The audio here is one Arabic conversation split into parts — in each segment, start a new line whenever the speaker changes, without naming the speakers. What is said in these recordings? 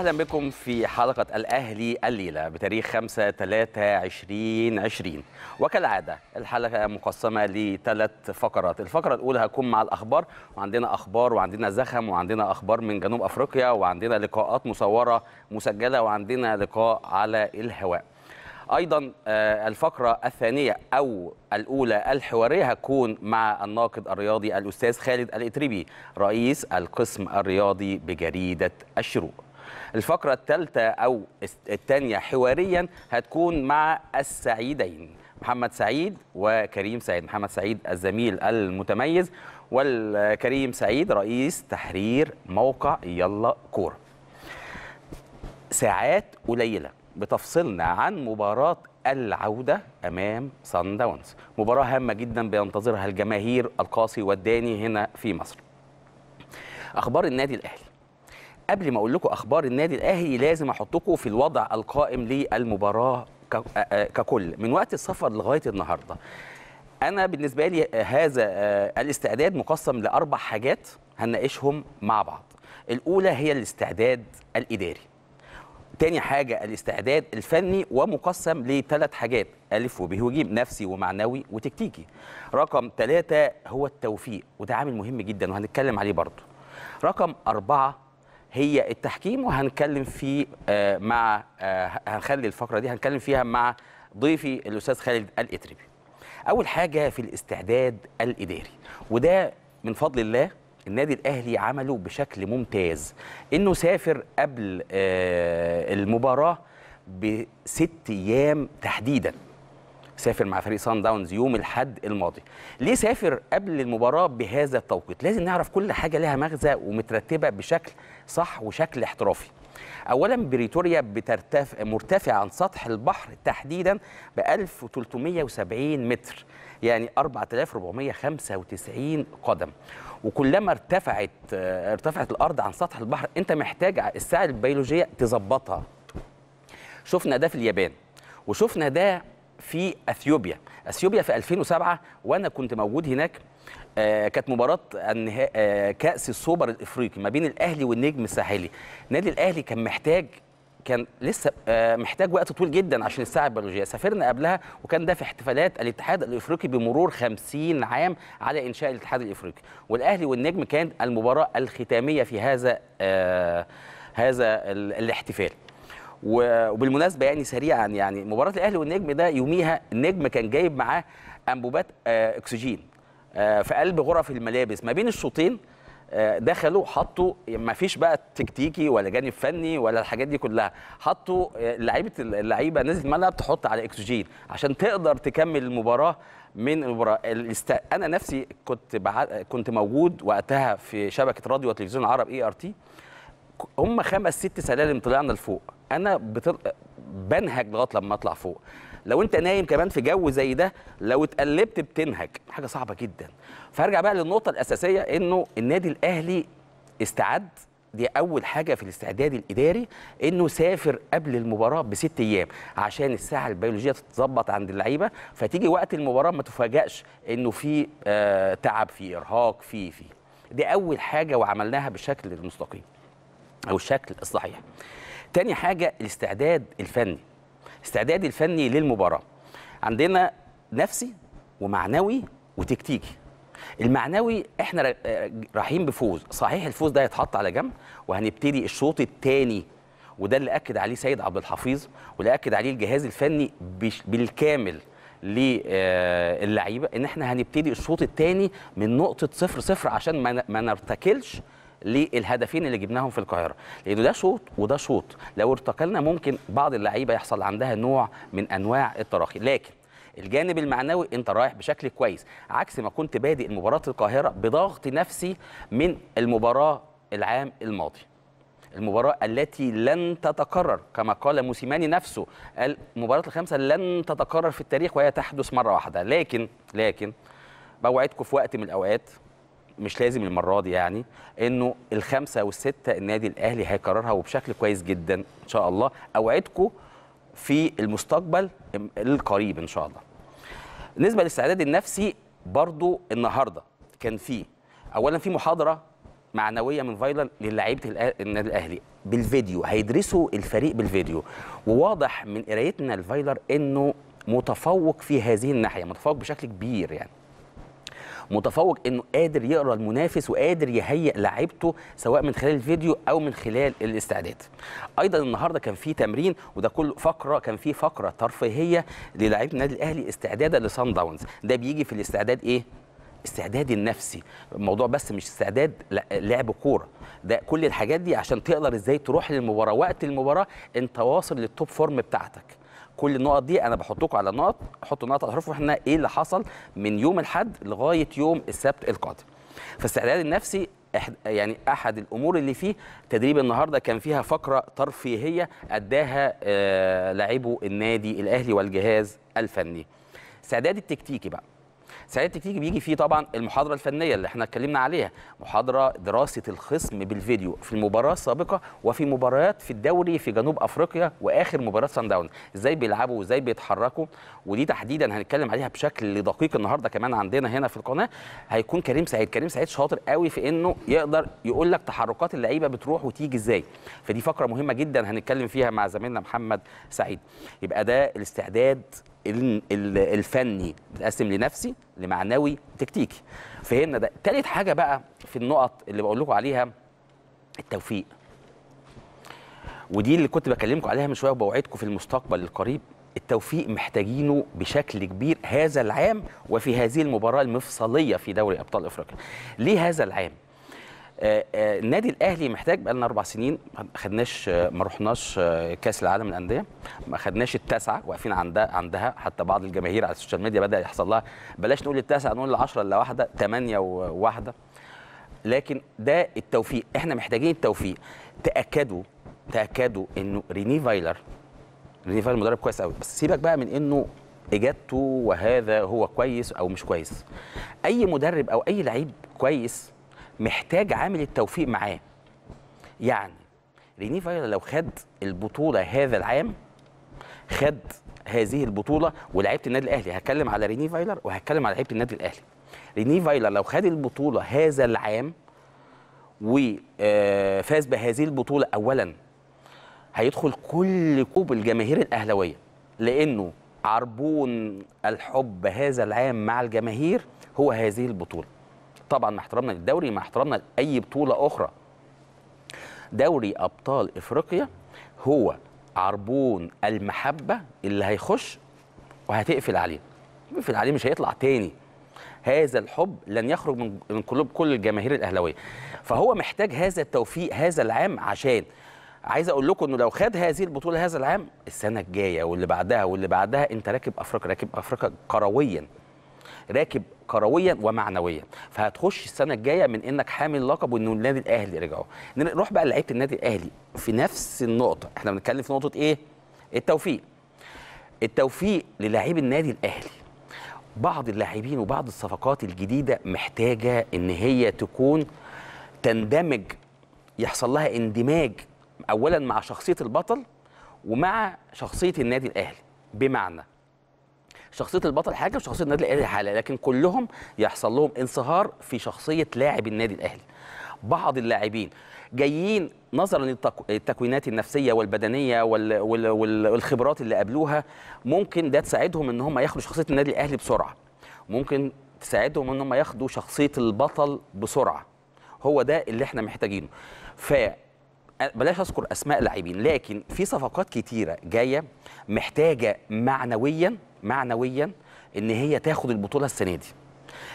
أهلا بكم في حلقة الأهلي الليلة بتاريخ 5 3 2020 وكالعادة الحلقة مقسمة لثلاث فقرات. الفقرة الأولى هتكون مع الأخبار. وعندنا أخبار وعندنا زخم وعندنا أخبار من جنوب أفريقيا وعندنا لقاءات مصورة مسجلة وعندنا لقاء على الهواء. أيضا آه، الفقرة الثانية أو الأولى الحوارية هتكون مع الناقد الرياضي الأستاذ خالد الإتريبي رئيس القسم الرياضي بجريدة الشروق. الفقرة الثالثة أو الثانية حواريا هتكون مع السعيدين محمد سعيد وكريم سعيد محمد سعيد الزميل المتميز والكريم سعيد رئيس تحرير موقع يلا كوره ساعات قليلة بتفصلنا عن مباراة العودة أمام صن داونز. مباراة هامة جدا بينتظرها الجماهير القاسي والداني هنا في مصر. أخبار النادي الأهلي. قبل ما أقول لكم أخبار النادي الأهلي لازم أحطكم في الوضع القائم آه، ككل. من وقت السفر لغاية النهاردة أنا بالنسبة لي هذا الاستعداد مقسم لأربع حاجات هنناقشهم مع بعض. الأولى هي الاستعداد الإداري. تاني حاجة الاستعداد الفني ومقسم لثلاث حاجات ألف وب وج نفسي ومعنوي وتكتيكي. رقم ثلاثة هو التوفيق وده عامل مهم جدا وهنتكلم عليه برضه. رقم أربعة هي التحكيم وهنتكلم فيه آه، مع آه، هنخلي الفقرة دي هنتكلم فيها مع ضيفي الأستاذ خالد الإتربي. أول حاجة في الاستعداد الإداري وده من فضل الله النادي الأهلي عمله بشكل ممتاز إنه سافر قبل آه، المباراة بست أيام تحديدا. سافر مع فريق سان داونز يوم الحد الماضي. ليه سافر قبل المباراة بهذا التوقيت؟ لازم نعرف كل حاجة لها مغزى ومترتبة بشكل صح وشكل احترافي. اولا بريتوريا بترتفع مرتفع عن سطح البحر تحديدا ب 1370 متر يعني 4495 قدم. وكلما ارتفعت ارتفعت الأرض عن سطح البحر أنت محتاج الساعة البيولوجية تظبطها. شفنا ده في اليابان وشفنا ده في أثيوبيا. أثيوبيا في 2007 وأنا كنت موجود هناك كانت مباراة آه كأس السوبر الإفريقي ما بين الأهلي والنجم الساحلي. النادي الأهلي كان محتاج كان لسه آه محتاج وقت طويل جدا عشان الساعة البيولوجيه سافرنا قبلها وكان ده في احتفالات الاتحاد الإفريقي بمرور 50 عام على إنشاء الاتحاد الإفريقي. والأهلي والنجم كانت المباراة الختامية في هذا آه هذا ال- الاحتفال. وبالمناسبة يعني سريعا يعني مباراة الأهلي والنجم ده يوميها النجم كان جايب معاه أنبوبات آه، أكسجين. آه، في قلب غرف الملابس ما بين الشوطين آه، دخلوا حطوا ما فيش بقى تكتيكي ولا جانب فني ولا الحاجات دي كلها. حطوا آه، لعيبة اللعيبة نزلت الملعب تحط على إكسجين عشان تقدر تكمل المباراة من المباراة. أنا نفسي كنت بع... كنت موجود وقتها في شبكة راديو وتلفزيون عرب ART هم خمس ست سلالم طلعنا لفوق. أنا بطل... بنهج لغاية لما أطلع فوق. لو انت نايم كمان في جو زي ده لو اتقلبت بتنهج. حاجة صعبة جدا. فارجع بقى للنقطة الأساسية إنه النادي الأهلي استعد. دي أول حاجة في الاستعداد الإداري إنه سافر قبل المباراة بست أيام عشان الساعة البيولوجية تتظبط عند اللعيبة. فتيجي وقت المباراة ما تفاجئش إنه في آه تعب في إرهاق في في. دي أول حاجة وعملناها بالشكل المستقيم أو الشكل الصحيح. تاني حاجة الاستعداد الفني. الاستعداد الفني للمباراة. عندنا نفسي ومعنوي وتكتيكي. المعنوي إحنا آه، رايحين بفوز. صحيح الفوز ده هيتحط على جنب وهنبتدي الشوط الثاني وده اللي أكد عليه سيد عبد الحفيظ واللي أكد عليه الجهاز الفني بالكامل للعيبه إن إحنا هنبتدي الشوط الثاني من نقطة صفر صفر عشان ما نرتكلش للهدفين اللي جبناهم في القاهرة. لأنه ده شوط وده شوط لو ارتكلنا ممكن بعض اللعيبة يحصل عندها نوع من أنواع التراخي. لكن الجانب المعنوي أنت رايح بشكل كويس. عكس ما كنت بادئ المباراة القاهرة بضغط نفسي من المباراة العام الماضي. المباراة التي لن تتكرر كما قال موسيماني نفسه قال المباراة الخمسة لن تتكرر في التاريخ وهي تحدث مرة واحدة. لكن لكن بوعدكم في وقت من الأوقات مش لازم المرة دي يعني إنه الخمسة والستة النادي الأهلي هيكررها وبشكل كويس جدا إن شاء الله. أوعدكم في المستقبل القريب إن شاء الله. بالنسبة للاستعداد النفسي برضو النهاردة كان في أولا في محاضرة معنوية من فايلر للاعيبة النادي الأهلي بالفيديو هيدرسوا الفريق بالفيديو. وواضح من قرايتنا لفايلر إنه متفوق في هذه الناحية متفوق بشكل كبير يعني. متفوق إنه قادر يقرأ المنافس وقادر يهيئ لعيبته سواء من خلال الفيديو أو من خلال الاستعداد. أيضا النهارده كان في تمرين وده كل فقرة كان في فقرة ترفيهية للاعيبه النادي الأهلي استعدادا لصن داونز، ده بيجي في الاستعداد إيه؟ استعداد النفسي الموضوع بس مش استعداد لعب كورة ده كل الحاجات دي عشان تقدر إزاي تروح للمباراة وقت المباراة أنت واصل لل top form بتاعتك كل النقط دي أنا بحطكم على نقط احطوا نقط على وإحنا إيه اللي حصل من يوم الاحد لغاية يوم السبت القادم. فالاستعداد النفسي يعني أحد الأمور اللي فيه تدريب النهارده كان فيها فقرة ترفيهية أداها آه لاعبو النادي الأهلي والجهاز الفني. استعداد التكتيكي بقى. الصعيد التكتيكي بيجي فيه طبعا المحاضرة الفنية اللي إحنا اتكلمنا عليها محاضرة دراسة الخصم بالفيديو في المباراة السابقة وفي مباريات في الدوري في جنوب أفريقيا وآخر مباراه صن داونز. إزاي بيلعبوا وإزاي بيتحركوا؟ ودي تحديدا هنتكلم عليها بشكل دقيق النهارده كمان عندنا هنا في القناة. هيكون كريم سعيد. كريم سعيد شاطر قوي في إنه يقدر يقول لك تحركات اللعيبة بتروح وتيجي إزاي. فدي فقرة مهمة جدا هنتكلم فيها مع زميلنا محمد سعيد. يبقى ده الاستعداد ال- ال- الفني بتقسم لنفسي لمعنوي تكتيكي. فهمنا ده. تالت حاجة بقى في النقط اللي بقول لكم عليها التوفيق. ودي اللي كنت بكلمكم عليها من شوية وبوعدكم في المستقبل القريب. التوفيق محتاجينه بشكل كبير هذا العام وفي هذه المباراة المفصلية في دوري أبطال إفريقيا. ليه هذا العام؟ النادي الأهلي محتاج بقى لنا أربع سنين ما خدناش آه، ما رحناش آه، كأس العالم للأندية ما خدناش التاسعة واقفين عندها عندها حتى بعض الجماهير على السوشيال ميديا بدأ يحصل لها بلاش نقول التاسعة نقول العشرة الا واحدة ثمانية وواحدة. لكن ده التوفيق إحنا محتاجين التوفيق. تأكدوا تأكدوا إنه ريني فايلر ريني فايلر مدرب كويس قوي بس سيبك بقى من إنه إجابته وهذا هو كويس أو مش كويس. أي مدرب أو أي لعيب كويس محتاج عامل التوفيق معاه. يعني ريني فايلر لو خد البطولة هذا العام خد هذه البطولة ولعيبه النادي الأهلي هتكلم على ريني فايلر وهتكلم على لعيبة النادي الأهلي. ريني فايلر لو خد البطولة هذا العام وفاز بهذه البطولة اولا هيدخل كل كوب الجماهير الأهلاوية لأنه عربون الحب هذا العام مع الجماهير هو هذه البطولة. طبعا مع احترامنا للدوري مع احترامنا لأي بطولة أخرى. دوري أبطال إفريقيا هو عربون المحبة اللي هيخش وهتقفل عليه. تقفل عليه مش هيطلع تاني. هذا الحب لن يخرج من من قلوب كل الجماهير الأهلاوية. فهو محتاج هذا التوفيق هذا العام عشان عايز أقول لكم إنه لو خد هذه البطولة هذا العام السنة الجاية واللي بعدها واللي بعدها أنت راكب أفريقيا راكب أفريقيا كرويا. راكب كرويا ومعنويا. فهتخش السنة الجاية من إنك حامل لقب وإنه النادي الأهلي رجعوا نروح بقى لعيبة النادي الأهلي في نفس النقطة. إحنا بنتكلم في نقطة إيه؟ التوفيق. التوفيق للاعيب النادي الأهلي. بعض اللاعبين وبعض الصفقات الجديدة محتاجة إن هي تكون تندمج يحصل لها اندماج اولا مع شخصية البطل ومع شخصية النادي الأهلي. بمعنى شخصية البطل حاجة وشخصية النادي الأهلي حاجة لكن كلهم يحصل لهم انصهار في شخصية لاعب النادي الأهلي. بعض اللاعبين جايين نظرا للتكوينات النفسية والبدنية وال- وال- وال- والخبرات اللي قابلوها ممكن ده تساعدهم إن هم ياخدوا شخصية النادي الأهلي بسرعة. ممكن تساعدهم إن هم ياخدوا شخصية البطل بسرعة. هو ده اللي إحنا محتاجينه. ف بلاش أذكر أسماء لاعبين لكن في صفقات كتيرة جاية محتاجة معنويا معنويا إن هي تاخد البطولة السنة دي.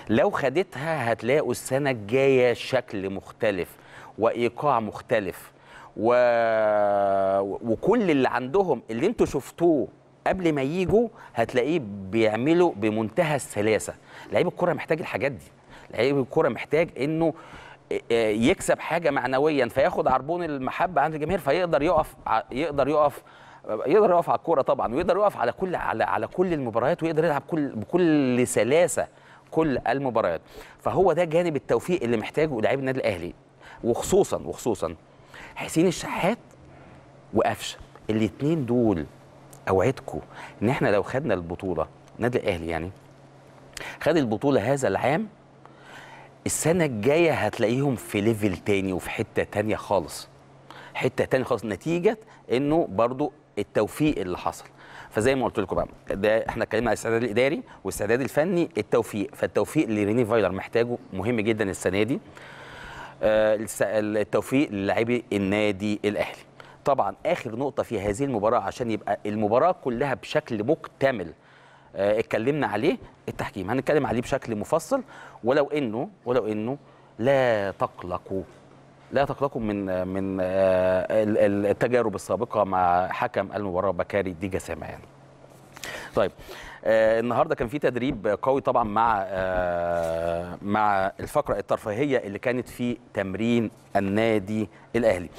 لو خدتها هتلاقوا السنة الجاية شكل مختلف وإيقاع مختلف و... وكل اللي عندهم اللي أنتوا شفتوه قبل ما يجوا هتلاقيه بيعملوا بمنتهى السلاسة. لعيب الكرة محتاج الحاجات دي. لعيب الكرة محتاج إنه يكسب حاجة معنويا فياخد عربون المحبة عند الجماهير فيقدر يقف يقدر يقف يقدر يقف على الكورة طبعا ويقدر يقف على كل على على كل المباريات ويقدر يلعب كل بكل سلاسة كل المباريات. فهو ده جانب التوفيق اللي محتاجه لاعب النادي الأهلي. وخصوصا وخصوصا حسين الشحات وقفشه الاثنين دول أوعدكم إن إحنا لو خدنا البطولة النادي الأهلي يعني خد البطولة هذا العام السنة الجاية هتلاقيهم في ليفل تاني وفي حتة تانية خالص. حتة تانية خالص نتيجة إنه برضو التوفيق اللي حصل. فزي ما قلت لكم بقى ده إحنا اتكلمنا على الاستعداد الإداري والاستعداد الفني التوفيق. فالتوفيق اللي ريني فايلر محتاجه مهم جدا السنة دي. آه، التوفيق للاعبي النادي الأهلي. طبعا آخر نقطة في هذه المباراة عشان يبقى المباراة كلها بشكل مكتمل آه، اتكلمنا عليه التحكيم. هنتكلم عليه بشكل مفصل ولو إنه ولو إنه لا تقلقوا. لا تقلقوا من من آه، ال- ال- التجارب السابقة مع حكم المباراة بكاري دي جسامة يعني. طيب آه النهارده كان في تدريب قوي طبعا مع آه مع الفقرة الترفيهية اللي كانت في تمرين النادي الأهلي.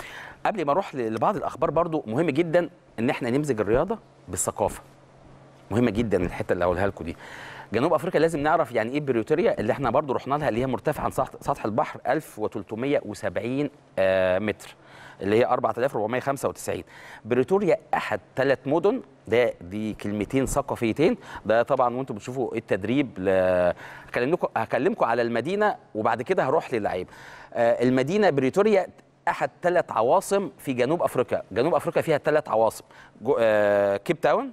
قبل ما أروح لبعض الأخبار برضو مهم جدا إن إحنا نمزج الرياضة بالثقافة. مهمه جدا الحتة اللي هقولها لكم دي. جنوب افريقيا لازم نعرف يعني إيه بريتوريا اللي إحنا برضو رحنا لها اللي هي مرتفعة عن سطح البحر 1370 آه متر اللي هي 4495 بريتوريا أحد ثلاث مدن ده دي كلمتين ثقافيتين ده طبعا وأنتم بتشوفوا التدريب ل... هكلمكم هكلمكم على المدينة وبعد كده هروح للعيب. آه المدينة بريتوريا أحد ثلاث عواصم في جنوب أفريقيا. جنوب أفريقيا فيها ثلاث عواصم جو... آه كيب تاون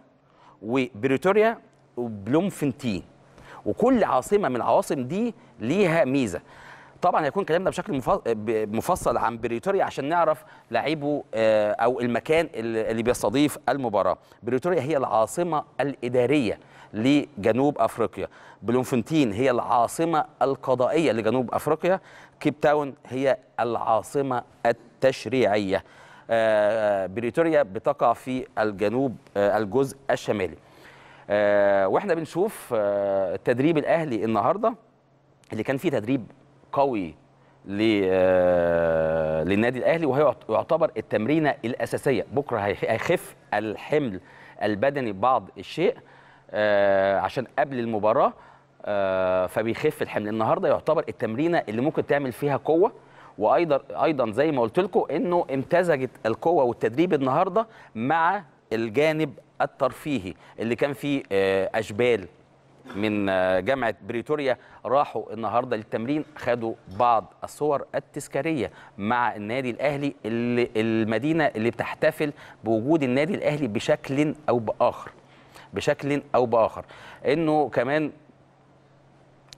وبريتوريا وبلومفنتين. وكل عاصمة من العواصم دي ليها ميزة. طبعا هيكون كلامنا بشكل مفصل عن بريتوريا عشان نعرف لاعبه آه، أو المكان اللي بيستضيف المباراة. بريتوريا هي العاصمة الإدارية لجنوب أفريقيا. بلومفنتين هي العاصمة القضائية لجنوب أفريقيا. كيب تاون هي العاصمة التشريعية. آه، بريتوريا بتقع في الجنوب آه، الجزء الشمالي. وإحنا بنشوف آه، التدريب الأهلي النهارده اللي كان فيه تدريب قوي آه، للنادي الأهلي وهي يعتبر التمرينة الأساسية. بكرة هيخ- هيخف الحمل البدني بعض الشيء آه، عشان قبل المباراة آه، فبيخف الحمل. النهارده يعتبر التمرينة اللي ممكن تعمل فيها قوة وأيضا أيضا زي ما قلت لكم إنه امتزجت القوة والتدريب النهارده مع الجانب الترفيهي اللي كان فيه آه، أشبال من آه، جامعة بريتوريا راحوا النهارده للتمرين خدوا بعض الصور التذكارية مع النادي الأهلي اللي المدينة اللي بتحتفل بوجود النادي الأهلي بشكل أو بآخر بشكل أو بآخر. إنه كمان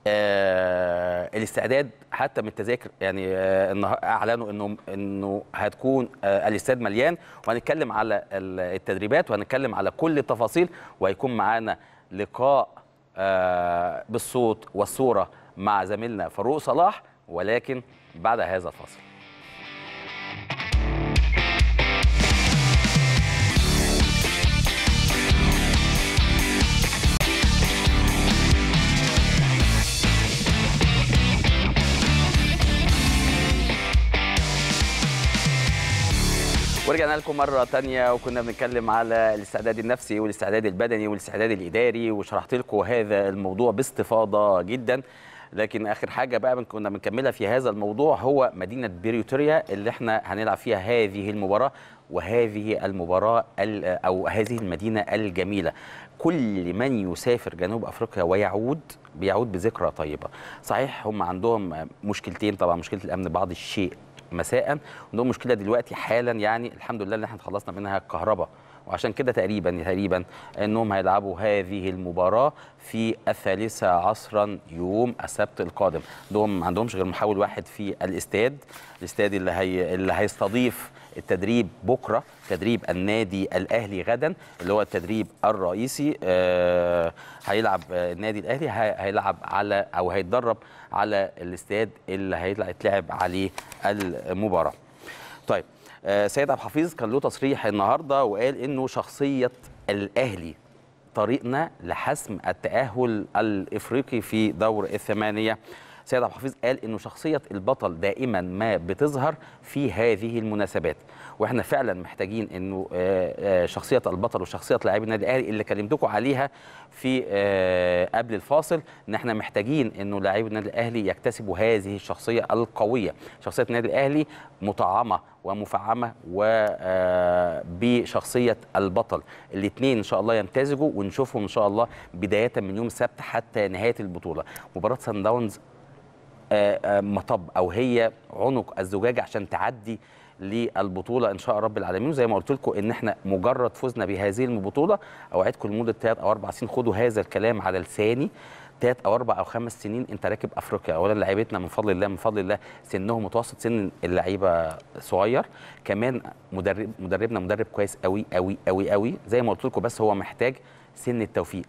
آه الاستعداد حتى من التذاكر يعني آه أعلنوا إنه إنه هتكون آه الاستاد مليان وهنتكلم على ال- التدريبات وهنتكلم على كل التفاصيل وهيكون معانا لقاء آه بالصوت والصورة مع زميلنا فاروق صلاح ولكن بعد هذا الفاصل. ورجعنا لكم مرة تانية وكنا بنتكلم على الاستعداد النفسي والاستعداد البدني والاستعداد الإداري وشرحت لكم هذا الموضوع باستفاضة جدا. لكن آخر حاجة بقى كنا بنكملها في هذا الموضوع هو مدينة بريتوريا اللي إحنا هنلعب فيها هذه المباراة وهذه المباراة ال- أو هذه المدينة الجميلة. كل من يسافر جنوب أفريقيا ويعود بيعود بذكرى طيبة. صحيح هم عندهم مشكلتين طبعا مشكلة الأمن بعض الشيء مساء. عندهم مشكلة دلوقتي حالا يعني الحمد لله إن إحنا خلصنا منها الكهرباء. وعشان كده تقريبا تقريبا إنهم هيلعبوا هذه المباراة في الثالثه عصرا يوم السبت القادم. عندهم ما عندهمش غير محاول واحد في الاستاد الاستاد اللي هي اللي هيستضيف التدريب بكرة تدريب النادي الأهلي غدا اللي هو التدريب الرئيسي. آه هيلعب آه، النادي الأهلي هي- هيلعب على أو هيتدرب على الاستاد اللي هيتلعب عليه المباراة. طيب آه، سيد عبد الحفيظ كان له تصريح النهارده وقال إنه شخصية الأهلي طريقنا لحسم التأهل الإفريقي في دور الثمانية. سيد عبد الحفيظ قال إنه شخصية البطل دائما ما بتظهر في هذه المناسبات. وإحنا فعلا محتاجين إنه آه، آه، شخصية البطل وشخصية لاعبي النادي الأهلي اللي كلمتكم عليها في آه، قبل الفاصل إن إحنا محتاجين إنه لاعبي النادي الأهلي يكتسبوا هذه الشخصية القوية. شخصية النادي الأهلي مطعمة ومفعمة وبشخصيه البطل. الاثنين إن شاء الله يمتزجوا ونشوفهم إن شاء الله بداية من يوم السبت حتى نهاية البطولة. مباراة سان داونز مطب أو هي عنق الزجاجه عشان تعدي للبطولة إن شاء رب العالمين. وزي ما قلت لكم إن إحنا مجرد فزنا بهذه البطولة أوعدكم لمدة ثلاث أو أربع سنين. خدوا هذا الكلام على لساني. ثلاث أو أربع أو خمس سنين أنت راكب أفريقيا. اولا لعيبتنا من فضل الله من فضل الله سنهم متوسط سن اللعيبة صغير. كمان مدرب مدربنا مدرب كويس قوي قوي قوي قوي زي ما قلت لكم بس هو محتاج سن التوفيق.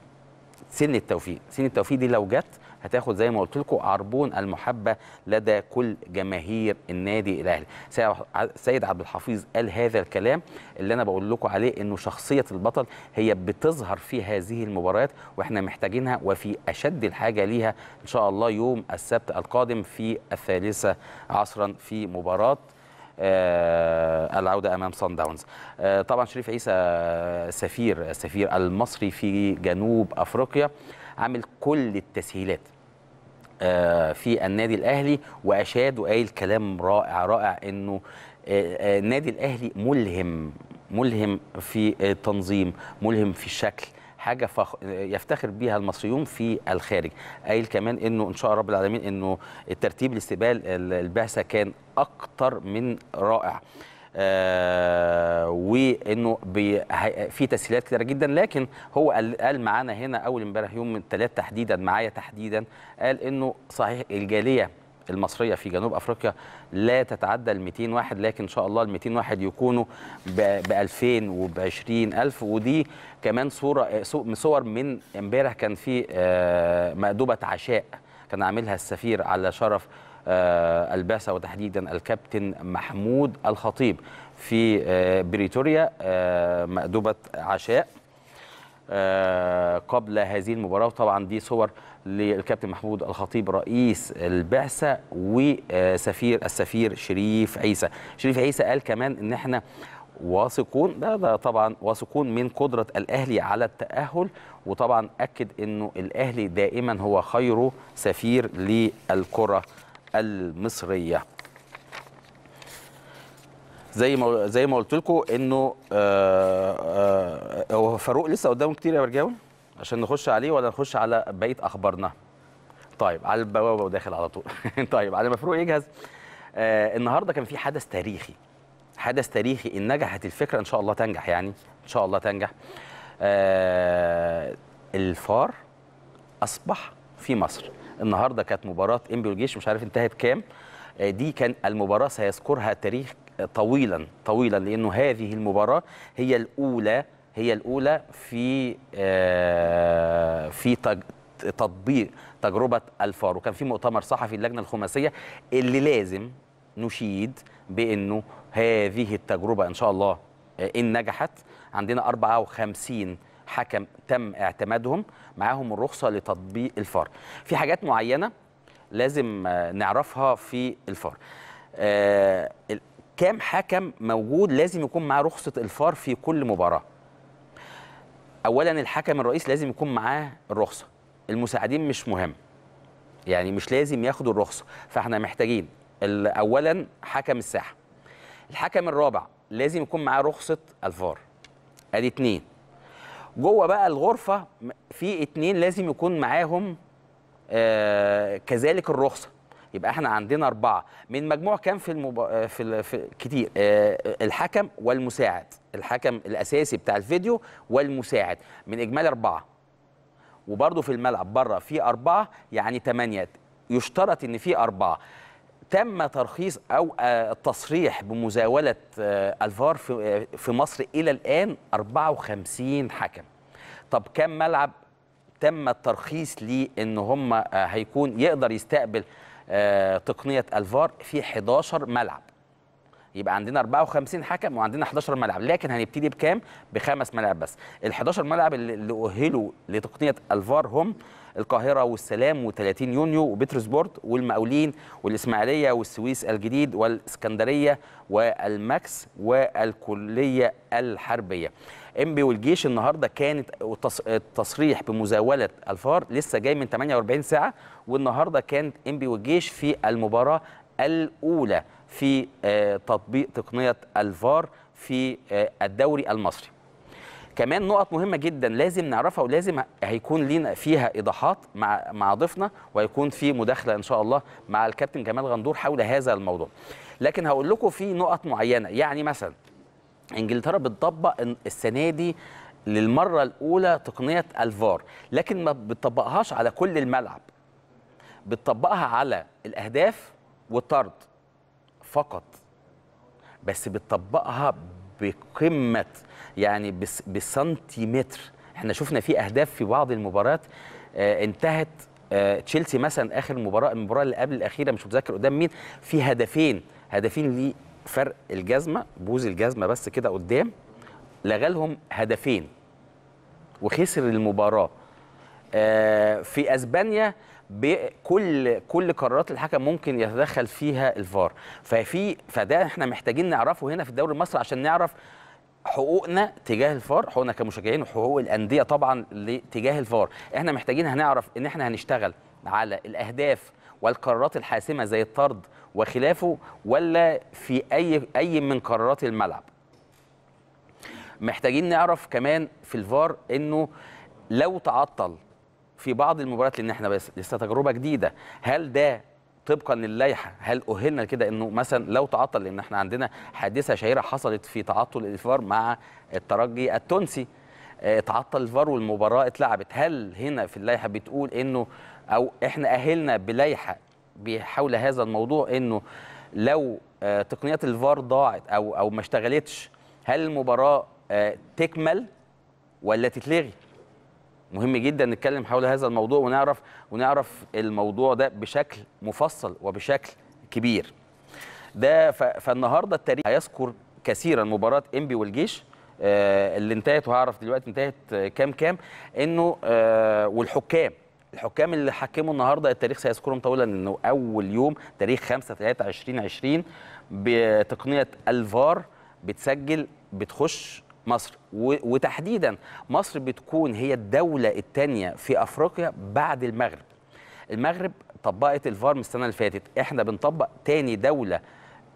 سن التوفيق. سن التوفيق دي لو جت هتاخد زي ما قلت لكم عربون المحبة لدى كل جماهير النادي الأهلي. سيد- عبد الحفيظ قال هذا الكلام اللي أنا بقول لكم عليه إنه شخصية البطل هي بتظهر في هذه المباريات وإحنا محتاجينها وفي أشد الحاجة ليها إن شاء الله يوم السبت القادم في الثالثة عصرا في مباراة العودة أمام صن داونز آه، طبعا شريف عيسى آه، سفير السفير المصري في جنوب أفريقيا عامل كل التسهيلات آه، في النادي الأهلي وأشاد وقايل كلام رائع رائع إنه آه، آه، النادي الأهلي ملهم ملهم في التنظيم ملهم في الشكل حاجة فخ... يفتخر بها المصريون في الخارج. قايل كمان إنه إن شاء رب العالمين إنه الترتيب لاستقبال ال- البعثة كان أكتر من رائع. آه وإنه في تسهيلات كتيرة جدا لكن هو قال, قال معانا هنا أول امبارح يوم الثلاث تحديدا معايا تحديدا قال إنه صحيح الجالية المصرية في جنوب أفريقيا لا تتعدى ال 200 واحد لكن إن شاء الله ال 200 واحد يكونوا ب 2000 وب 20000 ودي كمان صورة صو- صور من امبارح كان في آه، مأدبه عشاء كان عاملها السفير على شرف آه، البعثة وتحديدا الكابتن محمود الخطيب في آه، بريتوريا مأدبه عشاء قبل هذه المباراة. وطبعا دي صور للكابتن محمود الخطيب رئيس البعثة وسفير السفير شريف عيسى. شريف عيسى قال كمان إن إحنا واثقون ده, ده طبعا واثقون من قدرة الأهلي على التأهل وطبعا أكد أنه الأهلي دائما هو خير سفير للكرة المصرية. زي ما زي ما قلت لكم إنه آه، آه، هو فاروق لسه قدامه كتير يا برجاوي؟ عشان نخش عليه ولا نخش على بقية أخبارنا؟ طيب على البوابة وداخل على طول. طيب على ما فاروق يجهز. آه النهارده كان في حدث تاريخي. حدث تاريخي إن نجحت الفكرة إن شاء الله تنجح يعني. إن شاء الله تنجح. آه الفار أصبح في مصر. النهارده كانت مباراة انبي والجيش مش عارف انتهت كام. آه، دي كان المباراة سيذكرها تاريخ طويلا طويلا لأنه هذه المباراة هي الأولى هي الأولى في آه، في تطبيق تجربة الفار وكان في مؤتمر صحفي اللجنة الخماسية اللي لازم نشيد بأنه هذه التجربة إن شاء الله آه، إن نجحت. عندنا 54 حكم تم اعتمادهم معاهم الرخصة لتطبيق الفار. في حاجات معينة لازم آه، نعرفها في الفار. ال- كام حكم موجود لازم يكون معاه رخصة الفار في كل مباراة؟ اولا الحكم الرئيس لازم يكون معاه الرخصة. المساعدين مش مهم. يعني مش لازم ياخدوا الرخصة. فإحنا محتاجين اولا حكم الساحة. الحكم الرابع لازم يكون معاه رخصة الفار. أدي اتنين. جوه بقى الغرفة في اتنين لازم يكون معاهم آه كذلك الرخصة. يبقى إحنا عندنا أربعة. من مجموع كام في المب... آه، في, ال... في كتير آه الحكم والمساعد. الحكم الأساسي بتاع الفيديو والمساعد من إجمالي أربعة. وبرضه في الملعب برة في أربعة يعني ثمانية يشترط إن في أربعة. تم ترخيص أو آه، التصريح بمزاولة آه، الفار في آه، في مصر إلى الآن 54 حكم. طب كم ملعب تم الترخيص ليه إن هم هيكون يقدر يستقبل تقنية الفار في 11 ملعب؟ يبقى عندنا 54 حكم وعندنا 11 ملعب لكن هنبتدي بكام؟ بخمس ملاعب بس. ال 11 ملعب اللي اؤهلوا لتقنية الفار هم القاهرة والسلام و30 يونيو وبتروسبورت والمقاولين والإسماعيلية والسويس الجديد والإسكندرية والماكس والكلية الحربية. إنبي والجيش النهارده كانت التص- التصريح بمزاولة الفار لسه جاي من 48 ساعة والنهاردة كانت إنبي والجيش في المباراة الأولى. في آه، تطبيق تقنية الفار في آه، الدوري المصري. كمان نقط مهمة جدا لازم نعرفها ولازم هيكون لينا فيها إيضاحات مع مع ضيفنا وهيكون في مداخلة إن شاء الله مع الكابتن جمال غندور حول هذا الموضوع. لكن هقول لكم في نقط معينة. يعني مثلا إنجلترا بتطبق إن السنة دي للمرة الأولى تقنية الفار لكن ما بتطبقهاش على كل الملعب. بتطبقها على الأهداف والطرد. فقط بس بتطبقها بقمة يعني بس بسنتيمتر. إحنا شفنا في أهداف في بعض المباريات آه انتهت آه تشيلسي مثلا آخر مباراة المباراة اللي قبل الأخيرة مش متذكر قدام مين في هدفين هدفين ليه فرق الجزمة بوز الجزمة بس كده قدام لغى لهم هدفين وخسر المباراة. آه في أسبانيا بكل كل قرارات الحكم ممكن يتدخل فيها الفار. ففي فده إحنا محتاجين نعرفه هنا في الدوري المصري عشان نعرف حقوقنا تجاه الفار حقوقنا كمشجعين وحقوق الأندية طبعا تجاه الفار. إحنا محتاجين هنعرف ان إحنا هنشتغل على الأهداف والقرارات الحاسمة زي الطرد وخلافه ولا في اي أي من قرارات الملعب. محتاجين نعرف كمان في الفار إنه لو تعطل في بعض المباريات لأن إحنا بس لسه تجربة جديدة. هل ده طبقا للائحه هل أهلنا كده إنه مثلا لو تعطل لأن إحنا عندنا حادثة شهيرة حصلت في تعطل الفار مع الترجي التونسي. آه تعطل الفار والمباراة اتلعبت. هل هنا في اللائحه بتقول إنه أو إحنا أهلنا بلائحه حول هذا الموضوع إنه لو آه تقنيات الفار ضاعت أو أو ما اشتغلتش هل المباراة آه تكمل ولا تتلغي؟ مهم جدا نتكلم حول هذا الموضوع ونعرف ونعرف الموضوع ده بشكل مفصل وبشكل كبير. ده فالنهارده التاريخ هيذكر كثيرا مباراة إنبي والجيش آه اللي انتهت وهعرف دلوقتي انتهت آه كام كام إنه آه والحكام. الحكام اللي حكموا النهارده التاريخ سيذكرهم طويلا إنه أول يوم تاريخ 5 3 2020 بتقنية الفار بتسجل بتخش مصر. وتحديدا مصر بتكون هي الدولة الثانية في أفريقيا بعد المغرب. المغرب طبقت الفار من السنة اللي فاتت. إحنا بنطبق تاني دولة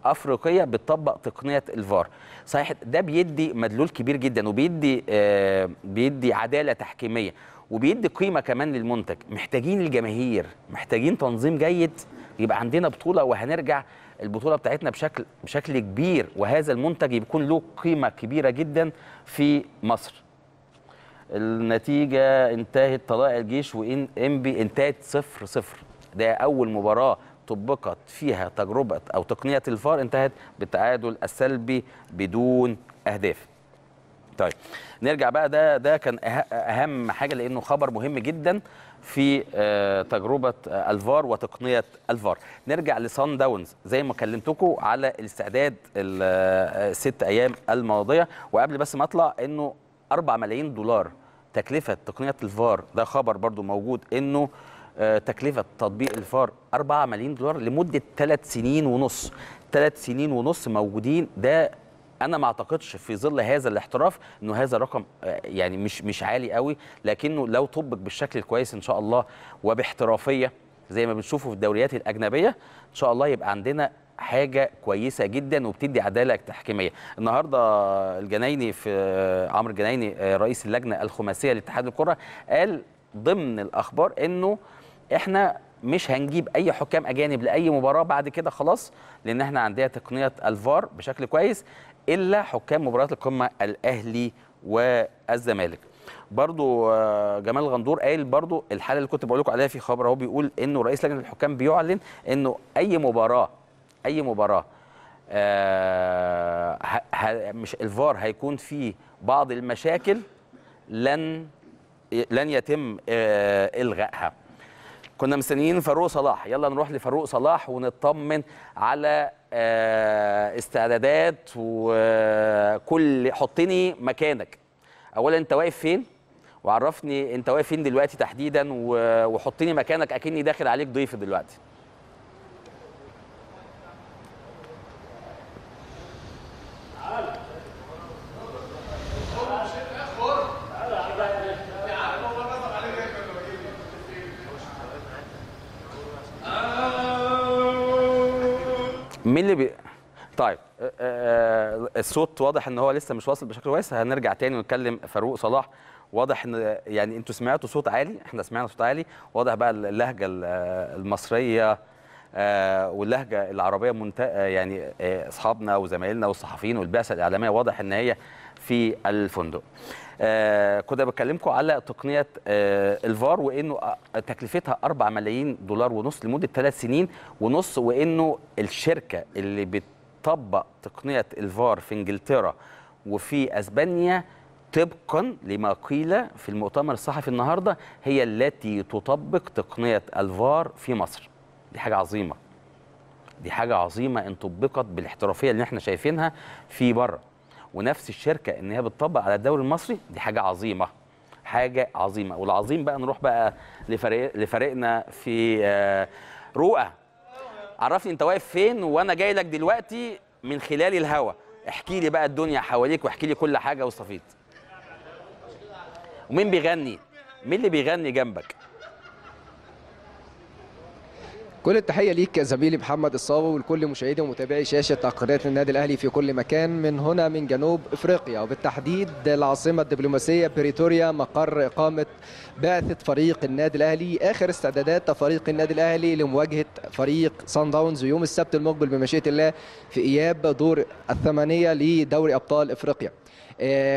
أفريقية بتطبق تقنية الفار. صحيح ده بيدي مدلول كبير جدا وبيدي آه بيدي عدالة تحكيمية وبيدي قيمة كمان للمنتج. محتاجين الجماهير محتاجين تنظيم جيد. يبقى عندنا بطولة وهنرجع البطولة بتاعتنا بشكل بشكل كبير وهذا المنتج يكون له قيمة كبيرة جدا في مصر. النتيجة انتهت طلائع الجيش وان إنبي انتهت 0 0 ده أول مباراة طبقت فيها تجربة أو تقنية الفار انتهت بالتعادل السلبي بدون أهداف. طيب نرجع بقى ده ده كان أهم حاجة لأنه خبر مهم جدا في تجربة الفار وتقنية الفار. نرجع لصن داونز. زي ما كلمتكم على الاستعداد الست أيام الماضية. وقبل بس ما أطلع إنه 4 ملايين دولار تكلفة تقنية الفار. ده خبر برضو موجود إنه تكلفة تطبيق الفار 4 ملايين دولار لمدة 3 سنين ونص. 3 سنين ونص موجودين. ده أنا ما أعتقدش في ظل هذا الاحتراف إنه هذا رقم يعني مش مش عالي قوي لكنه لو طبق بالشكل الكويس إن شاء الله وباحترافية زي ما بنشوفه في الدوريات الأجنبية إن شاء الله يبقى عندنا حاجة كويسة جدا وبتدي عدالة تحكيمية. النهارده الجنايني في عمرو الجنايني رئيس اللجنة الخماسية لاتحاد الكرة قال ضمن الأخبار إنه إحنا مش هنجيب أي حكام أجانب لأي مباراة بعد كده خلاص لأن إحنا عندنا تقنية الفار بشكل كويس. إلا حكام مباريات القمة الأهلي والزمالك. برضو جمال غندور قايل برضو الحالة اللي كنت بقول لكم عليها في خبر أهو بيقول إنه رئيس لجنة الحكام بيعلن إنه أي مباراة أي مباراة آه مش الفار هيكون فيه بعض المشاكل لن لن يتم آه إلغائها. كنا مستنيين فاروق صلاح. يلا نروح لفاروق صلاح ونطمن على استعدادات وكل حطني مكانك. اولا أنت واقف فين؟ وعرفني أنت واقف فين دلوقتي تحديدا وحطني مكانك أكني داخل عليك ضيف دلوقتي. مين اللي بي... طيب آه، آه، الصوت واضح إن هو لسه مش واصل بشكل كويس. هنرجع تاني ونتكلم فاروق صلاح. واضح إن يعني أنتوا سمعتوا صوت عالي إحنا سمعنا صوت عالي. واضح بقى اللهجة ال- آه، المصرية آه، واللهجة العربية منت... آه، يعني آه، أصحابنا وزمايلنا والصحفيين والبعثة الإعلامية واضح إن هي في الفندق. آه كنت بكلمكم على تقنية آه الفار وإنه آه، تكلفتها 4 ملايين دولار ونص لمدة ثلاث سنين ونص وإنه الشركة اللي بتطبق تقنية الفار في إنجلترا وفي أسبانيا طبقا لما قيل في المؤتمر الصحفي النهارده هي التي تطبق تقنية الفار في مصر. دي حاجة عظيمة. دي حاجة عظيمة إن طبقت بالاحترافية اللي إحنا شايفينها في بره. ونفس الشركة إن هي بتطبق على الدوري المصري دي حاجة عظيمة. حاجة عظيمة. والعظيم بقى نروح بقى لفريق لفريقنا في آه، رؤى عرفني أنت واقف فين وأنا جاي لك دلوقتي من خلال الهوا. احكي لي بقى الدنيا حواليك واحكي لي كل حاجة واستفيد. ومين بيغني؟ مين اللي بيغني جنبك؟
كل التحية ليك يا زميلي محمد الصاوي ولكل مشاهدي ومتابعي شاشة قناة النادي الأهلي في كل مكان من هنا من جنوب إفريقيا. وبالتحديد العاصمة الدبلوماسية بريتوريا مقر إقامة بعثة فريق النادي الأهلي. آخر استعدادات فريق النادي الأهلي لمواجهة فريق سان داونز يوم السبت المقبل بمشيئة الله في إياب دور الثمانية لدوري أبطال إفريقيا. آه،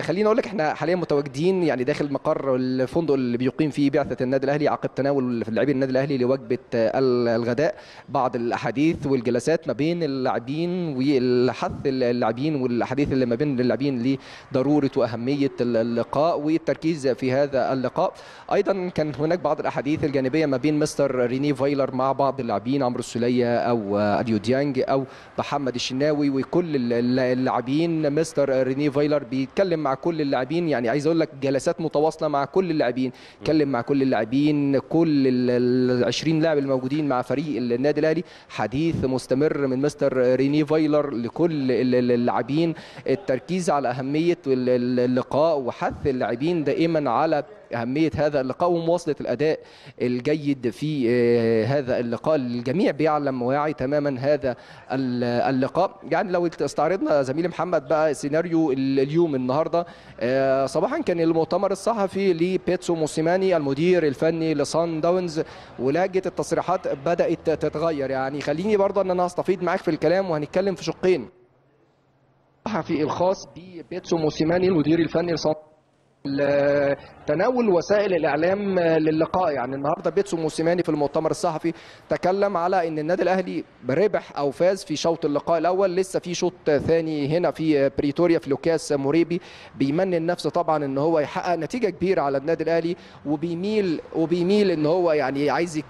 خليني أقول لك إحنا حاليا متواجدين يعني داخل مقر الفندق اللي بيقيم فيه بعثة النادي الأهلي عقب تناول لاعبين النادي الأهلي لوجبة آه، الغداء. بعض الأحاديث والجلسات ما بين اللاعبين والحث اللاعبين والأحاديث اللي ما بين اللاعبين لضرورة وأهمية اللقاء والتركيز في هذا اللقاء. أيضا كان هناك بعض الأحاديث الجانبية ما بين مستر ريني فايلر مع بعض اللاعبين عمرو السولية أو آه، اليو ديانج أو محمد الشناوي وكل الل- اللاعبين. مستر ريني فايلر بيتكلم مع كل اللاعبين يعني عايز أقول لك جلسات متواصلة مع كل اللاعبين اتكلم مع كل اللاعبين كل ال 20 لاعب الموجودين مع فريق النادي الأهلي. حديث مستمر من مستر ريني فايلر لكل ال- ال- اللاعبين. التركيز على أهمية ال- ال- اللقاء وحث اللاعبين دائما على أهمية هذا اللقاء ومواصلة الأداء الجيد في آه، هذا اللقاء. الجميع بيعلم ويعي تماما هذا ال- اللقاء. يعني لو استعرضنا زميلي محمد بقى سيناريو ال- اليوم النهارده آه، صباحا كان المؤتمر الصحفي لبيتسو موسيماني المدير الفني لصن داونز ولهجة التصريحات بدأت تتغير. يعني خليني برضه إن أنا هستفيد معاك في الكلام وهنتكلم في شقين. الصحفي الخاص ببيتسو موسيماني المدير الفني لصن تناول وسائل الإعلام للقاء. يعني النهارده بيتسو موسيماني في المؤتمر الصحفي تكلم على إن النادي الأهلي ربح أو فاز في شوط اللقاء الأول. لسه في شوط ثاني هنا في بريتوريا في لوكاس موريبي. بيمني نفسه طبعا إن هو يحقق نتيجة كبيرة على النادي الأهلي وبيميل وبيميل إن هو يعني عايز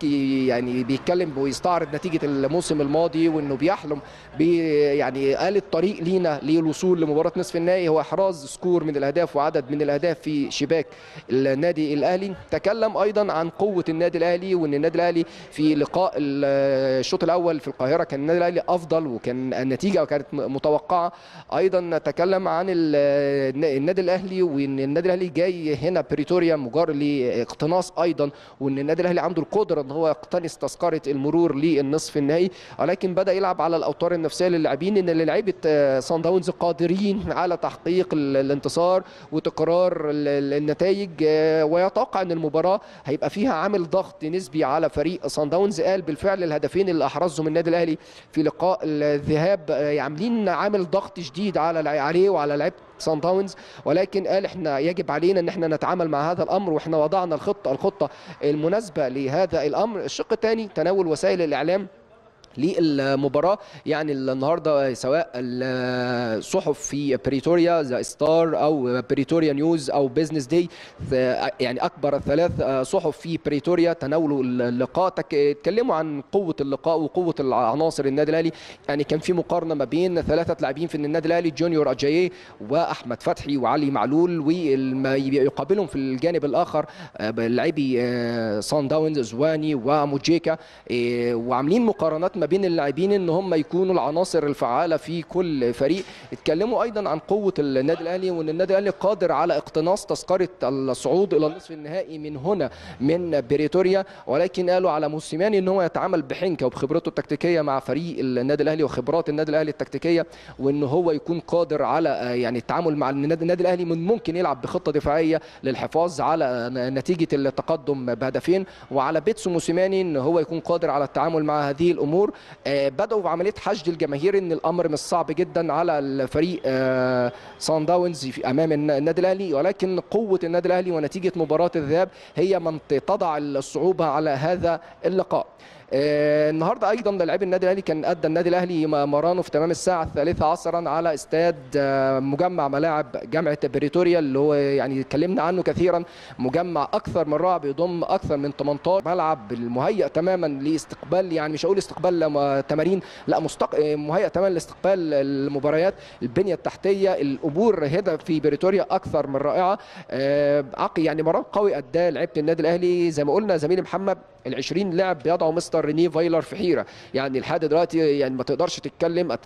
يعني بيتكلم ويستعرض نتيجة الموسم الماضي وإنه بيحلم بي يعني قال الطريق لينا للوصول لمباراة نصف النهائي. هو إحراز score من الأهداف وعدد من الأهداف في شباك النادي الأهلي. تكلم أيضا عن قوة النادي الأهلي وإن النادي الأهلي في لقاء الشوط الأول في القاهرة كان النادي الأهلي أفضل وكان النتيجة كانت متوقعة. أيضا تكلم عن ال- النادي الأهلي وإن النادي الأهلي جاي هنا بريتوريا مجرد لاقتناص أيضا وإن النادي الأهلي عنده القدرة إن هو يقتنص تذكره المرور للنصف النهائي. ولكن بدأ يلعب على الأوتار النفسية للاعبين إن لعيبه سان داونز قادرين على تحقيق ال- الانتصار وتكرار ال- ال- النتائج. آه، ويتوقع إن المباراة هيبقى فيها عامل ضغط نسبي على فريق سان داونز. قال بالفعل الهدفين اللي أحرزهم النادي الأهلي في لقاء الذهاب آه، عاملين عامل ضغط شديد على عليه وعلى لعيبة سان داونز. ولكن قال إحنا يجب علينا إن إحنا نتعامل مع هذا الأمر وإحنا وضعنا الخطة الخطة المناسبة لهذا الأمر. الشق الثاني تناول وسائل الإعلام للمباراة. يعني النهارده سواء الصحف في بريتوريا ذا ستار أو بريتوريا نيوز أو بزنس داي يعني أكبر الثلاث صحف في بريتوريا تناولوا اللقاء. تك- اتكلموا عن قوة اللقاء وقوة العناصر النادي الأهلي. يعني كان في مقارنة ما بين ثلاثة لاعبين في النادي الأهلي جونيور أجاييه وأحمد فتحي وعلي معلول ويقابلهم في الجانب الآخر آه، لاعبي آه، سان داونز زواني وموجيكا آه، وعاملين مقارنات ما بين اللاعبين إن هم يكونوا العناصر الفعالة في كل فريق. اتكلموا أيضا عن قوة النادي الأهلي وإن النادي الأهلي قادر على اقتناص تذكرة الصعود إلى النصف النهائي من هنا من بريتوريا. ولكن قالوا على موسيماني إن هو يتعامل بحنكة وبخبرته التكتيكية مع فريق النادي الأهلي وخبرات النادي الأهلي التكتيكية وإن هو يكون قادر على آه، يعني التعامل مع النادي الأهلي من ممكن يلعب بخطة دفاعية للحفاظ على نتيجة التقدم بهدفين. وعلى بيتسو موسيماني إن هو يكون قادر على التعامل مع هذه الأمور. آه، بدأوا بعمليه حشد الجماهير إن الأمر مش صعب جدا على الفريق آه، سان داونز في أمام النادي الأهلي. ولكن قوة النادي الأهلي ونتيجة مباراة الذهاب هي من تضع الصعوبة على هذا اللقاء. آه، النهارده أيضا لاعبي النادي الاهلي كان ادى النادي الاهلي مرانه في تمام الساعة الثالثة عصرا على استاد آه، مجمع ملاعب جامعة بريتوريا اللي هو يعني اتكلمنا عنه كثيرا. مجمع أكثر من رائع بيضم أكثر من 18 ملعب المهيئ تماما لاستقبال يعني مش هقول استقبال تمارين لا مستق... آه، مهيئ تماما لاستقبال المباريات. البنية التحتية الأمور هنا في بريتوريا أكثر من رائعة. آه، عقي يعني مران قوي أداه لعيبة النادي الاهلي. زي ما قلنا زميلي محمد ال 20 لاعب بيضعوا مستر ريني فايلر في حيرة. يعني لحد دلوقتي يعني ما تقدرش تتكلم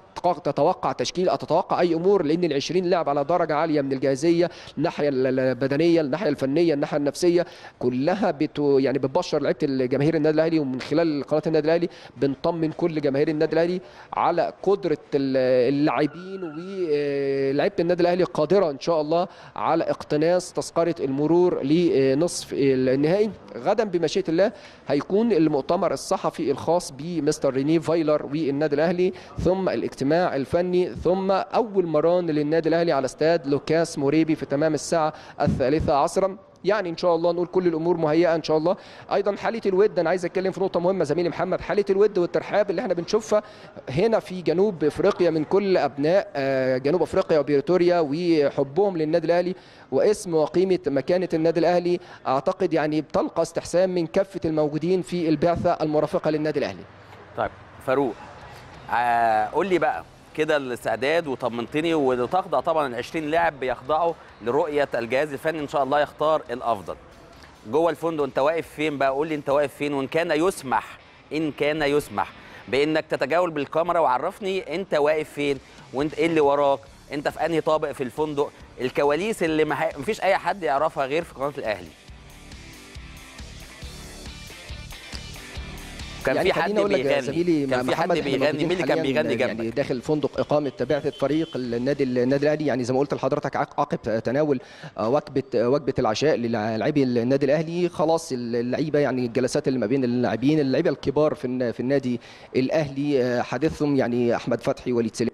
تتوقع تشكيل تتوقع أي أمور لأن ال 20 لاعب على درجة عالية من الجاهزية الناحية ال- البدنية الناحية الفنية الناحية النفسية كلها بتو يعني بتبشر لعيبة الجماهير النادي الأهلي ومن خلال قناة النادي الأهلي بنطمن كل جماهير النادي الأهلي على قدرة ال- اللاعبين ولاعيبه النادي الأهلي قادرة إن شاء الله على اقتناص تذكرة المرور لنصف النهائي. غدا بمشيئة الله هيكون المؤتمر الصحفي الخاص بمستر ريني فايلر والنادي الأهلي ثم الاجتماع الفني ثم أول مران للنادي الأهلي على استاد لوكاس موريبي في تمام الساعة الثالثة عصرا. يعني إن شاء الله نقول كل الأمور مهيئة إن شاء الله. أيضا حالة الود أنا عايز أتكلم في نقطة مهمة زميلي محمد. حالة الود والترحاب اللي إحنا بنشوفها هنا في جنوب إفريقيا من كل أبناء آه، جنوب إفريقيا وبريتوريا وحبهم للنادي الأهلي واسم وقيمة مكانة النادي الأهلي. أعتقد يعني بتلقى استحسان من كافة الموجودين في البعثة المرافقة للنادي الأهلي.
طيب فاروق آه قول لي بقى كده الاستعداد وطمنتني وتخضع طبعا ال 20 لاعب بيخضعوا لرؤية الجهاز الفني إن شاء الله يختار الأفضل. جوه الفندق أنت واقف فين بقى؟ قول لي أنت واقف فين وإن كان يسمح إن كان يسمح بإنك تتجول بالكاميرا وعرفني أنت واقف فين وإنت إيه اللي وراك أنت في أنهي طابق في الفندق الكواليس اللي ما مفيش أي حد يعرفها غير في قناة الأهلي. كان
يعني
في حد بيغني.
زميلي
كان في حد بيغني؟ مين اللي كان بيغني جنبك؟
يعني داخل فندق إقامة بعثه فريق النادي النادي الأهلي. يعني زي ما قلت لحضرتك عق- عقب تناول آه، وجبة آه، وجبة العشاء للاعبي النادي الأهلي. خلاص اللعيبة يعني الجلسات اللي ما بين اللاعبين اللعيبة الكبار في في النادي الأهلي آه، حديثهم يعني أحمد فتحي وليد سليم.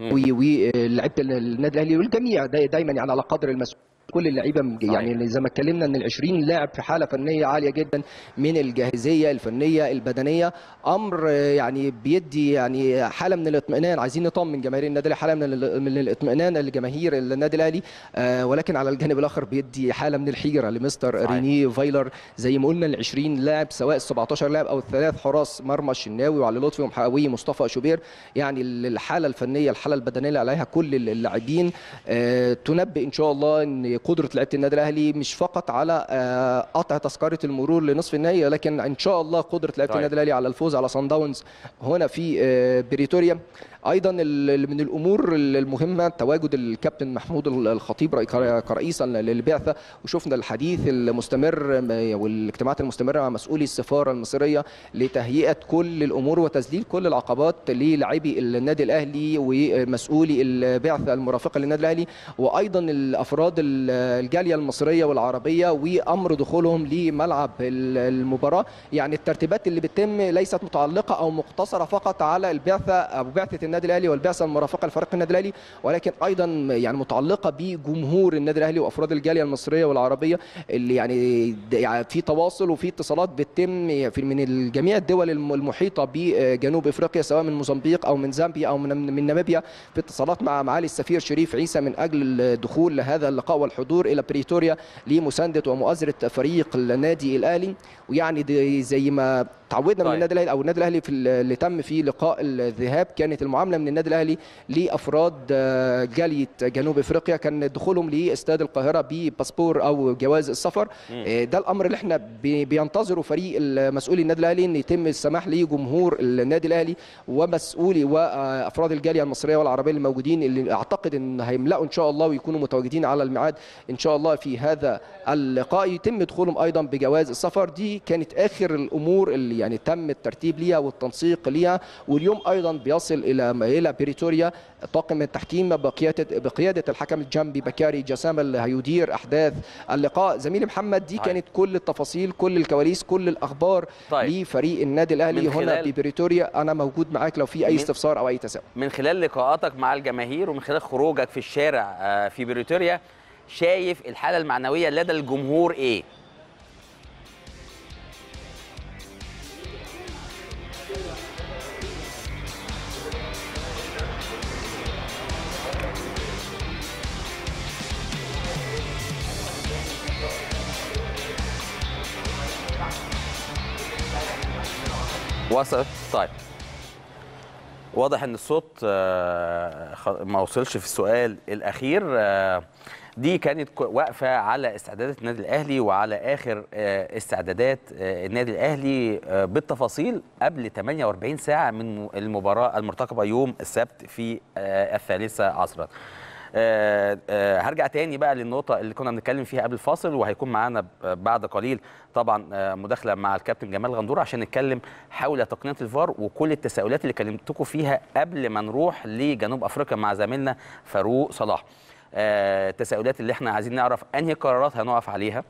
ولعيبه النادي الأهلي والجميع داي- دايما يعني على قدر المسؤول كل
اللعيبة.
يعني زي ما اتكلمنا إن ال 20 لاعب في حالة فنية عالية جدا من الجاهزية الفنية البدنية. أمر يعني بيدي يعني حالة من الاطمئنان. عايزين نطمن جماهير النادي الأهلي حالة من من الاطمئنان لجماهير النادي الأهلي. آه، ولكن على الجانب الآخر بيدي حالة من الحيرة لمستر
صحيح.
ريني فايلر. زي ما قلنا ال 20 لاعب سواء ال 17 لاعب أو الثلاث حراس مرمى الشناوي وعلي لطفي ومحاوي مصطفى شوبير. يعني ال- الحالة الفنية الحالة البدنية اللي عليها كل اللاعبين. آه، تنبئ إن شاء الله إن قدرة لعيبة النادي الأهلي مش فقط على آه، قطع تذكرة المرور لنصف النهائي لكن إن شاء الله قدرة لعيبة
طيب.
النادي الأهلي على الفوز على صن داونز هنا في آه، بريتوريا أيضا من الأمور المهمة تواجد الكابتن محمود الخطيب رئي- كرئيسا للبعثة وشفنا الحديث المستمر والاجتماعات المستمرة مع مسؤولي السفارة المصرية لتهيئة كل الأمور وتذليل كل العقبات للاعبي النادي الأهلي ومسؤولي البعثة المرافقة للنادي الأهلي وأيضا الأفراد الجالية المصرية والعربية وأمر دخولهم لملعب المباراة. يعني الترتيبات اللي بتتم ليست متعلقة أو مقتصرة فقط على البعثة أو بعثة النادي الأهلي والبعثة المرافقه لفريق النادي الأهلي ولكن أيضا يعني متعلقة بجمهور النادي الأهلي وأفراد الجالية المصرية والعربية اللي يعني يعني في تواصل وفي اتصالات بتتم من جميع الدول الم- المحيطة بجنوب إفريقيا سواء من موزمبيق أو من زامبيا أو من ناميبيا. في اتصالات مع معالي السفير شريف عيسى من أجل الدخول لهذا اللقاء والحضور إلى بريتوريا لمساندة ومؤازرة فريق النادي الأهلي. ويعني زي ما تعودنا من
طيب.
النادي الأهلي أو النادي الأهلي في ال- اللي تم فيه لقاء الذهاب كانت المعاملة من النادي الأهلي لأفراد آه، جالية جنوب إفريقيا. كان دخولهم لإستاد القاهرة بباسبور أو جواز السفر. آه، ده الأمر اللي إحنا بي- بينتظره فريق مسؤولي النادي الأهلي إن يتم السماح لجمهور النادي الأهلي ومسؤولي وأفراد الجالية المصرية والعربية الموجودين اللي أعتقد إن هيملأوا إن شاء الله ويكونوا متواجدين على الميعاد إن شاء الله في هذا اللقاء. يتم دخولهم أيضا بجواز السفر. دي كانت آخر الأمور اللي يعني تم الترتيب ليها والتنسيق ليها واليوم أيضا بيصل إلى إلى بريتوريا طاقم التحكيم بقياده بقيادة الحكم الجنبي بكاري جسام اللي هيدير أحداث اللقاء. زميلي محمد دي
طيب.
كانت كل التفاصيل كل الكواليس كل الأخبار
طيب.
لفريق النادي
الأهلي
هنا ببريتوريا أنا موجود معاك لو في
أي
استفسار أو أي تساؤل.
من خلال لقاءاتك مع الجماهير ومن خلال خروجك في الشارع آه، في بريتوريا شايف الحالة المعنوية لدى الجمهور إيه؟ وصلت؟ طيب. واضح إن الصوت آه، ما وصلش في السؤال الأخير. آه، دي كانت واقفة على استعدادات النادي الأهلي وعلى آخر آه، استعدادات النادي الأهلي بالتفاصيل قبل 48 ساعة من المباراة المرتقبة يوم السبت في الثالثة عصرا هرجع تاني بقى للنقطة اللي كنا بنتكلم فيها قبل الفاصل وهيكون معانا بعد قليل طبعا آه، مداخلة مع الكابتن جمال غندور عشان نتكلم حول تقنية الفار وكل التساؤلات اللي كلمتكم فيها قبل ما نروح لجنوب أفريقيا مع زميلنا فاروق صلاح. آه، التساؤلات اللي إحنا عايزين نعرف أنهي قرارات هنقف عليها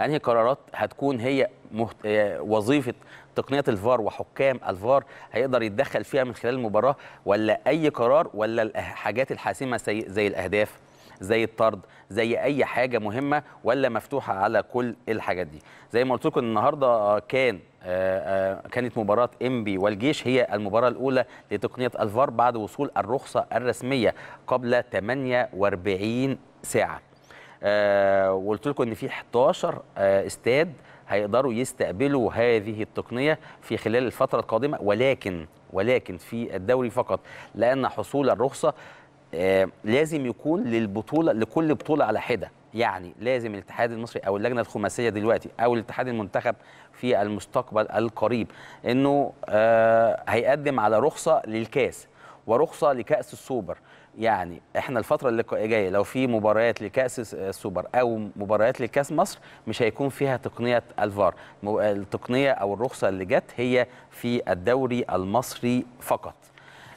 أنهي قرارات هتكون هي مهت... آه، وظيفة تقنية الفار وحكام الفار هيقدر يتدخل فيها من خلال المباراة ولا أي قرار ولا الحاجات الحاسمة زي, الأهداف زي الطرد زي أي حاجة مهمة ولا مفتوحة على كل الحاجات دي. زي ما قلت لكم النهارده آه، كان آه، آه، كانت مباراة إنبي والجيش هي المباراة الأولى لتقنية الفار بعد وصول الرخصة الرسمية قبل 48 ساعة. آه، وقلت لكم إن في 11 آه، استاد هيقدروا يستقبلوا هذه التقنية في خلال الفترة القادمة ولكن ولكن في الدوري فقط لأن حصول الرخصة آه، لازم يكون للبطولة لكل بطولة على حدة. يعني لازم الاتحاد المصري أو اللجنة الخماسية دلوقتي أو الاتحاد المنتخب في المستقبل القريب إنه آه، هيقدم على رخصة للكاس ورخصة لكأس السوبر يعني إحنا الفترة اللي جاية لو في مباريات لكأس السوبر أو مباريات لكأس مصر مش هيكون فيها تقنية الفار. التقنية أو الرخصة اللي جت هي في الدوري المصري فقط.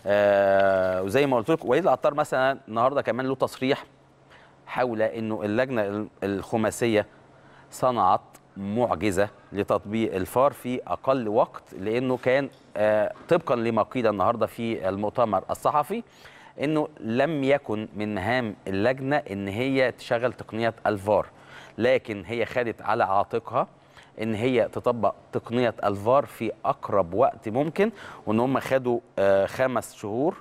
آه وزي ما قلت لكم وليد العطار مثلا النهارده كمان له تصريح حول إنه اللجنة الخماسية صنعت معجزة لتطبيق الفار في أقل وقت لأنه كان آه، طبقا لما قيل النهارده في المؤتمر الصحفي. إنه لم يكن من مهام اللجنة إن هي تشغل تقنية الفار لكن هي خدت على عاتقها إن هي تطبق تقنية الفار في أقرب وقت ممكن وإن هم خدوا آه، خمس شهور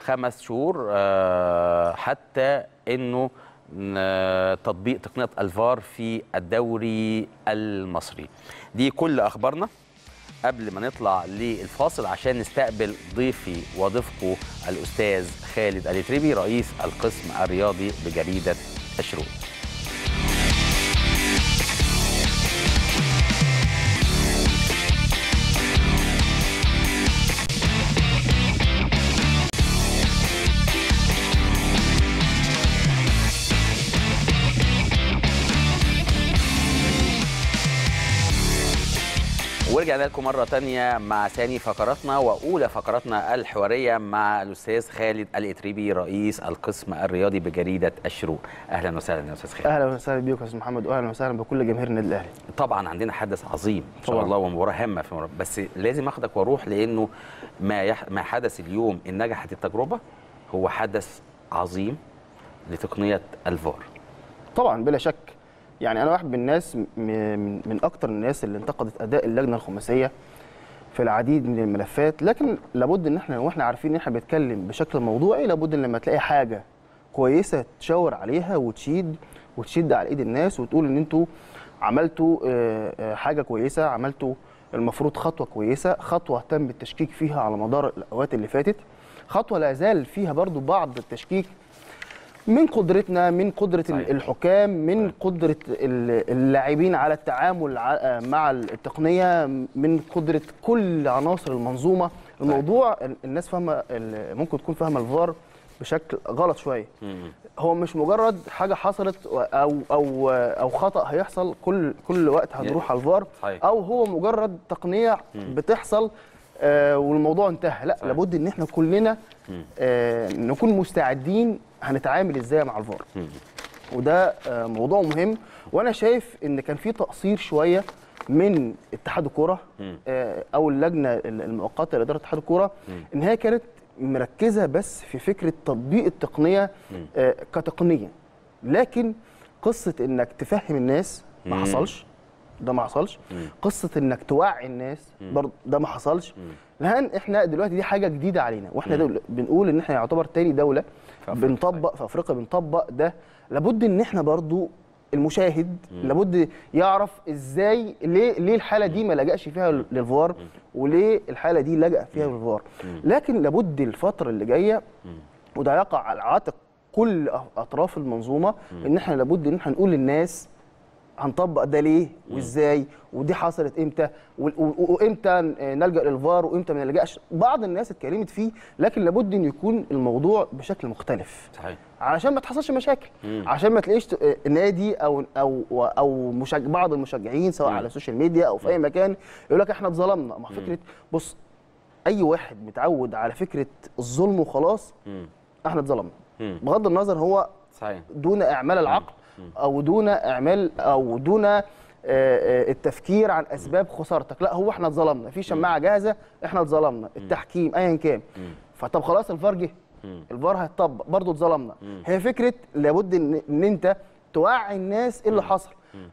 خمس شهور آه، حتى إنه ن- تطبيق تقنية الفار في الدوري المصري. دي كل أخبارنا. قبل ما نطلع للفاصل عشان نستقبل ضيفي وضيفكم الأستاذ خالد الاتريبي رئيس القسم الرياضي بجريدة الشروق ورجعنا لكم مرة تانية مع ثاني فقراتنا وأولى فقراتنا الحوارية مع الأستاذ خالد الإتريبي رئيس القسم الرياضي بجريدة الشروق. أهلا وسهلا يا أستاذ خالد.
أهلا وسهلا بيك يا أستاذ محمد واهلا وسهلا بكل جماهير النادي الأهلي.
طبعا عندنا حدث عظيم إن شاء
طبعاً.
الله ومباراة هامة في مرة. بس لازم أخدك وأروح لأنه ما يح... ما حدث اليوم إن نجحت التجربة هو حدث عظيم لتقنية الفار.
طبعا بلا شك. يعني أنا واحد من الناس من, من أكتر الناس اللي انتقدت أداء اللجنة الخماسية في العديد من الملفات لكن لابد إن إحنا وإحنا عارفين إن إحنا بنتكلم بشكل موضوعي لابد إن لما تلاقي حاجة كويسة تشاور عليها وتشيد وتشد على إيد الناس وتقول إن أنتوا عملتوا آه، آه، حاجة كويسة عملتوا المفروض خطوة كويسة خطوة تم التشكيك فيها على مدار الأوقات اللي فاتت خطوة لا زال فيها برضو بعض التشكيك من قدرتنا من قدرة
صحيح.
الحكام من قدرة ال- اللاعبين على التعامل مع التقنية من قدرة كل عناصر المنظومة الموضوع ال- الناس فاهمة ممكن تكون فاهمة الفار بشكل غلط
شوية.
هو مش مجرد حاجة حصلت أو أو أو خطأ هيحصل كل كل وقت هنروح على الفار. أو هو مجرد تقنية بتحصل آه والموضوع انتهى لا
صحيح.
لابد إن إحنا كلنا. آه نكون مستعدين هنتعامل إزاي مع الفار. وده آه، موضوع مهم. وأنا شايف إن كان في تقصير شوية من اتحاد
الكورة.
آه، أو اللجنة المؤقتة لإدارة اتحاد الكورة إن هي كانت مركزة بس في فكرة تطبيق التقنية آه، كتقنية. لكن قصة إنك تفهم الناس ما. حصلش. ده ما حصلش. قصة إنك توعي الناس برضه ده ما حصلش. لأن إحنا دلوقتي دي حاجة جديدة علينا. وإحنا بنقول إن إحنا يعتبر تاني
دولة.
بنطبق في أفريقيا بنطبق ده. لابد إن إحنا برضو المشاهد لابد يعرف إزاي ليه ليه الحالة دي ما لجأش فيها للفار وليه الحالة دي لجأ فيها للفار. لكن لابد الفترة اللي جاية وده يقع على عاتق كل أطراف المنظومة إن إحنا لابد إن إحنا نقول للناس هنطبق ده ليه وإزاي؟ ودي حصلت إمتى؟ وإمتى نلجأ للفار؟ وإمتى ما نلجأش؟ بعض الناس اتكلمت فيه لكن لابد إن يكون الموضوع بشكل مختلف.
صحيح.
علشان ما تحصلش مشاكل.
مم.
عشان ما تلاقيش نادي أو أو أو مشج... بعض المشجعين سواء
مم.
على السوشيال ميديا أو في أي مكان يقول لك إحنا اتظلمنا. ما فكرة بص أي واحد متعود على فكرة الظلم وخلاص
مم.
إحنا اتظلمنا.
مم.
بغض النظر هو
صحيح.
دون إعمال العقل. أو دون إعمال أو دون آه، آه، التفكير عن أسباب خسارتك. لا هو إحنا اتظلمنا. في شماعة جاهزة إحنا اتظلمنا. التحكيم ايا كان. فطب خلاص الفار جه. الفار هيطبق برضه اتظلمنا. هي فكرة لابد إن إن أنت توعي الناس إيه اللي حصل.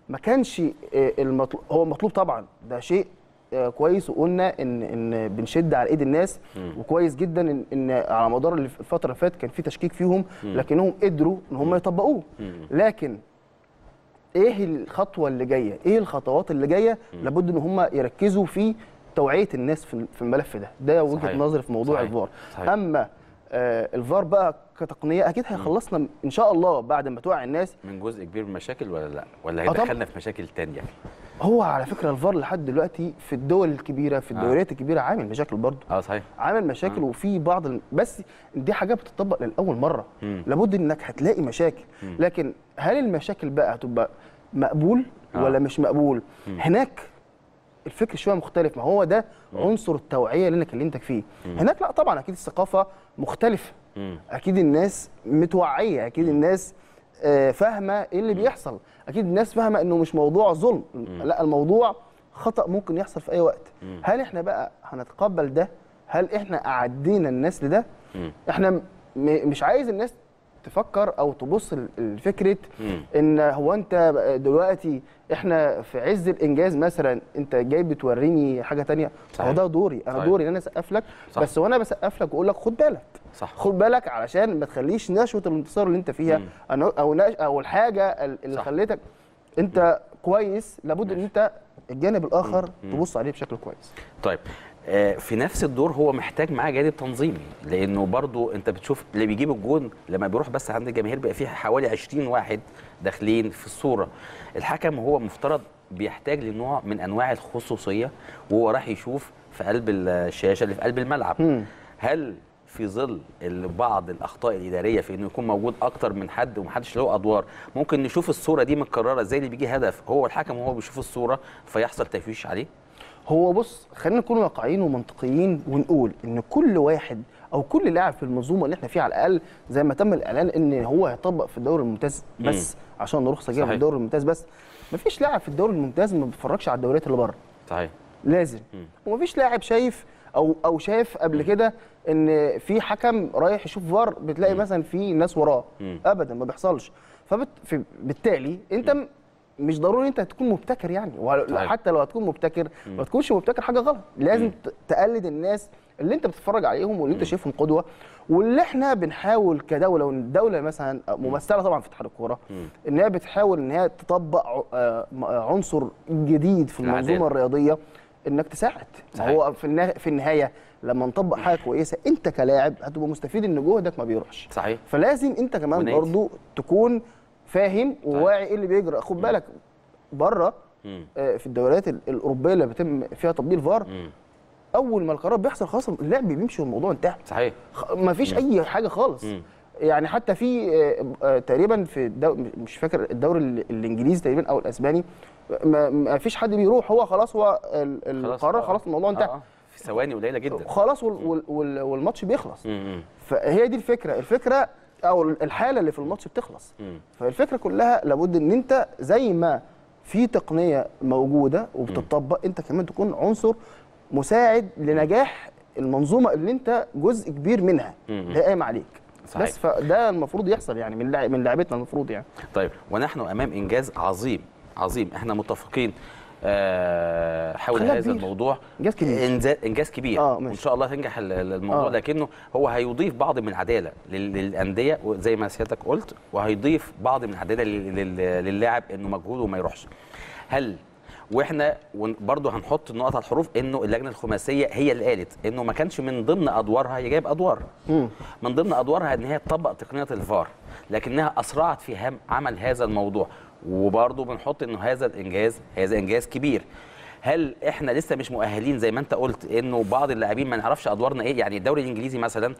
ما كانش آه، المطلوب هو مطلوب طبعا. ده شيء كويس وقلنا ان إن بنشد على إيد الناس. وكويس جدا ان, إن على مدار الفترة اللي فاتت كان في تشكيك فيهم لكنهم قدروا إن هم يطبقوه. لكن إيه الخطوة اللي جاية؟ إيه الخطوات اللي جاية لابد إن هم يركزوا في توعية الناس في الملف ده. ده وجهة
صحيح.
نظري في موضوع
صحيح.
الفار.
صحيح.
أما آه الفار بقى كتقنية أكيد هيخلصنا إن شاء الله بعد ما توعي الناس.
من جزء كبير من المشاكل ولا لأ؟ ولا
آه.
هيدخلنا في مشاكل تانية؟
هو على فكرة الفار لحد دلوقتي في الدول الكبيرة في
آه.
الدوريات الكبيرة عامل مشاكل برضه.
آه صحيح.
عامل مشاكل وفي بعض الم... بس دي حاجات بتطبق لاول مرة.
مم.
لابد إنك هتلاقي مشاكل. لكن هل المشاكل بقى هتبقى مقبول
آه.
ولا مش مقبول؟ هناك الفكر شوية مختلف. ما هو ده عنصر التوعية اللي أنا كلمتك فيه. هناك لا طبعا أكيد الثقافة مختلفة.
مم.
أكيد الناس متوعية أكيد الناس آه، فاهمة إيه اللي بيحصل. أكيد الناس فاهمة إنه مش موضوع ظلم. لا الموضوع خطأ ممكن يحصل في أي وقت. هل إحنا بقى هنتقبل ده؟ هل إحنا أعدينا الناس لده. إحنا مش عايز الناس تفكر أو تبص لفكرة
مم.
إن هو أنت دلوقتي إحنا في عز الإنجاز مثلا أنت جاي بتوريني حاجة تانية
صحيح.
هو ده دوري أنا
صحيح.
دوري إن أنا اسقف لك
صح.
بس وأنا بسقف لك وأقول لك خد بالك
صح
خد بالك علشان ما تخليش نشوة الانتصار اللي أنت فيها
مم.
أو نش- أو الحاجة ال- اللي
صح.
خليتك أنت كويس لابد إن أنت الجانب الآخر تبص عليه بشكل كويس
طيب في نفس الدور هو محتاج معاه جانب تنظيمي لأنه برضو أنت بتشوف اللي بيجيب الجون لما بيروح بس عند الجماهير بقى فيه حوالي 20 واحد داخلين في الصورة. الحكم هو مفترض بيحتاج لنوع من أنواع الخصوصية وهو راح يشوف في قلب الشاشة اللي في قلب الملعب.
مم.
هل في ظل بعض الأخطاء الإدارية في إنه يكون موجود أكتر من حد ومحدش له أدوار ممكن نشوف الصورة دي متكررة زي اللي بيجي هدف هو الحكم وهو بيشوف الصورة فيحصل تفويش عليه؟
هو بص خلينا نكون واقعيين ومنطقيين ونقول إن كل واحد أو كل لاعب في المنظومة اللي إحنا فيها على الأقل زي ما تم الإعلان إن هو هيطبق في الدوري الممتاز بس عشان رخصه جاية
صحيح.
الدوري الممتاز بس. مفيش لاعب في الدوري الممتاز ما بيتفرجش على الدوريات اللي بره.
صحيح.
لازم. ومفيش لاعب شايف أو أو شاف قبل كده إن في حكم رايح يشوف فار بتلاقي مثلا في ناس وراه.
مم.
ابدا ما بيحصلش. فبالتالي أنت مش ضروري أنت تكون مبتكر يعني.
صحيح.
وحتى لو هتكون مبتكر ما تكونش مبتكر حاجة غلط. لازم تقلد الناس اللي أنت بتتفرج عليهم واللي أنت شايفهم قدوة. واللي إحنا بنحاول كدولة والدولة مثلا ممثلة طبعا في اتحاد الكورة إن هي بتحاول إن هي تطبق آه، آه، عنصر جديد في. المنظومة الرياضية إنك تساعد.
صحيح.
هو في النهاية لما نطبق حاجة كويسة أنت كلاعب هتبقى مستفيد إن جهدك ما بيروحش.
صحيح.
فلازم أنت كمان. برضو تكون فاهم وواعي إيه اللي بيجرى خد بالك بره. آه، في الدوريات ال- الأوروبية اللي بيتم فيها تطبيق الفار. أول ما القرار بيحصل خلاص اللعب بيمشي والموضوع انتهى
صحيح
ما فيش أي حاجة خالص
مم.
يعني حتى في آه، آه، تقريبا في الدو... مش فاكر الدوري ال- الإنجليزي تقريبا أو الأسباني ما, ما فيش حد بيروح هو خلاص هو ال- القرار. خلاص الموضوع انتهى
آه،. في ثواني قليلة جدا
خلاص وال... وال... وال... والماتش بيخلص.
مم.
فهي دي الفكرة الفكرة أو الحالة اللي في الماتش بتخلص.
مم.
فالفكرة كلها لابد إن أنت زي ما في تقنية موجودة وبتطبق أنت كمان تكون عنصر مساعد لنجاح المنظومة اللي أنت جزء كبير منها. هي قايمه عليك.
صحيح.
بس فده المفروض يحصل يعني من من لعبتنا المفروض يعني.
طيب ونحن أمام إنجاز عظيم عظيم. إحنا متفقين حول
خلاف
هذا
كبير.
الموضوع
إنجاز كبير.
إنجاز كبير
آه، وإن.
شاء الله تنجح ال- ال- الموضوع
آه.
لكنه هو هيضيف بعض من العدالة لل- للأندية زي ما سيادتك قلت وهيضيف بعض من العدالة لل- لل- للاعب إنه مجهوده ما يروحش هل وإحنا برضه هنحط النقط على الحروف إنه اللجنة الخماسية هي اللي قالت إنه ما كانش من ضمن أدوارها هي جايب أدوار
مم.
من ضمن أدوارها إن هي تطبق تقنية الفار لكنها أسرعت في عمل هذا الموضوع وبرضه بنحط إنه هذا الإنجاز هذا إنجاز كبير. هل إحنا لسه مش مؤهلين زي ما أنت قلت إنه بعض اللاعبين ما نعرفش أدوارنا إيه؟ يعني الدوري الإنجليزي مثلا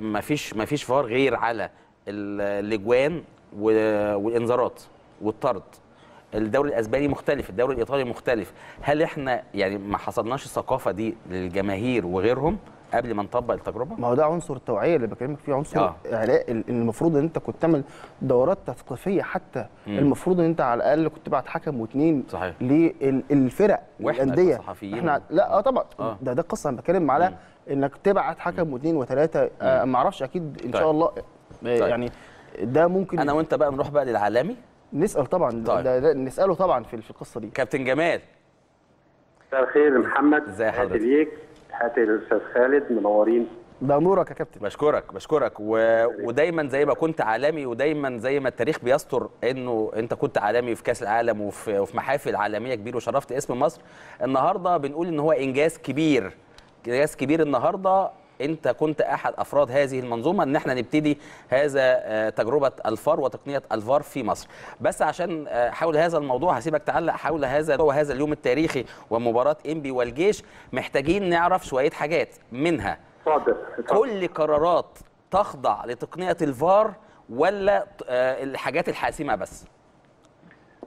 ما فيش ما فيش فار غير على ال- الأجوان والإنذارات والطرد. الدوري الأسباني مختلف الدوري الإيطالي مختلف. هل إحنا يعني ما حصلناش الثقافة دي للجماهير وغيرهم؟ قبل ما نطبق التجربة
ما هو ده عنصر التوعية اللي بكلمك فيه عنصر
آه.
اعلاء ال- المفروض إن أنت كنت تعمل دورات تثقيفية حتى
مم.
المفروض إن أنت على الأقل كنت تبعت حكم واثنين
صحيح.
للفرق
وإحنا
الأندية
كصحفيين.
إحنا لا آه طبعا
آه.
ده ده القصة أنا بتكلم على إنك تبعت حكم واثنين وثلاثه آه ما أعرفش أكيد إن
طيب.
شاء الله
طيب.
يعني ده ممكن
أنا وأنت بقى نروح بقى للعالمي
نسأل طبعا ده,
طيب.
ده, ده نسأله طبعا في في القصة دي
كابتن جمال
مساء الخير محمد
ازي حضرتك؟
تحياتي للأستاذ خالد منورين
ده نورك يا كابتن.
بشكرك بشكرك. و... ودايما زي ما كنت عالمي ودايما زي ما التاريخ بيستر إنه أنت كنت عالمي في كأس العالم وفي, وفي محافل عالمية كبير وشرفت اسم مصر. النهارده بنقول إن هو إنجاز كبير. إنجاز كبير النهارده انت كنت احد افراد هذه المنظومه ان إحنا نبتدي هذا آه، تجربه الفار وتقنيه الفار في مصر. بس عشان آه، حول هذا الموضوع هسيبك تعلق حول هذا وهذا اليوم التاريخي ومباراه انبي والجيش. محتاجين نعرف شوية حاجات منها. كل قرارات تخضع لتقنيه الفار ولا آه، الحاجات الحاسمه بس؟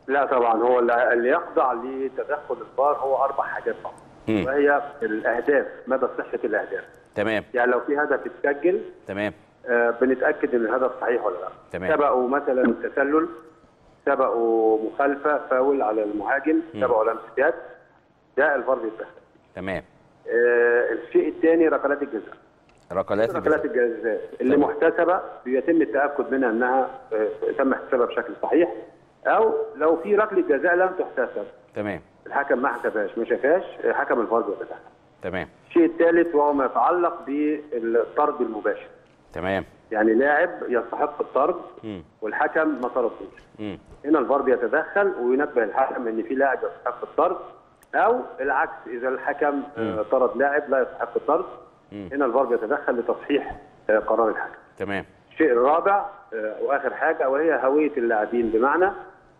لا طبعا هو اللي يخضع لتدخل الفار هو أربع حاجات فقط. وهي الأهداف مدى صحة الأهداف.
تمام.
يعني لو في هدف اتسجل
تمام.
آه، بنتأكد إن الهدف صحيح ولا لا.
تمام.
سبقوا مثلا تسلل سبقوا مخالفة فاول على المهاجم سبقوا لمسه يد ده الفار بيتدخل
تمام.
آه، الشيء الثاني ركلات الجزاء.
ركلات
ركلات
الجزاء.
اللي
تمام.
محتسبة بيتم التأكد منها إنها آه، تم احتسابها بشكل صحيح أو لو في ركلة جزاء لم تحتسب.
تمام.
الحكم ما حسبهاش ما شافهاش حكم الفار بيتدخل
تمام.
الشيء الثالث وهو ما يتعلق بالطرد المباشر.
تمام.
يعني لاعب يستحق الطرد
مم.
والحكم ما طردوش. هنا الفار بيتدخل وينبه الحكم إن في لاعب يستحق الطرد أو العكس إذا الحكم آه، طرد لاعب لا يستحق الطرد. هنا الفار بيتدخل لتصحيح آه، قرار الحكم.
تمام.
الشيء الرابع آه، وآخر حاجة وهي هوية اللاعبين. بمعنى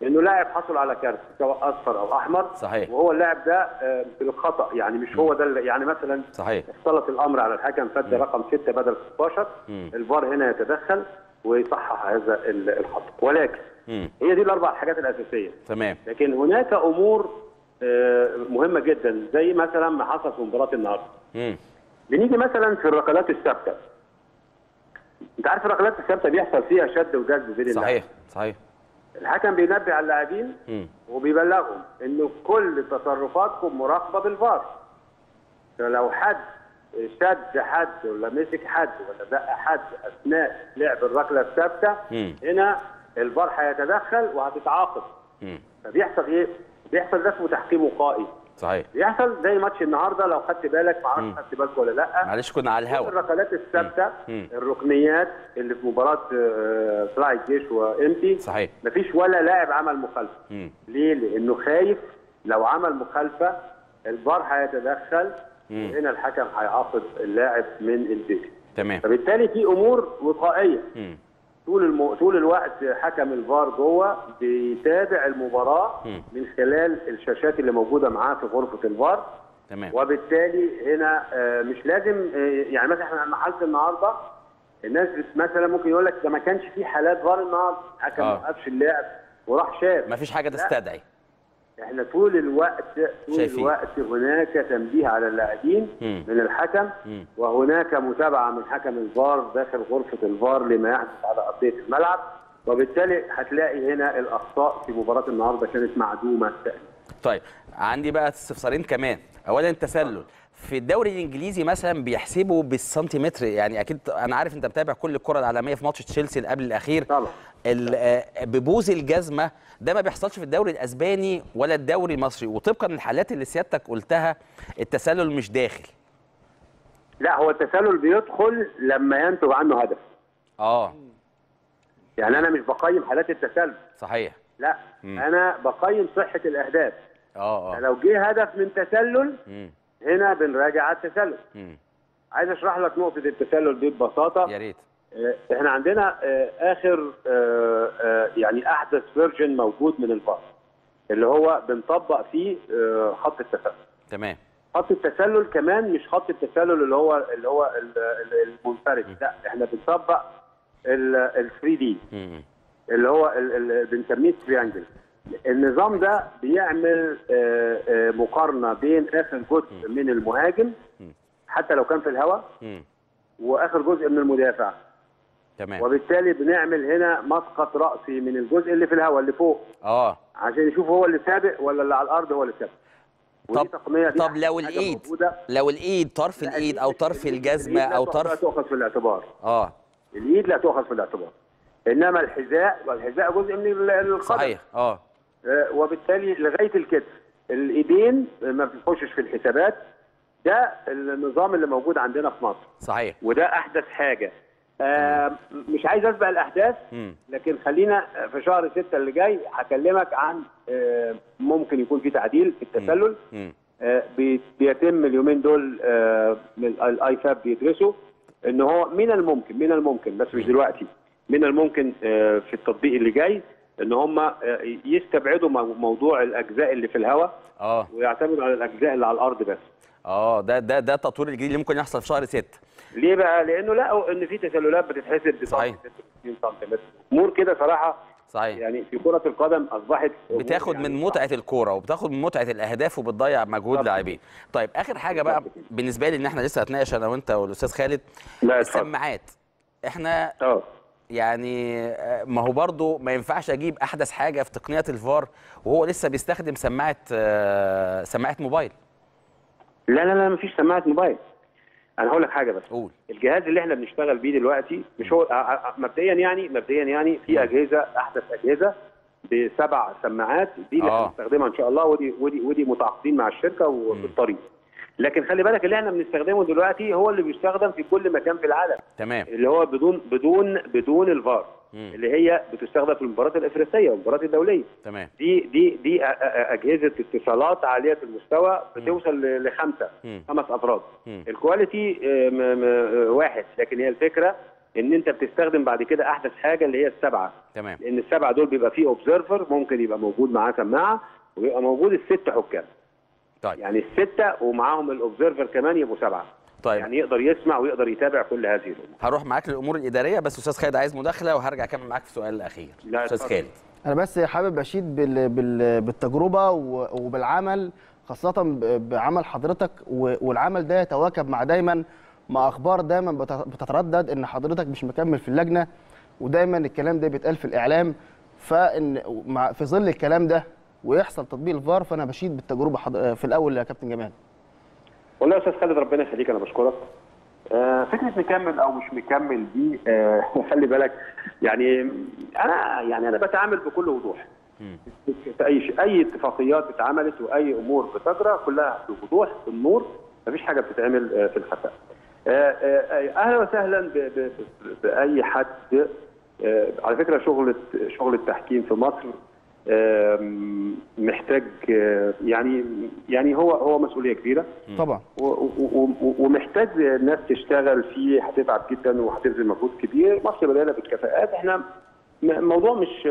انه لاعب حصل على كارت سواء أصفر أو أحمر
صحيح.
وهو اللاعب ده آه، بالخطأ يعني مش هو ده يعني مثلا
صحيح
اختلط الأمر على الحكم فد رقم 6 بدل 16
مم.
الفار هنا يتدخل ويصحح هذا ال- الخطا ولكن
مم.
هي دي الأربع حاجات الأساسية
تمام
لكن هناك أمور آه، مهمة جدا زي مثلا ما حصل في مباراة النهارده. بنيجي مثلا في الركلات الثابتة أنت عارف الركلات الثابتة بيحصل فيها شد وجذب بين.
صحيح صحيح
الحكم بينبه على اللاعبين. وبيبلغهم انه كل تصرفاتكم مراقبة بالفار فلو حد شد حد ولا مسك حد ولا دق حد أثناء لعب الركلة
الثابتة.
هنا الفار هيتدخل وهتتعاقب. فبيحصل إيه؟ بيحصل ده اسمه تحكيم وقائي
صحيح.
بيحصل زي ماتش النهارده لو خدت بالك ما أعرفش خدت بالك ولا لأ.
معلش كنا على الهوا.
الركلات
الثابتة.
الركنيات اللي في مباراة آه، طلائع الجيش وامتي
صحيح.
مفيش ولا لاعب عمل مخالفة.
مم.
ليه؟ لأنه خايف لو عمل مخالفة الفار هيتدخل. وهنا الحكم هيعاقب اللاعب من البيت
تمام.
فبالتالي في أمور وقائية.
مم.
طول الم... طول الوقت حكم الفار جوه بيتابع المباراة
مم.
من خلال الشاشات اللي موجودة معاه في غرفة الفار.
تمام.
وبالتالي هنا آه، مش لازم آه، يعني مثلا إحنا لما حالة النهارده الناس مثلا ممكن يقول لك ده ما كانش في حالات فار النهارده. حكم
آه.
ما وقفش اللاعب وراح شاف.
ما فيش حاجة تستدعي.
إحنا طول الوقت طول
شايفين.
الوقت هناك تنبيه على اللاعبين. من الحكم
مم.
وهناك متابعة من حكم الفار داخل غرفة الفار لما يحدث على أرضية الملعب وبالتالي هتلاقي هنا الأخطاء في مباراة النهارده كانت معدومة تقريبا
طيب عندي بقى استفسارين كمان اولا التسلل في الدوري الإنجليزي مثلا بيحسبوا بالسنتيمتر. يعني أكيد أنا عارف أنت متابع كل الكرة العالمية في ماتش تشيلسي اللي قبل الأخير. آه، ببوز الجزمة ده ما بيحصلش في الدوري الأسباني ولا الدوري المصري. وطبقا للحالات اللي سيادتك قلتها التسلل مش داخل.
لا هو التسلل بيدخل لما ينتج عنه هدف.
آه.
يعني أنا مش بقيم حالات التسلل.
صحيح.
لا
مم.
أنا بقيم صحة الأهداف.
آه آه.
لو جه هدف من تسلل
مم.
هنا بنراجع على التسلل.
مم.
عايز اشرح لك نقطة التسلل دي ببساطة.
يا ريت.
آه، إحنا عندنا آه، آخر آه، آه، يعني أحدث version موجود من الفار اللي هو بنطبق فيه آه، خط التسلل.
تمام.
خط التسلل كمان مش خط التسلل اللي هو اللي هو ال- ال- المنفرد. لا إحنا بنطبق ال 3 دي. اللي هو بنسميه تريانجل النظام ده بيعمل آه، آه، مقارنة بين آخر جزء من المهاجم حتى لو كان في الهواء. وآخر جزء من المدافع.
تمام.
وبالتالي بنعمل هنا مسقط رأسي من الجزء اللي في الهواء اللي فوق.
آه.
عشان يشوف هو اللي سابق ولا اللي على الأرض هو اللي سابق.
طب طب لو
الإيد.
لو الإيد طرف
لا، الإيد
أو
طرف الجزمة
أو
تؤ- لا
طرف
تؤخذ في الاعتبار.
آه.
الإيد لا تؤخذ في الاعتبار. إنما الحذاء والحذاء جزء من ال- القدم.
صحيح.
آه. وبالتالي لغاية الكتف الإيدين ما بتخشش في الحسابات. ده النظام اللي موجود عندنا في مصر.
صحيح.
وده أحدث حاجة. آه مش عايز أسبق
الأحداث.
لكن خلينا في شهر ستة اللي جاي هكلمك عن آه ممكن يكون في تعديل في التسلل. آه بيتم اليومين دول آه الاي فاب بيدرسوا إن هو من الممكن من الممكن بس مش دلوقتي. من الممكن آه في التطبيق اللي جاي إن هم يستبعدوا مو- موضوع الأجزاء اللي في الهواء
آه.
ويعتمدوا على الأجزاء اللي على الأرض بس.
آه ده ده ده التطوير الجديد اللي ممكن يحصل في شهر 6
ليه بقى؟ لأنه لقوا إن في تسللات بتتحسب ب
صحيح.
66 سم امور كده صراحة.
صحيح.
يعني في كرة القدم أصبحت
بتاخد
يعني.
من متعة الكورة وبتاخد من متعة الأهداف وبتضيع مجهود. لاعبين. طيب آخر حاجة بقى. بالنسبة لي إن إحنا لسه هتناقش أنا وأنت والأستاذ خالد.
لا.
السماعات. إحنا
آه.
يعني آه، ما هو برضو ما ينفعش أجيب أحدث حاجة في تقنية الفار وهو لسه بيستخدم سماعة آه، سماعة موبايل.
لا لا لا مفيش سماعة موبايل. أنا هقول لك حاجة بس.
قول.
الجهاز اللي إحنا بنشتغل بيه دلوقتي مش هو ع- مبدئيا يعني مبدئيا يعني في أجهزة أحدث أجهزة بسبع سماعات دي اللي
آه.
هنستخدمها إن شاء الله ودي ودي ودي متعاقدين مع الشركة وبالطريق لكن خلي بالك اللي إحنا بنستخدمه دلوقتي هو اللي بيستخدم في كل مكان في العالم.
تمام.
اللي هو بدون بدون بدون الفار.
مم.
اللي هي بتستخدم في المباريات الإفريقية والمباريات الدولية.
تمام.
دي دي دي أجهزة اتصالات عالية المستوى بتوصل لخمسة
مم.
خمس أفراد.
مم.
الكواليتي آه، آه، واحد. لكن هي الفكرة إن أنت بتستخدم بعد كده أحدث حاجة اللي هي السبعة.
تمام.
لأن السبعة دول بيبقى فيه اوبزرفر ممكن يبقى موجود معاه سماعة ويبقى موجود الست حكام.
طيب.
يعني الستة ومعاهم الاوبزرفر كمان يبقوا سبعة.
طيب.
يعني يقدر يسمع ويقدر يتابع كل هذه الأمور.
هروح معاك للأمور الإدارية بس أستاذ خالد عايز مداخلة وهرجع أكمل معاك في السؤال الأخير.
لا، أستاذ.
خالد.
أنا بس حابب أشيد بال... بال... بالتجربة و... وبالعمل خاصة. بعمل حضرتك و... والعمل ده يتواكب مع دايما مع أخبار دايما بت... بتتردد إن حضرتك مش مكمل في اللجنة ودايما الكلام ده بيتقال في الإعلام. فإن مع... في ظل الكلام ده ويحصل تطبيق الفار فأنا بشيد بالتجربة حض... في الأول يا كابتن جمال.
والله يا أستاذ خالد ربنا يخليك أنا بشكرك. آه، فكرة مكمل أو مش مكمل دي آه، خلي بالك. يعني أنا يعني أنا بتعامل بكل وضوح. في أي شيء أي اتفاقيات اتعملت وأي أمور بتجرى كلها بوضوح بالنور. مفيش حاجة بتتعمل آه، في الخفاء. آه، آه، أهلا وسهلا ب- ب- ب- بأي حد. آه، على فكرة شغل شغل التحكيم في مصر محتاج آه، يعني يعني هو هو مسؤولية كبيرة.
طبعا.
ومحتاج ناس تشتغل فيه هتتعب جدا وهتبذل مجهود كبير. مصر بدأنا بالكفاءات. إحنا الموضوع مش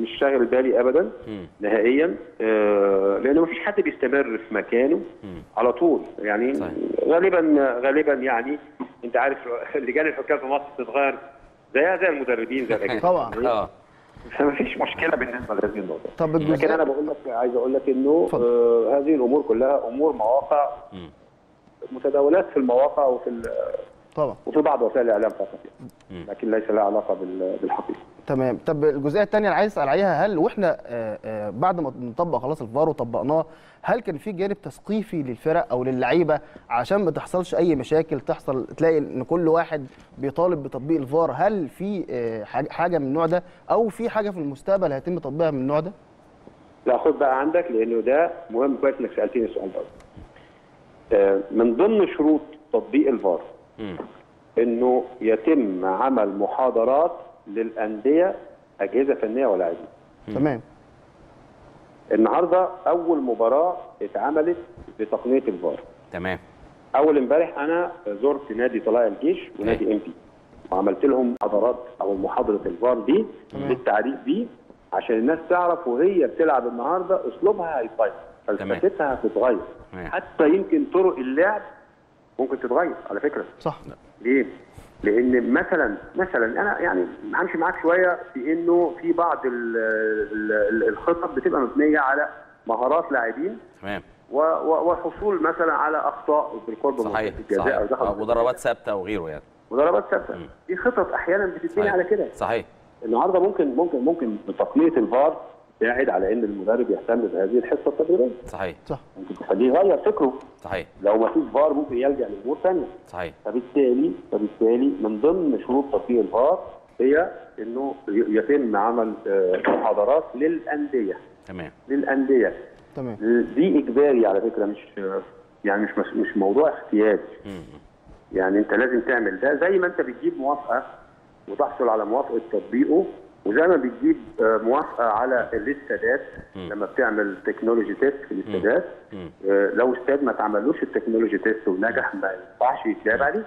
مش شاغل بالي ابدا نهائيا. آه، لأن مفيش حد بيستمر في مكانه على طول. يعني
صحيح.
غالبا غالبا يعني أنت عارف لجان الحكام في مصر بتتغير زيها زي المدربين زي الاجانب
طبعا.
آه
فمفيش مشكلة بالنسبة لهذه النقطة.
طب
لكن
الجزئيه
أنا بقول لك عايز أقول لك
إنه.
آه هذه الأمور كلها أمور مواقع متداولات في المواقع وفي ال-
طبعا.
وفي بعض وسائل الإعلام فقط. لكن ليس لها علاقة بال- بالحقيقة.
تمام. طب الجزئية الثانية أنا عايز أسأل عليها هل وإحنا آه، آه، بعد ما نطبق خلاص الفار وطبقناه هل كان في جانب تثقيفي للفرق أو للعيبة عشان ما تحصلش أي مشاكل تحصل تلاقي إن كل واحد بيطالب بتطبيق الفار؟ هل في آه، حاجة- حاجة من النوع ده أو في حاجة في المستقبل هيتم تطبيقها من النوع ده؟
لا خد بقى عندك لأنه ده مهم كويس إنك سألتني السؤال ده. من ضمن شروط تطبيق الفار إنه يتم عمل محاضرات للأندية أجهزة فنية ولاعبين
تمام.
النهارده أول مباراة اتعملت بتقنية الفار.
تمام.
أول امبارح أنا زرت نادي طلائع الجيش ونادي إم بي. وعملت لهم محاضرات أو محاضرة الفار دي للتعريف بيه عشان الناس تعرف وهي بتلعب النهارده أسلوبها هيتغير. فلسفتها هتتغير. حتى يمكن طرق اللعب ممكن تتغير على فكرة.
صح.
ليه؟ لأن مثلا مثلا أنا يعني همشي معاك شوية في انه في بعض ال- ال- الخطط بتبقى مبنيه على مهارات لاعبين
تمام.
و- و- والحصول مثلا على اخطاء بالقرب من
صحيح
الجزاء
صحيح.
في
وضربات ثابتة وغيره يعني.
وضربات ثابتة. دي خطط أحيانا بتتبني. على كده.
صحيح.
النهارده ممكن ممكن ممكن بتقنية الفار تساعد على إن المدرب يهتم بهذه الحصة التدريبيه
صحيح.
صح.
ممكن تخليه يغير فكره.
صحيح.
لو ما فيش فار ممكن يلجأ لامور ثانية
صحيح.
فبالتالي فبالتالي من ضمن شروط تطبيق الفار هي إنه ي- يتم عمل آه، محاضرات للأندية.
تمام.
للأندية.
تمام.
دي إجباري على فكرة مش يعني مش مش- مش موضوع اختياري يعني أنت لازم تعمل ده زي ما أنت بتجيب موافقة وتحصل على موافقة تطبيقه وزي ما بتجيب آه، موافقة على الاستادات لما بتعمل technology test في الاستادات آه، لو استاد ما تعملوش ال technology test ونجح ما ينفعش يتلعب عليه.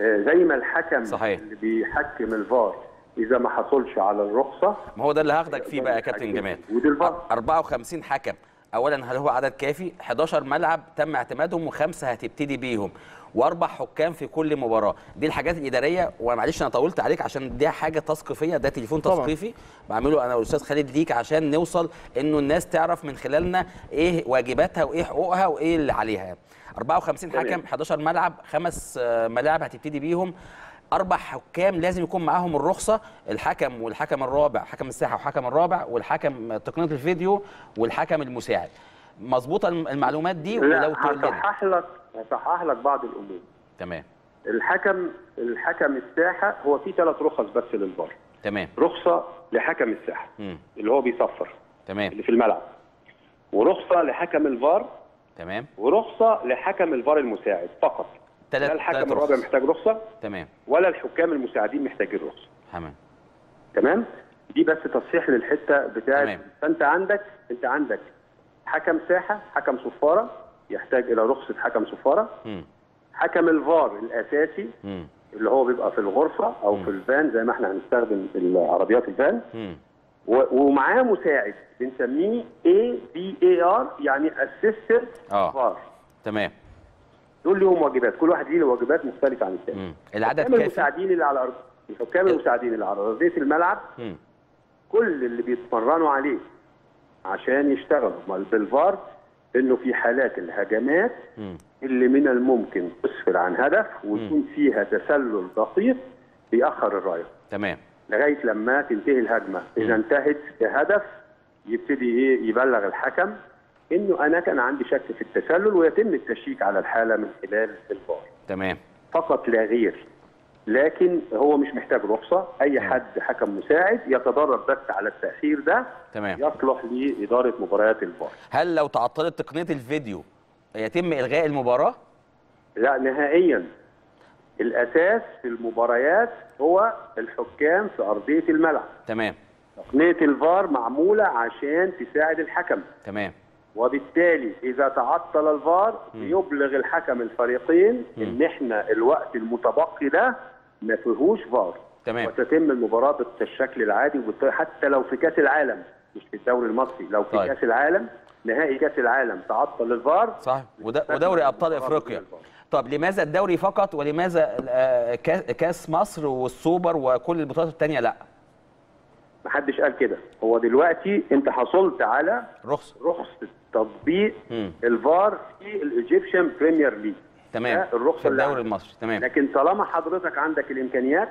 آه، زي ما الحكم
صحيح.
اللي بيحكم الفار إذا ما حصلش على الرخصة
ما هو ده اللي هاخدك فيه بقى يا كابتن جمال.
ودي الفار.
54 حكم. اولا هل هو عدد كافي؟ 11 ملعب تم اعتمادهم وخمسة هتبتدي بيهم. واربع حكام في كل مباراة. دي الحاجات الإدارية ومعلش أنا طولت عليك عشان دي حاجة تثقيفية ده تليفون. تثقيفي. بعمله أنا والأستاذ خالد ليك عشان نوصل إنه الناس تعرف من خلالنا إيه واجباتها وإيه حقوقها وإيه اللي عليها. 54
تمام.
حكم 11 ملعب خمس آه، ملاعب هتبتدي بيهم. أربع حكام لازم يكون معاهم الرخصة الحكم والحكم الرابع حكم الساحة وحكم الرابع والحكم تقنية الفيديو والحكم المساعد. مظبوطة الم- المعلومات دي ولو
هصحح لك هصحح لك بعض الأمور.
تمام.
الحكم الحكم الساحة هو في ثلاث رخص بس للفار.
تمام.
رخصة لحكم الساحة
مم.
اللي هو بيصفر.
تمام.
اللي في الملعب. ورخصة لحكم الفار.
تمام.
تصحيح لحكم الفار المساعد فقط. لا
ثلاث
الحكم الرابع محتاج رخصة.
تمام.
ولا الحكام المساعدين محتاجين رخصة.
تمام.
تمام؟ دي بس تصحيح للحتة بتاعت
تمام.
فأنت عندك أنت عندك حكم ساحة حكم صفارة يحتاج إلى رخصة حكم صفاره
مم.
حكم الفار
الأساسي.
اللي هو بيبقى في الغرفة أو في الفان زي ما إحنا هنستخدم العربيات الفان ومعاه مساعد بنسميه AVAR يعني assistant
آه.
فار
تمام
دول لهم واجبات كل واحد ليه واجبات مختلفة عن الثاني.
العدد كافي
المساعدين اللي على الأرض الحكام المساعدين اللي على أرضية الملعب
مم.
كل اللي بيتمرنوا عليه عشان يشتغلوا بالفار إنه في حالات الهجمات. اللي من الممكن تسفر عن هدف ويكون فيها تسلل دقيق بيأخر الرايه
تمام.
لغاية لما تنتهي الهجمة. إذا انتهت بهدف يبتدي إيه؟ يبلغ الحكم إنه أنا كان عندي شك في التسلل ويتم التشيك على الحالة من خلال الفار.
تمام.
فقط لا غير. لكن هو مش محتاج رخصة. أي حد حكم مساعد يتدرب بس على التاخير ده
تمام.
يصلح لإدارة مباريات الفار.
هل لو تعطلت تقنية الفيديو يتم إلغاء المباراة؟
لا نهائيا. الأساس في المباريات هو الحكام في أرضية الملعب.
تمام.
تقنية الفار معمولة عشان تساعد الحكم.
تمام.
وبالتالي إذا تعطل الفار يبلغ الحكم الفريقين إن إحنا الوقت المتبقي ده ما فيهوش فار.
تمام.
وتتم المباراة بالشكل العادي حتى لو في كأس العالم مش في الدوري المصري لو في
طيب.
كأس العالم نهائي كأس العالم تعطل الفار.
صح. وده ودوري أبطال إفريقيا. طب لماذا الدوري فقط ولماذا آه، كا- كأس مصر والسوبر وكل البطولات الثانية لا؟
محدش قال كده. هو دلوقتي أنت حصلت على
رخصة.
رخصة تطبيق. الفار في ال Egyptian Premier
League
تمام. الرخصة
في الدوري. المصري. تمام.
لكن طالما حضرتك عندك الإمكانيات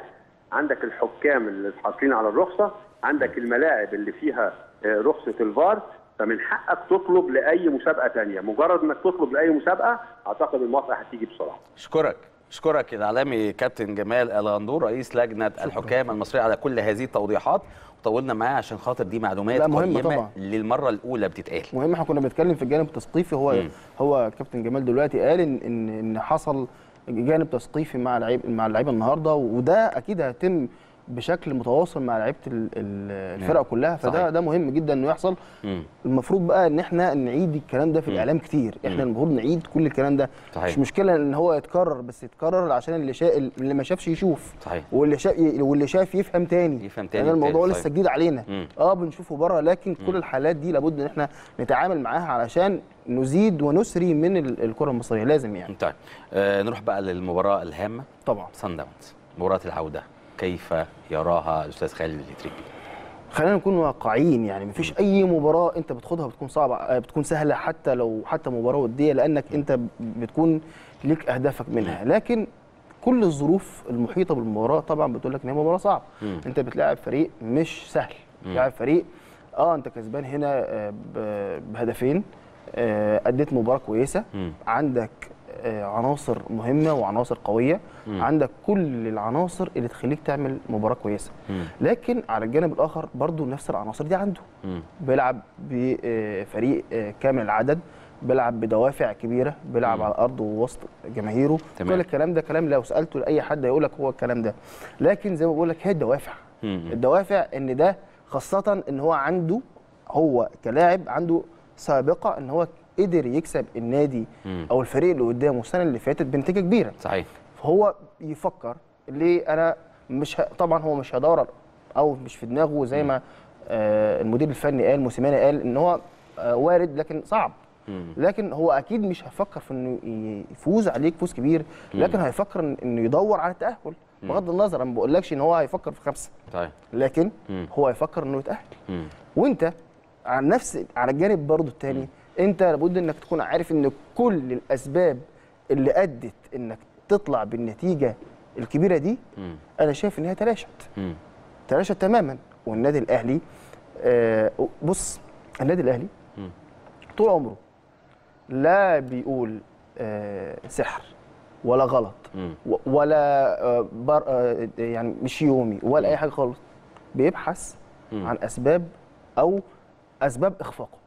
عندك الحكام اللي حاصلين على الرخصة عندك الملاعب اللي فيها آه، رخصة الفار فمن حقك تطلب لأي مسابقة تانية. مجرد إنك تطلب لأي مسابقة أعتقد الموافقة هتيجي بسرعة.
أشكرك. اشكرك الإعلامي كابتن جمال الغندور رئيس لجنة الحكام المصرية على كل هذه التوضيحات وطولنا معاه عشان خاطر دي معلومات قيمة
طبعا.
للمرة الأولى بتتقال
مهم إحنا كنا بنتكلم في الجانب التثقيفي هو
مم.
هو كابتن جمال دلوقتي قال ان ان إن حصل جانب تثقيفي مع لعيب مع اللعيبة النهارده وده أكيد هيتم بشكل متواصل مع لعيبة ال- ال- الفرق كلها
صحيح.
فده ده مهم جدا إنه يحصل.
مم.
المفروض بقى إن إحنا نعيد الكلام ده في الإعلام كتير. إحنا المفروض نعيد كل الكلام ده.
صحيح.
مش مشكلة إن هو يتكرر بس يتكرر عشان اللي شا... اللي ما شافش يشوف.
صحيح.
واللي شاف واللي شاف يفهم تاني.
يفهم تاني
لأن الموضوع
بالتالي،
لسه
صحيح.
جديد علينا.
مم.
آه بنشوفه بره لكن كل الحالات دي لابد إن إحنا نتعامل معاها علشان نزيد ونسري من ال- الكرة المصرية. لازم يعني.
طيب. آه نروح بقى للمباراة الهامة.
طبعا.
سان داونز مباراة العودة. كيف يراها الاستاذ خالد الاتريبي
خلينا نكون واقعيين يعني مفيش أي مباراة أنت بتاخدها بتكون صعبة آه، بتكون سهلة حتى لو حتى مباراة ودية لأنك أنت بتكون ليك أهدافك منها. لكن كل الظروف المحيطة بالمباراة طبعا بتقول لك إن هي مباراة
صعبة.
أنت بتلاعب فريق مش سهل. بتلاعب فريق آه أنت كسبان هنا آه، بهدفين آه، أديت مباراة
كويسة.
عندك عناصر مهمة وعناصر قوية. عندك كل العناصر اللي تخليك تعمل مباراة كويسة.
مم.
لكن على الجانب الآخر برضو نفس العناصر دي عنده. بيلعب بفريق كامل العدد. بيلعب بدوافع كبيرة. بيلعب على الأرض ووسط جماهيره.
تمام.
كل الكلام ده كلام لو سألته لأي حد هيقول لك هو الكلام ده. لكن زي ما بقول لك هي الدوافع.
مم.
الدوافع إن ده خاصة إن هو عنده هو كلاعب عنده سابقة إن هو قدر يكسب النادي
مم.
أو الفريق اللي قدامه السنة اللي فاتت بنتيجة كبيرة.
صحيح.
فهو يفكر ليه أنا مش ه... طبعا هو مش هيدور أو مش في دماغه زي ما آه المدير الفني قال موسيماني قال إن هو آه وارد لكن صعب.
مم.
لكن هو أكيد مش هيفكر في إنه يفوز عليك فوز كبير. لكن هيفكر إنه يدور على التأهل. بغض النظر أنا ما بقولكش إن هو هيفكر في خمسة.
طيب.
لكن
مم.
هو هيفكر إنه
يتأهل.
وأنت على نفس على الجانب برضو الثاني انت لابد انك تكون عارف ان كل الاسباب اللي ادت انك تطلع بالنتيجة الكبيرة دي
مم.
أنا شايف ان هي تلاشت
مم.
تلاشت تماما والنادي الاهلي آه بص النادي الاهلي
مم.
طول عمره لا بيقول آه سحر ولا غلط ولا آه بر آه يعني مش يومي ولا أي حاجة خالص بيبحث
مم.
عن أسباب أو أسباب
إخفاقه.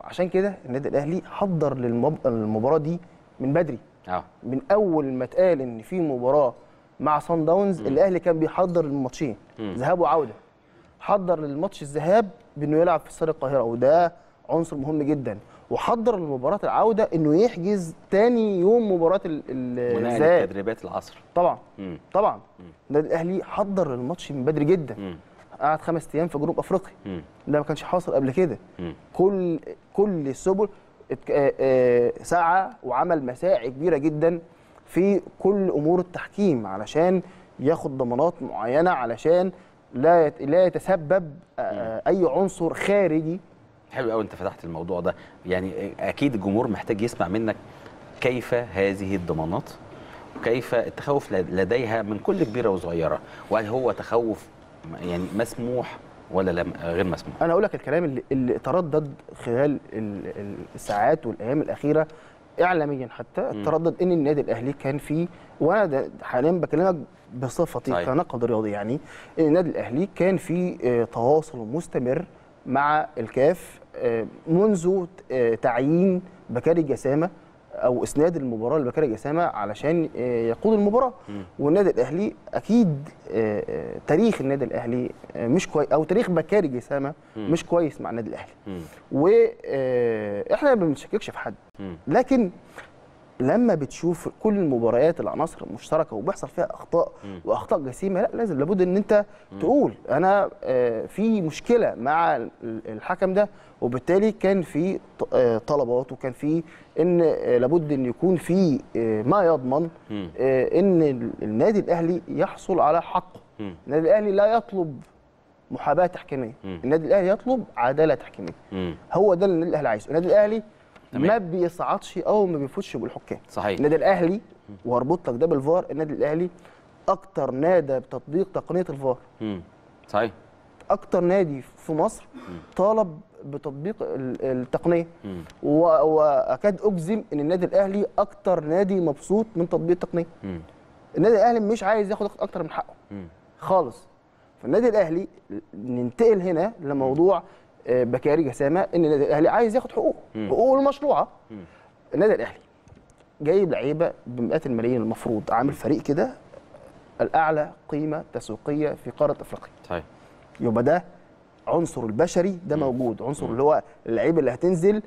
عشان كده النادي الأهلي حضر للمباراة دي من بدري.
آه.
من أول ما اتقال إن في مباراة مع صن داونز الأهلي كان بيحضر الماتشين
مم.
ذهاب وعودة. حضر للماتش الذهاب بإنه يلعب في استاد القاهرة وده عنصر مهم جدا. وحضر لمباراه العودة إنه يحجز تاني يوم
مباراة
الذهاب.
لتدريبات العصر.
طبعا.
مم.
طبعا. النادي الأهلي حضر الماتش من بدري جدا.
مم.
قعد خمس أيام في جنوب افريقيا. ده ما كانش حاصل قبل كده. كل كل السبل آه، آه، سعى وعمل مساعي كبيرة جدا في كل أمور التحكيم علشان ياخد ضمانات معينة علشان لا لا يتسبب آه، أي عنصر خارجي.
حلو قوي أنت فتحت الموضوع ده. يعني أكيد الجمهور محتاج يسمع منك كيف هذه الضمانات وكيف التخوف لديها من كل كبيرة وصغيرة. وهل هو تخوف يعني مسموح ولا لا غير مسموح
أنا أقول لك الكلام اللي, اللي تردد خلال ال- ال- الساعات والأيام الأخيرة اعلاميا حتى تردد إن النادي الأهلي كان فيه وأنا حاليا بكلمك بصفتي
صحيح.
كناقد رياضي يعني إن النادي الأهلي كان في آه، تواصل مستمر مع الكاف آه، منذ آه، تعيين بكاري جسامة أو إسناد المباراة لبكاري جسامة علشان آه، يقود المباراة. والنادي الأهلي أكيد آه، آه، تاريخ النادي الأهلي مش كويس أو تاريخ بكاري جسامة مش كويس مع النادي
الأهلي.
وإحنا ما بنشككش في حد. لكن لما بتشوف كل المباريات العناصر المشتركة وبيحصل فيها أخطاء وأخطاء جسيمة لا لازم لابد إن أنت تقول أنا آه، في مشكلة مع ال- الحكم ده وبالتالي كان في آه، طلبات وكان في إن آه، لابد إن يكون في ما يضمن إن ال- النادي الأهلي يحصل على حقه. النادي الأهلي لا يطلب محاباة
تحكيمية.
النادي الأهلي يطلب عدالة
تحكيمية.
هو ده اللي النادي الأهلي عايزه. النادي الأهلي
تمام.
ما بيصعدش أو ما بيفوتش بالحكام.
صحيح.
النادي الأهلي واربط لك ده بالفار النادي الأهلي أكتر نادى بتطبيق تقنية الفار.
مم. صحيح.
أكتر نادي في مصر طالب بتطبيق ال- التقنية. وأكاد أجزم إن النادي الأهلي أكتر نادي مبسوط من تطبيق التقنية.
مم.
النادي الأهلي مش عايز ياخد أكتر من حقه.
مم.
خالص. فالنادي الأهلي ننتقل هنا لموضوع بكاري جسامة إن النادي الأهلي عايز ياخد حقوقه. حقوقه
المشروعة.
النادي الأهلي جايب لعيبة بمئات الملايين المفروض عامل فريق كده الأعلى قيمة تسويقية في قارة أفريقيا.
صحيح.
يبقى ده عنصر البشري ده موجود. عنصر اللي هو اللعيبة اللي هتنزل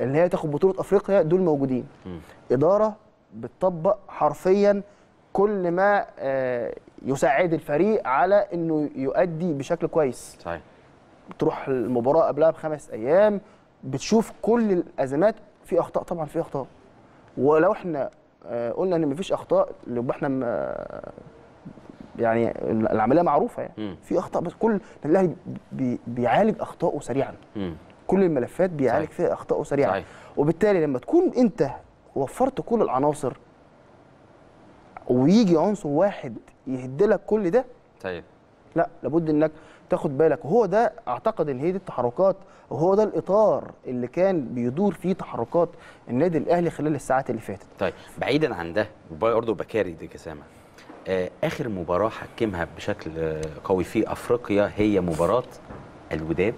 اللي هي تاخد بطولة أفريقيا دول موجودين.
مم.
إدارة بتطبق حرفيا كل ما آه، يساعد الفريق على إنه يؤدي بشكل كويس.
صحيح.
تروح المباراة قبلها بخمس أيام بتشوف كل الأزمات في أخطاء طبعا في أخطاء ولو إحنا آه، قلنا إن مفيش أخطاء يبقى إحنا م- يعني العملية معروفة يعني. في أخطاء بس كل الاهلي بي- بيعالج اخطائه سريعا
مم.
كل الملفات بيعالج
صحيح.
فيها اخطائه سريعا
صحيح.
وبالتالي لما تكون أنت وفرت كل العناصر ويجي عنصر واحد يهدلك كل ده
صحيح
لا لابد إنك تاخد بالك وهو ده أعتقد ان هي دي التحركات وهو ده الإطار اللي كان بيدور فيه تحركات النادي الأهلي خلال الساعات اللي فاتت.
طيب بعيدا عن ده برضه بكاري دي جسامه آه آخر مباراة حكمها بشكل قوي في أفريقيا هي مباراة الوداد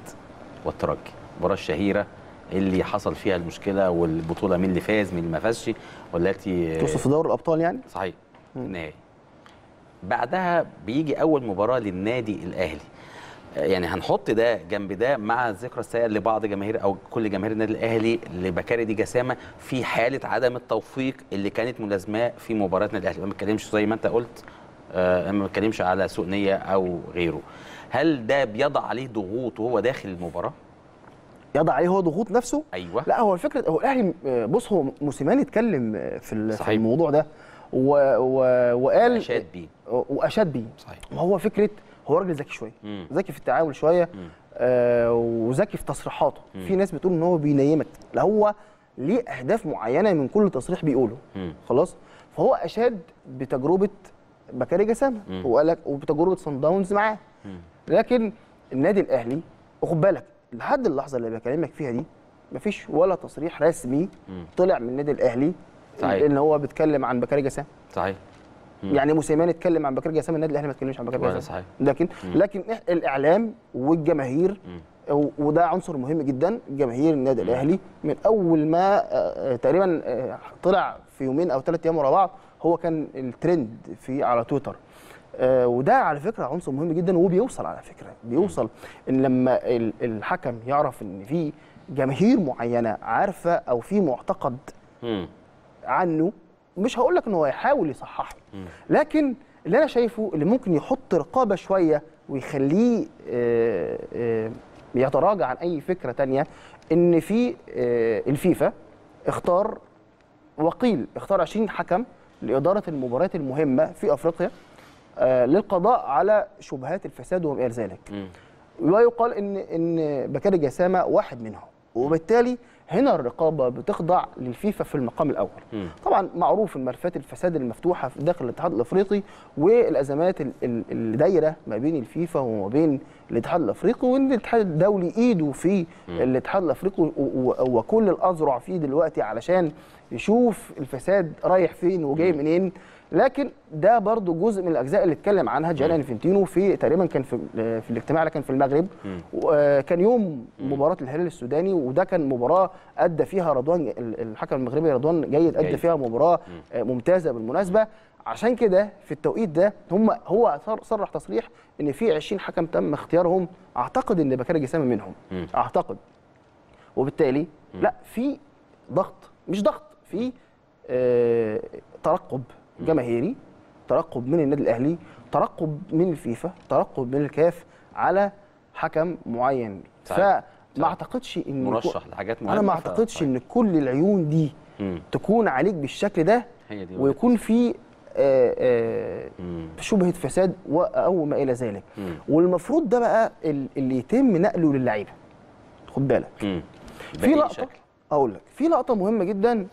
والترجي. المباراه الشهيرة اللي حصل فيها المشكلة والبطولة مين اللي فاز مين اللي ما فازش والتي آه،
توصل في دوري الأبطال يعني؟
صحيح النهائي بعدها بيجي أول مباراة للنادي الأهلي. يعني هنحط ده جنب ده مع الذكرى السيئة لبعض جماهير أو كل جماهير النادي الأهلي لبكاري دي جسامة في حالة عدم التوفيق اللي كانت ملازماه في مباراة النادي الأهلي. ما بنتكلمش زي ما أنت قلت آه، ما بنتكلمش على سوء نية أو غيره. هل ده بيضع عليه ضغوط وهو داخل المباراة؟
يضع عليه هو ضغوط نفسه؟
أيوه.
لا هو الفكرة هو الأهلي آه، بص هو موسيماني اتكلم آه، في
صحيح.
الموضوع ده و و وقال
اشاد بيه.
وأشاد بيه.
صحيح.
ما هو فكرة هو راجل ذكي
شوية.
ذكي في التعامل
شوية.
آه وذكي في تصريحاته. في ناس بتقول إن هو بينيمك لا هو ليه أهداف معينة من كل تصريح بيقوله. خلاص فهو أشاد بتجربة بكاري جسامه. وقال لك وبتجربة صن داونز معاه. لكن النادي الأهلي وخد بالك لحد اللحظة اللي بكلمك فيها دي مفيش ولا تصريح رسمي. طلع من النادي الأهلي
صحيح.
إن هو بيتكلم عن بكاري جسام
صحيح.
يعني موسيماني اتكلم عن بكاري جسام النادي الأهلي ما اتكلمش عن
ولا
جسام.
صحيح.
لكن لكن إح- الإعلام والجماهير و- وده عنصر مهم جدا جماهير النادي الأهلي من أول ما آه، آه، تقريبا آه، طلع في يومين أو ثلاث أيام ورا بعض هو كان الترند في على تويتر. وده على فكرة عنصر مهم جدا وبيوصل على فكرة. بيوصل إن لما ال- الحكم يعرف إن في جماهير معينة عارفة أو في معتقد
مم.
عنه مش هقول لك ان هو يحاول يصححه لكن اللي أنا شايفه اللي ممكن يحط رقابة شوية ويخليه آه، آه، يتراجع عن أي فكرة تانية إن في آه، الفيفا اختار وقيل اختار 20 حكم لإدارة المباريات المهمة في أفريقيا للقضاء على شبهات الفساد وما إلى ذلك. ويقال إن إن بكاري جسامة واحد منهم وبالتالي هنا الرقابة بتخضع للفيفا في المقام الأول.
مم.
طبعا معروف الملفات الفساد المفتوحة في داخل الاتحاد الأفريقي والأزمات ال- ال- اللي دايرة ما بين الفيفا وما بين الاتحاد الأفريقي وإن الاتحاد الدولي إيده في الاتحاد الأفريقي وكل الأذرع فيه دلوقتي علشان يشوف الفساد رايح فين وجاي منين. لكن ده برضو جزء من الأجزاء اللي اتكلم عنها جياني إنفنتينو في تقريبا كان في في الاجتماع اللي كان في المغرب. وكان يوم مباراة الهلال السوداني وده كان مباراة أدى فيها رضوان ال- الحكم المغربي رضوان جيد
أدى.
فيها مباراة آه، ممتازة بالمناسبة. عشان كده في التوقيت ده هم هو صر- صرح تصريح إن في 20 حكم تم اختيارهم. أعتقد إن بكاري جسامه منهم. أعتقد. وبالتالي لا في ضغط مش ضغط في آه، ترقب. جماهيري ترقب من النادي الأهلي ترقب من الفيفا ترقب من الكاف على حكم معين
صحيح.
فما
صحيح.
أعتقدش إن
مرشح لحاجات مهمة
أنا ما أعتقدش
طيب.
إن كل العيون دي
مم.
تكون عليك بالشكل ده
هي دي
ويكون في آه، آه،. شبهة فساد أو ما إلى ذلك
مم.
والمفروض ده بقى ال- اللي يتم نقله للعيبة خد بالك. في
بأي لقطة؟
أقول لك في لقطة مهمة جدا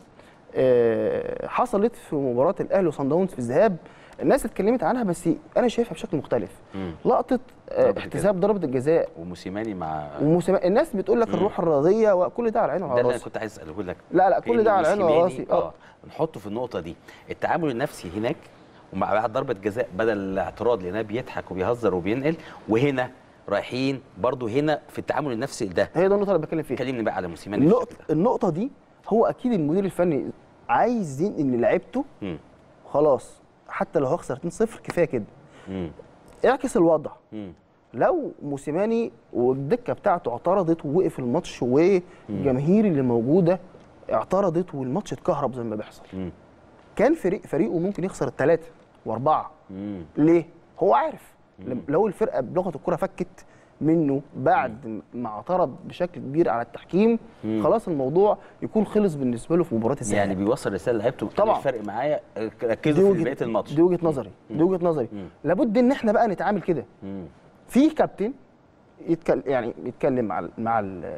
حصلت في مباراة الأهلي وصن داونز في الذهاب. الناس اتكلمت عنها بس أنا شايفها بشكل مختلف. لقطة آه، احتساب ضربة الجزاء.
وموسيماني مع
وموسم الناس بتقول لك الروح الرياضية وكل ده على عيني
ده
وعلى
اللي أنا
راسي
كنت عايز أسأله. لك
لا لا كل ده على عيني؟ وعلى راسي.
آه نحطه في النقطة دي. التعامل النفسي هناك ومع بعد ضربة جزاء بدل الاعتراض لأنها بيضحك وبيهزر وبينقل وهنا رايحين برضو هنا في التعامل النفسي ده.
هي ده النقطة اللي بتكلم فيها.
كلمني بقى على موسيماني ده.
النقطة دي هو أكيد المدير الفني عايز إن لعيبته
مم.
خلاص حتى لو هخسر 2-0 كفاية كده. اعكس الوضع. لو موسيماني والدكة بتاعته اعترضت ووقف الماتش والجماهير اللي موجودة اعترضت والماتش اتكهرب زي ما بيحصل. كان فريق فريقه ممكن يخسر الثلاثه
واربعة.
ليه؟ هو عارف لو الفرقة بلغة الكرة فكت منه بعد ما اعترض بشكل كبير على التحكيم
مم.
خلاص الموضوع يكون خلص بالنسبة له في مباراة الذهاب
يعني بيوصل رسالة لعيبته
طبعا.
الفرق معايا؟ ركزوا في بقية الماتش.
دي وجهة نظري دي وجهة نظري.
مم.
لابد إن إحنا بقى نتعامل كده. في كابتن يتكلم يعني يتكلم مع ال مع ال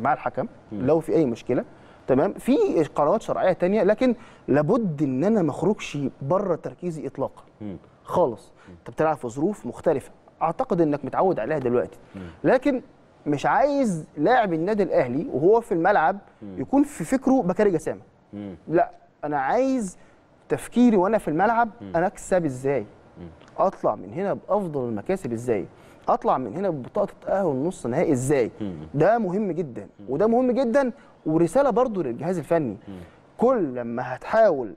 مع الحكم لو في أي مشكلة. تمام؟ في قرارات شرعية تانية لكن لابد إن أنا ما أخرجش بره تركيزي اطلاقا. خالص. أنت بتلعب في ظروف مختلفة. أعتقد إنك متعود عليها دلوقتي. لكن مش عايز لاعب النادي الأهلي وهو في الملعب يكون في فكره بكاري
جسامة.
لا أنا عايز تفكيري وأنا في الملعب أنا أكسب إزاي؟ أطلع من هنا بأفضل المكاسب إزاي؟ أطلع من هنا ببطاقة تاهل نص نهائي إزاي؟ ده مهم جدا. وده مهم جدا ورسالة برضو للجهاز الفني. كل لما هتحاول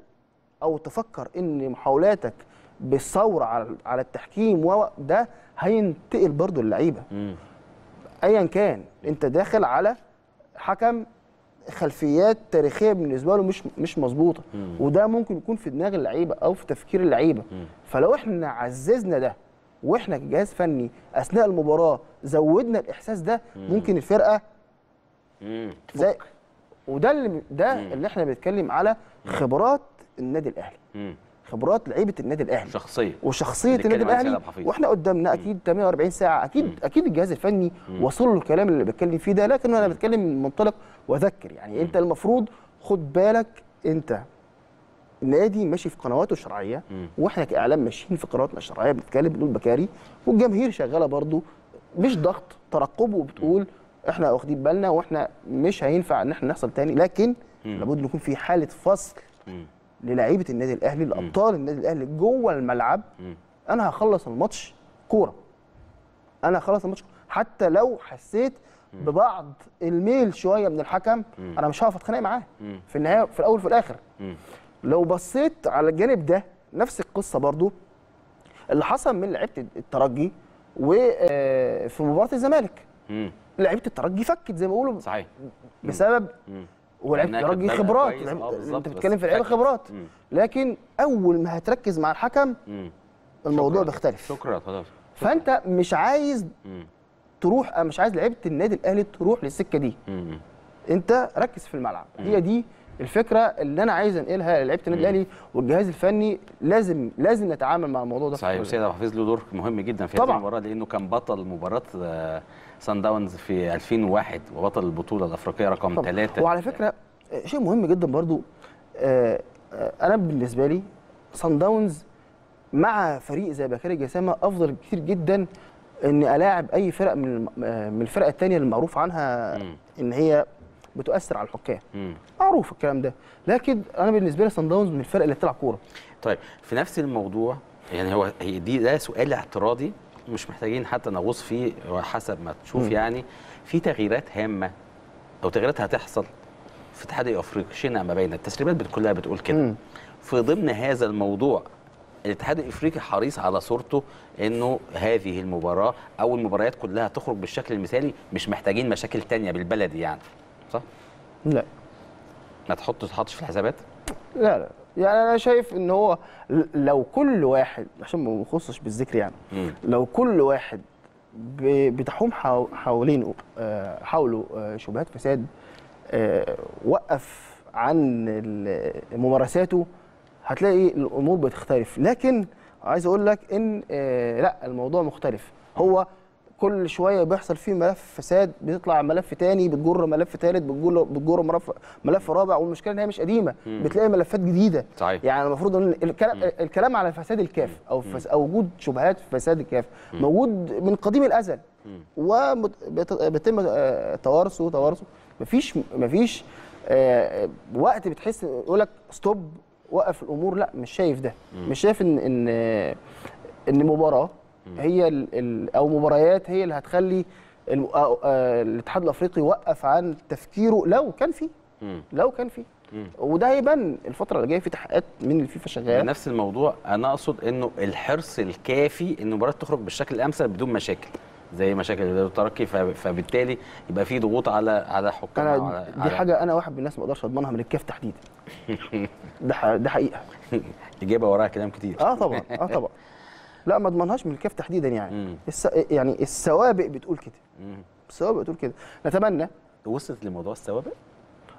أو تفكر إن محاولاتك بالثورة على على التحكيم ده هينتقل برضو اللعيبه. ايا كان أنت داخل على حكم خلفيات تاريخية بالنسبة له مش مش مظبوطة. وده ممكن يكون في دماغ اللعيبة أو في تفكير اللعيبة. فلو إحنا عززنا ده وإحنا كجهاز فني أثناء المباراة زودنا الإحساس ده ممكن
الفرقة.
زي وده اللي ده اللي إحنا بنتكلم على خبرات النادي
الأهلي.
خبرات لعيبة النادي
الأهلي.
شخصية.
وشخصية
النادي
الأهلي.
وإحنا قدامنا أكيد 48 ساعة. أكيد أكيد الجهاز الفني وصل له الكلام اللي بتكلم فيه ده. لكن أنا بتكلم من منطلق وأذكر. يعني أنت المفروض خد بالك أنت النادي ماشي في قنواته الشرعية وإحنا كإعلام ماشيين في قنواتنا الشرعية بنتكلم بنقول بكاري والجماهير شغالة برضو. مش ضغط ترقبه وبتقول إحنا واخدين بالنا وإحنا مش هينفع إن إحنا نحصل تاني. لكن لابد يكون في حالة فصل.
مم.
للاعيبه النادي الأهلي لأبطال النادي الأهلي جوه الملعب. أنا هخلص الماتش كورة. أنا هخلص الماتش حتى لو حسيت ببعض الميل شوية من الحكم أنا مش هقف أتخانق معاه. في النهاية في الأول وفي
الآخر.
لو بصيت على الجانب ده نفس القصة برضو اللي حصل من لعيبة الترجي وفي مباراة الزمالك. لعيبة الترجي فكت زي ما بيقولوا
صحيح.
بسبب
مم. ولعيبة
الترجي
بادئة
خبرات
آه،
انت بتتكلم في لعيبه. خبرات. لكن أول ما هتركز مع الحكم
مم.
الموضوع
شكراً.
بيختلف
شكرا خلاص
فأنت مش عايز
مم.
تروح مش عايز لعيبة النادي الأهلي تروح للسكة دي
مم.
انت ركز في الملعب هي دي الفكرة اللي أنا عايز أنقلها لعيبه النادي الأهلي والجهاز الفني لازم لازم نتعامل مع الموضوع ده
صحيح وسيد الحفيظ له دور مهم جدا في هذه. المباراة لأنه كان بطل مباراة آه، سان داونز في 2001 وبطل البطولة الأفريقية رقم. ثلاثة
وعلى فكرة آه، شيء مهم جدا برضو آه، آه، أنا بالنسبة لي صن داونز مع فريق زي بكاري جسامة أفضل كتير جدا اني ألاعب أي فرق من الم- من الفرق الثانية المعروف عنها
مم.
إن هي بتؤثر على الحكام. معروف الكلام ده لكن أنا بالنسبة لي صن داونز من الفرق اللي بتلعب كورة
طيب في نفس الموضوع يعني هو دي ده سؤال اعتراضي مش محتاجين حتى نغوص فيه هو حسب ما تشوف
مم.
يعني. في تغييرات هامة أو تغييرات هتحصل في الاتحاد الافريقي شئنا ما بين التسريبات كلها بتقول كده.
مم.
في ضمن هذا الموضوع الاتحاد الإفريقي حريص على صورته إنه هذه المباراة أو المباريات كلها تخرج بالشكل المثالي مش محتاجين مشاكل تانية بالبلدي يعني صح؟
لا.
ما تحط تحطش في الحسابات؟
لا لا. يعني أنا شايف إن هو لو كل واحد عشان ما نخصش بالذكر يعني
مم.
لو كل واحد بتحوم حو- حوالينه آه، حوله آه، شبهات فساد آه، وقف عن ممارساته هتلاقي الأمور بتختلف لكن عايز أقول لك إن لأ الموضوع مختلف هو كل شوية بيحصل فيه ملف فساد بيطلع ملف تاني بتجر ملف ثالث بتجر بتجر ملف ملف رابع والمشكلة إن هي مش قديمة.
مم.
بتلاقي ملفات جديدة.
صحيح.
يعني المفروض إن الكلام, الكلام على فساد الكاف أو فس أو وجود شبهات في فساد الكاف موجود من قديم الأزل.
مم.
وبيتم توارثه توارثه. مفيش مفيش آه، وقت بتحس يقول لك ستوب وقف الأمور لا مش شايف ده. مش شايف إن إن إن مباراة هي ال- ال- أو مباريات هي اللي هتخلي آه، الاتحاد الأفريقي يوقف عن تفكيره لو كان فيه. لو كان فيه. وده هيبان الفترة اللي جاية في تحقيقات من الفيفا شغال.
نفس الموضوع. أنا أقصد إنه الحرص الكافي إن المباراه تخرج بالشكل الأمثل بدون مشاكل. زي مشاكل الهلال والترجي ف- فبالتالي يبقى في ضغوط على على حكام أو
أنا
على
دي حاجة أنا واحد من الناس ما أقدرش أضمنها من الكاف تحديدا. ده ده حقيقة.
إجابة وراها كلام كتير.
آه طبعا آه طبعا. لا ما اضمنهاش من الكاف تحديدا يعني
مم.
الس... يعني السوابق بتقول كده
مم.
السوابق بتقول كده نتمنى
وصلت لموضوع السوابق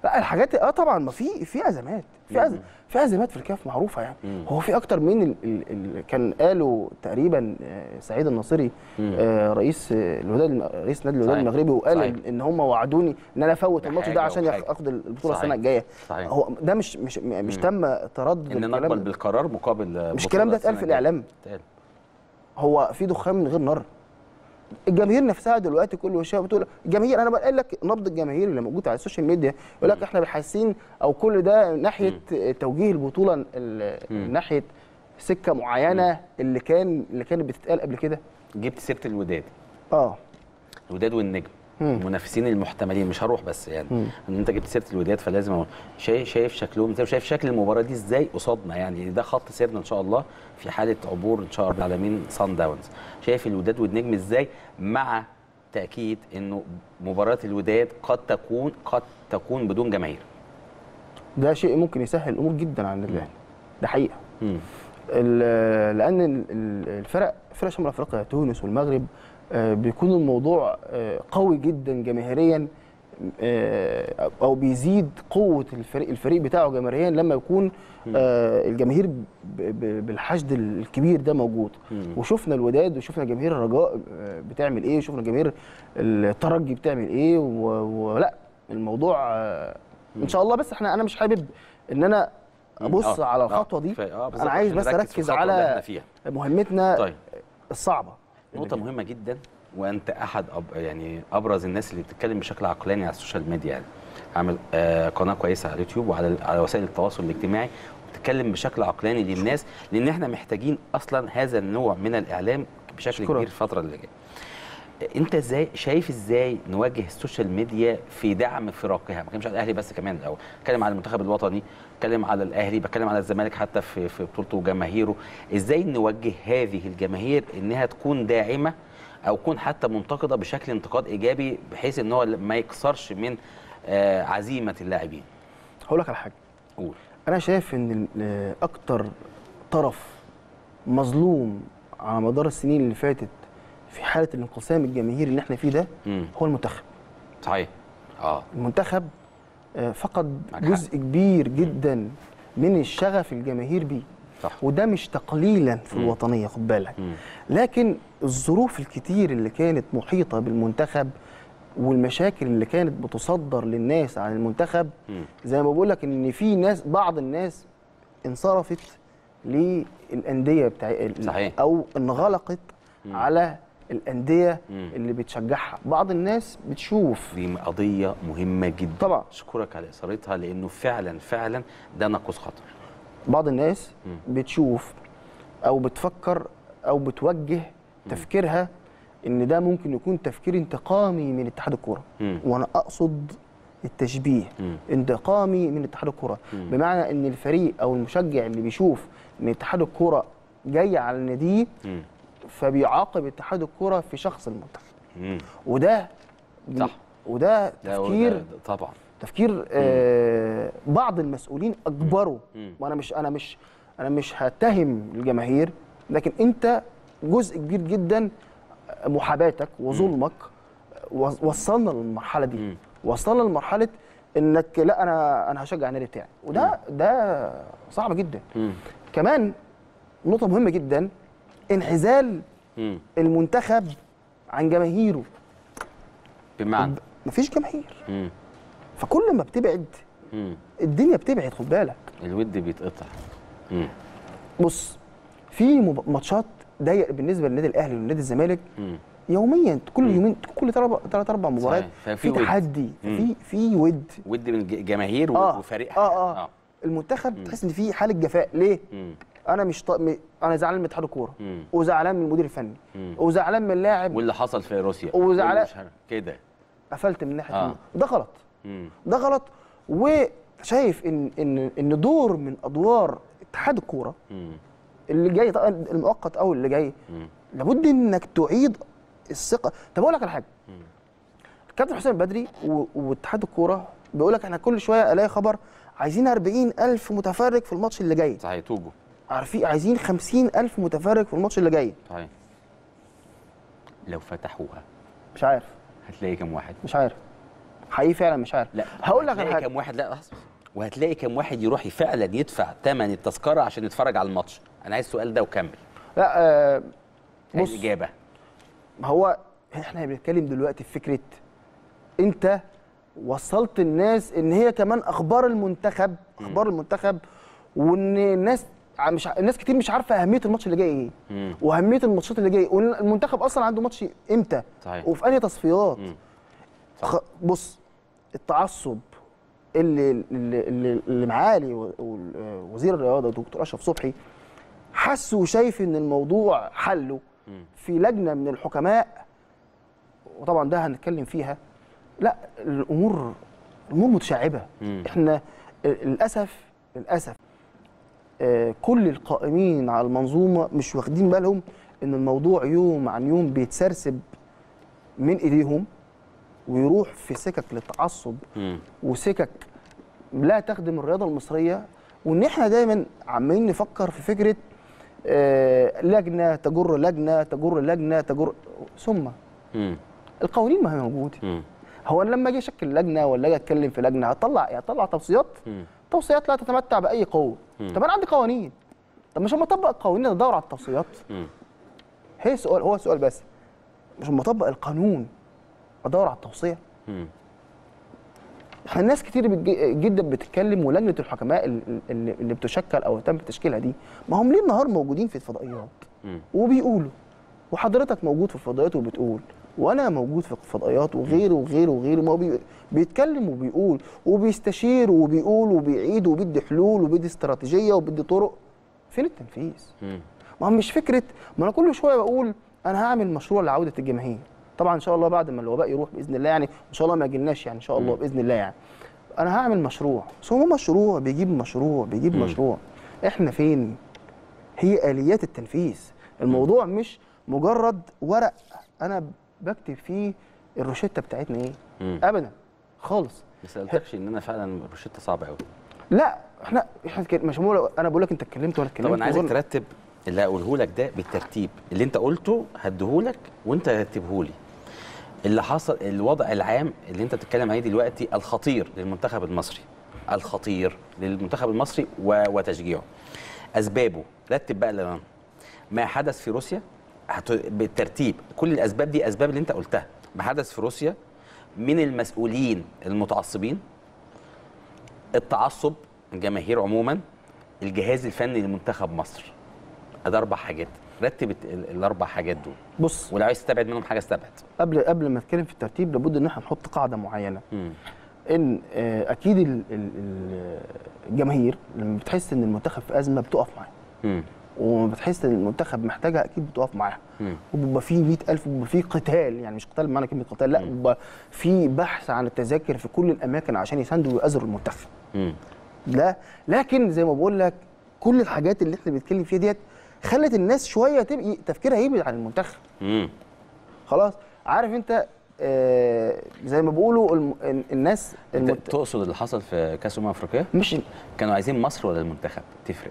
لا الحاجات آه طبعا ما في في أزمات في. في أزمات في الكاف معروفة يعني
مم.
هو في أكتر من ال... ال... ال... كان قالوا تقريبا آه، سعيد الناصري. آه رئيس الوداد رئيس نادي الوداد. المغربي وقال
صحيح.
إن هم وعدوني إن أنا أفوت الماتش ده عشان. أخد البطولة
صحيح.
السنة الجاية
صحيح
هو ده مش مش مش
مم.
تم تردد إن
نقبل. بالقرار مقابل
مش الكلام ده اتقال في. الإعلام
اتقال.
هو في دخان من غير نار. الجماهير نفسها دلوقتي كل وشها بتقول الجماهير أنا بقول لك نبض الجماهير اللي موجود على ال social media يقول لك إحنا حاسين أو كل ده ناحية توجيه
البطولة.
ناحية سكة معينة اللي كان اللي كانت بتتقال قبل كده.
جبت سيرة الوداد.
آه.
الوداد والنجم. المنافسين المحتملين مش هروح بس يعني.
مم.
إن أنت جبت سيرة الوداد فلازم أقول. شايف شايف شكلهم إزاي؟ وشايف شكل المباراة دي إزاي قصادنا يعني؟ ده خط سيرنا إن شاء الله في حالة عبور إن شاء الله العالمين صن داونز شايف الوداد والنجم إزاي؟ مع تأكيد إنه مباراة الوداد قد تكون قد تكون بدون جماهير.
ده شيء ممكن يسهل الأمور جدا على النادي الاهلي ده حقيقة.
لأن
ال- ال- الفرق فرق شمال أفريقيا تونس والمغرب بيكون الموضوع آه، قوي جدا جماهيريا آه، أو بيزيد قوة الفريق الفريق بتاعه جماهيريا لما يكون آه، الجماهير بالحشد الكبير ده موجود. وشفنا الوداد وشفنا جماهير الرجاء آه، بتعمل إيه وشفنا جماهير الترجي بتعمل إيه ولا الموضوع آه، إن شاء الله. بس إحنا أنا مش حابب إن أنا أبص
آه،
على
آه،
الخطوة دي.
آه،
أنا عايز بس
أركز
على مهمتنا
طيب.
الصعبة.
نقطة مهمة جدا وأنت أحد أب يعني أبرز الناس اللي بتتكلم بشكل عقلاني على ال social media يعني عامل آه قناة كويسة على اليوتيوب وعلى على وسائل التواصل الاجتماعي وبتتكلم بشكل عقلاني للناس لأن إحنا محتاجين أصلا هذا النوع من الإعلام بشكل
شكراً.
كبير الفترة اللي جاية. انت إزاي شايف إزاي نواجه السوشيال ميديا في دعم فرقها ما بتكلمش على الأهلي بس كمان الأول. بتكلم على المنتخب الوطني بتكلم على الأهلي بتكلم على الزمالك حتى في في بطولته وجماهيره. إزاي نوجه هذه الجماهير إنها تكون داعمة أو تكون حتى منتقدة بشكل انتقاد إيجابي بحيث إن هو ما يكسرش من آه، عزيمة اللاعبين؟
هقول لك على حاجة.
قول.
أنا شايف إن ال- أكتر طرف مظلوم على مدار السنين اللي فاتت في حالة الانقسام الجماهيري اللي إحنا فيه ده هو المنتخب
صحيح آه
المنتخب آه، فقد
معاك حق.
جزء كبير جدا من الشغف الجماهير بيه
صح
وده مش تقليلا في. الوطنية خد بالك. لكن الظروف الكتير اللي كانت محيطة بالمنتخب والمشاكل اللي كانت بتصدر للناس عن المنتخب. زي ما بقول لك إن في ناس بعض الناس انصرفت للأندية بتاع
صحيح.
أو انغلقت. على الأندية
مم.
اللي بتشجعها بعض الناس بتشوف
دي قضية مهمة جدا
طبعا.
أشكرك على إثارتها لأنه فعلا فعلا ده ناقص خطر
بعض الناس
مم.
بتشوف أو بتفكر أو بتوجه تفكيرها إن ده ممكن يكون تفكير انتقامي من اتحاد الكورة
مم.
وأنا أقصد التشبيه
مم.
انتقامي من اتحاد الكورة بمعنى إن الفريق أو المشجع اللي بيشوف إن اتحاد الكورة جاي على
مم.
فبيعاقب اتحاد الكورة في شخص المنتخب. وده
صح.
وده تفكير
ده- ده طبعا
تفكير آه بعض المسؤولين
أجبروا.
وأنا مش أنا مش أنا مش هتهم الجماهير لكن أنت جزء كبير جدا محاباتك وظلمك وص- وصلنا للمرحلة دي
مم.
وصلنا لمرحلة إنك لا أنا أنا هشجع النادي بتاعي وده ده صعب جدا
مم.
كمان نقطة مهمة جدا انعزال
مم.
المنتخب عن جماهيره
بمعنى
مفيش جماهير
مم.
فكل ما بتبعد
مم.
الدنيا بتبعد خد بالك
الود بيتقطع مم.
بص في ماتشات ضيق بالنسبة للنادي الأهلي والنادي الزمالك
مم.
يوميا كل يومين كل ثلاث أربع مباريات في. تحدي
مم.
في في ود
ود من جماهير و-
آه
وفريقها
آه
يعني.
آه المنتخب تحس إن في حالة جفاء ليه؟
مم.
أنا مش ط... م- أنا زعلان من اتحاد
الكورة.
وزعلان من المدير الفني. وزعلان من اللاعب.
واللي حصل في روسيا.
وزعلان-
كده.
قفلت من ناحية
آه.
ده غلط.
مم.
ده غلط. وشايف إن إن إن دور من أدوار اتحاد
الكورة.
اللي جاي طبعاً المؤقت أو اللي جاي
مم.
لابد إنك تعيد الثقة. طب أقول لك على حاجة. الكابتن حسام البدري و- واتحاد الكورة بيقول لك إحنا كل شوية ألاقي خبر عايزين 40 ألف متفرج في الماتش اللي جاي.
صحيح توجو.
عارفين عايزين 50 ألف متفرج في الماتش اللي جاي.
صحيح لو فتحوها.
مش عارف.
هتلاقي كام واحد؟
مش عارف. حقيقي فعلا مش عارف.
لا
هقول لك على
كام واحد؟ لا لحظة. وهتلاقي كام واحد يروح فعلا يدفع ثمن التذكرة عشان يتفرج على الماتش؟ أنا عايز السؤال ده وكمل.
لا آه بص.
اجابه
هو إحنا بنتكلم دلوقتي في فكرة أنت وصلت الناس إن هي كمان أخبار المنتخب أخبار المنتخب وإن الناس مش الناس كتير مش عارفة أهمية الماتش اللي جاي
إيه.
وأهمية الماتشات اللي جاية والمنتخب أصلا عنده ماتش إمتى
صحيح.
وفي أنهي تصفيات. خ... بص التعصب اللي اللي, اللي, معالي وزير الرياضة دكتور أشرف صبحي حس وشايف إن الموضوع حله في لجنة من الحكماء وطبعا ده هنتكلم فيها لا الأمور
الأمور
متشعبة. إحنا للأسف للأسف كل القائمين على المنظومة مش واخدين بالهم إن الموضوع يوم عن يوم بيتسرسب من إيديهم ويروح في سكك للتعصب. وسكك لا تخدم الرياضة المصرية وإن إحنا دايما عمالين نفكر في فكرة آه، لجنة تجر لجنة تجر لجنة تجر ثم. القوانين ما هي
موجودة.
هو أنا لما أجي اشكل لجنة ولا أجي اتكلم في لجنة هطلع هطلع توصيات. توصيات لا تتمتع بأي قوة. طب أنا عندي قوانين. طب مش لما اطبق القوانين ادور على التوصيات. هي سؤال هو سؤال بس. مش لما اطبق القانون أدور على
التوصية.
إحنا الناس كتير جدا بتتكلم ولجنة الحكماء ال- اللي اللي بتشكل أو تم تشكيلها دي ما هم ليل نهار موجودين في الفضائيات؟
مم.
وبيقولوا وحضرتك موجود في الفضائيات وبتقول وأنا موجود في الفضائيات وغيره وغيره وغيره. ما هو بي- بيتكلم وبيقول وبيستشير وبيقول وبيعيد وبيدي حلول وبيدي استراتيجية وبيدي طرق. فين التنفيذ؟ ما هو مش فكرة ما أنا كل شوية بقول أنا هعمل مشروع لعودة الجماهير. طبعا إن شاء الله بعد ما الوباء يروح بإذن الله يعني إن شاء الله ما يجيلناش يعني إن شاء الله بإذن الله يعني. أنا هعمل مشروع. بس هو مشروع بيجيب مشروع بيجيب مشروع. إحنا فين؟ هي آليات التنفيذ. الموضوع مش مجرد ورق. أنا بكتب فيه الروشتة بتاعتنا إيه؟
مم.
ابدا. خالص.
ما سألتكش إن أنا فعلا روشته صعبة قوي
لا إحنا إحنا اتك- مش هقول أنا بقول لك أنت اتكلمت ولا اتكلمت
طب أنا عايزك. ترتب اللي هقوله لك ده بالترتيب. اللي أنت قلته هديهولك وأنت رتبه لي. اللي حصل الوضع العام اللي أنت بتتكلم عليه دلوقتي الخطير للمنتخب المصري. الخطير للمنتخب المصري وتشجيعه. أسبابه. رتب بقى لنا ما حدث في روسيا؟ هت... بالترتيب. كل الأسباب دي أسباب اللي أنت قلتها. ما حدث في روسيا من المسؤولين المتعصبين التعصب الجماهير عموما الجهاز الفني لمنتخب مصر. أدي أربع حاجات. رتب الأربع حاجات دول.
بص.
ولو عايز تستبعد منهم حاجة استبعد.
قبل قبل ما اتكلم في الترتيب لابد إن إحنا نحط قاعدة معينة.
مم.
إن آه، أكيد ال- ال- ال- الجماهير لما بتحس إن المنتخب في أزمة بتقف معاه
مم.
وما بتحس إن المنتخب محتاجها أكيد بتقف معاها. وبيبقى فيه 100000 وبيبقى فيه قتال يعني مش قتال بمعنى كلمة قتال لا بيبقى في بحث عن التذاكر في كل الأماكن عشان يساندوا ويأزروا المنتخب. لا لكن زي ما بقول لك كل الحاجات اللي إحنا بنتكلم فيها ديت خلت الناس شوية تبقى تفكيرها يبعد عن المنتخب. خلاص عارف أنت آه زي ما بيقولوا الم... ال- الناس المت...
تقصد اللي حصل في كأس الامم الافريقيه
مش
كانوا عايزين مصر ولا المنتخب تفرق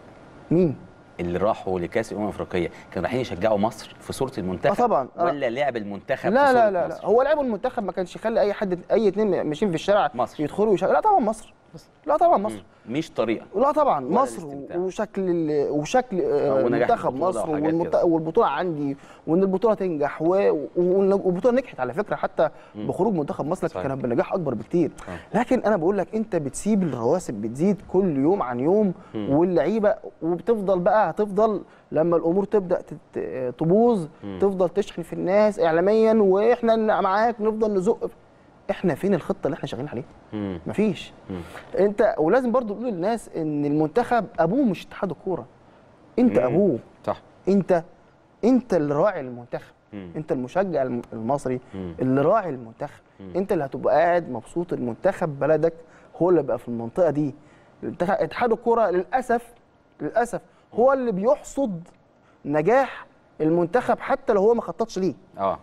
مين
اللي راحوا لكأس الأمم الأفريقية كانوا رايحين يشجعوا مصر في صورة المنتخب
آه طبعاً. آه.
ولا لعب المنتخب في
لا
صورة
لا لا, لا
مصر؟
هو لعب المنتخب ما كانش يخلي أي حد أي اتنين ماشيين في الشارع
مصر.
يدخلوا يشجعوا لا طبعا مصر لا طبعا مصر.
مش طريقة
لا طبعا مصر. وشكل ال- وشكل آه، منتخب مصر والمت... والبطولة عندي وإن البطولة تنجح و... وإن البطولة نجحت على فكرة حتى بخروج منتخب مصر. كان بنجاح أكبر بكتير
آه.
لكن أنا بقول لك أنت بتسيب الرواسب بتزيد كل يوم عن يوم واللعيبة وبتفضل بقى هتفضل لما الأمور تبدأ. تبوظ تفضل تشحن في الناس اعلاميا وإحنا معاك نفضل نزق إحنا فين الخطة اللي إحنا شغالين عليها؟
مم.
مفيش. انت ولازم برضو تقول للناس ان المنتخب ابوه مش اتحاد الكورة. انت
مم.
ابوه.
صح.
انت انت اللي راعي المنتخب.
مم.
انت المشجع الم- المصري
مم.
اللي راعي المنتخب. انت اللي هتبقى قاعد مبسوط المنتخب بلدك هو اللي بقى في المنطقة دي. اتحاد الكورة للأسف للأسف هو اللي بيحصد نجاح المنتخب حتى لو هو ما خططش ليه.
آه.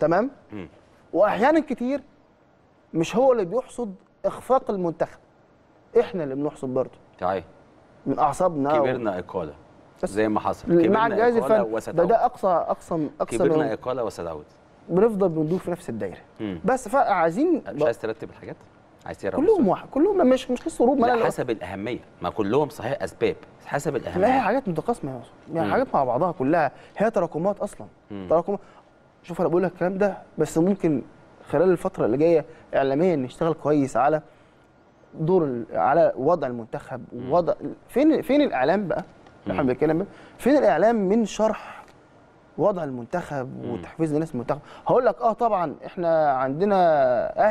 تمام؟
مم.
واحيانا كتير مش هو اللي بيحصد إخفاق المنتخب. إحنا اللي بنحصد برضه.
تعالى
من أعصابنا
كبرنا
إقالة
زي ما حصل.
مع
كبرنا
الجهاز
إقالة
الفني ده. ده اقصى اقصى أقصى
كبرنا إقالة وستعود.
بنفضل بندور في نفس الدايرة.
مم.
بس فعايزين
مش عايز ترتب الحاجات؟ عايز تقرأ
كلهم واحد. كلهم مش مش قصه هروب
لا حسب الأهمية. ما كلهم صحيح أسباب. حسب
لا هي
الاهميه
حاجات متقاسمة يا. يعني
مم.
حاجات مع بعضها كلها. هي تراكمات أصلا.
مم.
تراكمات شوف أنا بقول لك الكلام ده بس ممكن خلال الفترة اللي جاية اعلاميا نشتغل كويس على دور على وضع المنتخب ووضع فين فين الإعلام بقى؟ اللي إحنا بنتكلم فين الإعلام من شرح وضع المنتخب وتحفيز الناس المنتخب؟ هقول لك آه طبعا إحنا عندنا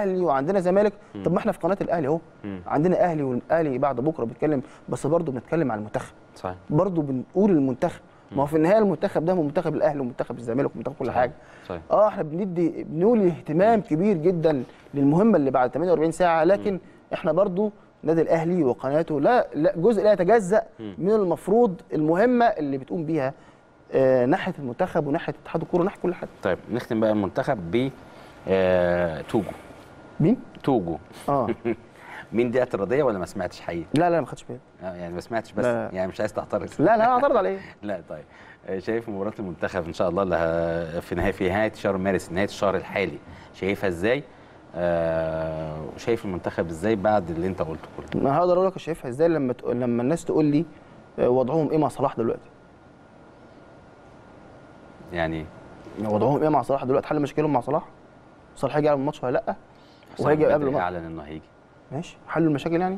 أهلي وعندنا زمالك. طب ما إحنا في قناة الأهلي
أهو.
عندنا أهلي والأهلي بعد بكرة بيتكلم بس برضه بنتكلم على المنتخب.
صحيح.
برضه بنقول المنتخب. ما هو في النهاية المنتخب ده هو منتخب الأهلي ومنتخب الزمالك ومنتخب كل حاجة.
صحيح.
آه إحنا بندي بنقول اهتمام كبير جدا للمهمة اللي بعد 48 ساعة لكن إحنا برضو النادي الأهلي وقناته لا لا جزء لا يتجزأ من المفروض المهمة اللي بتقوم بيها آه ناحية المنتخب وناحية اتحاد الكورة وناحية كل حاجة.
طيب نختم بقى المنتخب ب آه، توجو.
مين؟
توجو.
آه.
مين دي اعتراضيه ولا ما سمعتش حقيقي؟
لا لا ما خدتش بالي.
يعني ما سمعتش بس
لا.
يعني مش عايز تعترض.
لا لا اعترض على إيه؟
لا طيب. آه، شايف مباراة المنتخب إن شاء الله اللي في نهاية في نهاية شهر مارس نهاية الشهر الحالي شايفها إزاي؟ آه وشايف المنتخب إزاي بعد اللي أنت قلته كله؟
أنا هقدر أقول لك شايفها إزاي لما تق- لما الناس تقول لي آه، وضعهم إيه مع صلاح دلوقتي.
يعني؟
وضعهم إيه مع صلاح دلوقتي؟ حل مشاكلهم مع صلاح؟ صلاح هيجي يلعب الماتش ولا لأ؟ وهيجي قبل الماتش.
أعلن إنه هيجي.
ماشي. حلوا المشاكل يعني؟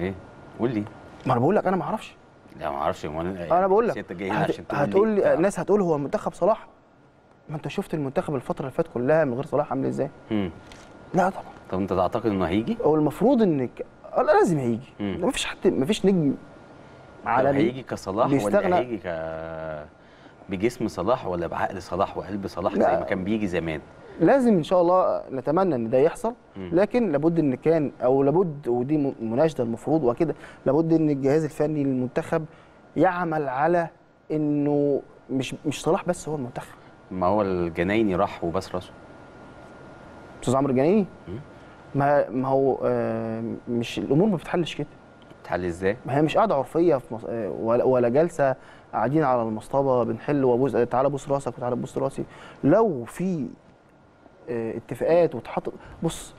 إيه؟ قول لي
ما أنا بقول لك أنا ما أعرفش
لا ما أعرفش
أنا بقول لك
انت جاي هنا
هت- هتقول لي. الناس هتقول هو منتخب صلاح ما انت شفت المنتخب الفترة اللي فاتت كلها من غير صلاح عامل
إزاي.
لا طبعا
طب انت تعتقد انه هيجي؟
هو المفروض انك آه، لا لازم هيجي. ما فيش حد ما فيش نجم عالمي
هيجي كصلاح ولا
بيستغنى-
هيجي ك بجسم صلاح ولا بعقل صلاح وقلب صلاح زي. ما كان بيجي زمان؟
لازم إن شاء الله نتمنى إن ده يحصل. لكن لابد إن كان أو لابد ودي مناشده المفروض وكده لابد إن الجهاز الفني للمنتخب يعمل على إنه مش مش صلاح بس هو المنتخب
ما هو الجنايني راح وبس راسه
أستاذ عمرو الجنايني. ما ما هو آه، مش الأمور ما بتتحلش كده
تحل إزاي؟
ما هي مش قاعدة عرفية في مص... آه، ولا, ولا جلسة قاعدين على المصطبة بنحل وأبوس تعالى بوس راسك وتعالى بوس راسي لو في اتفاقات وتحط بص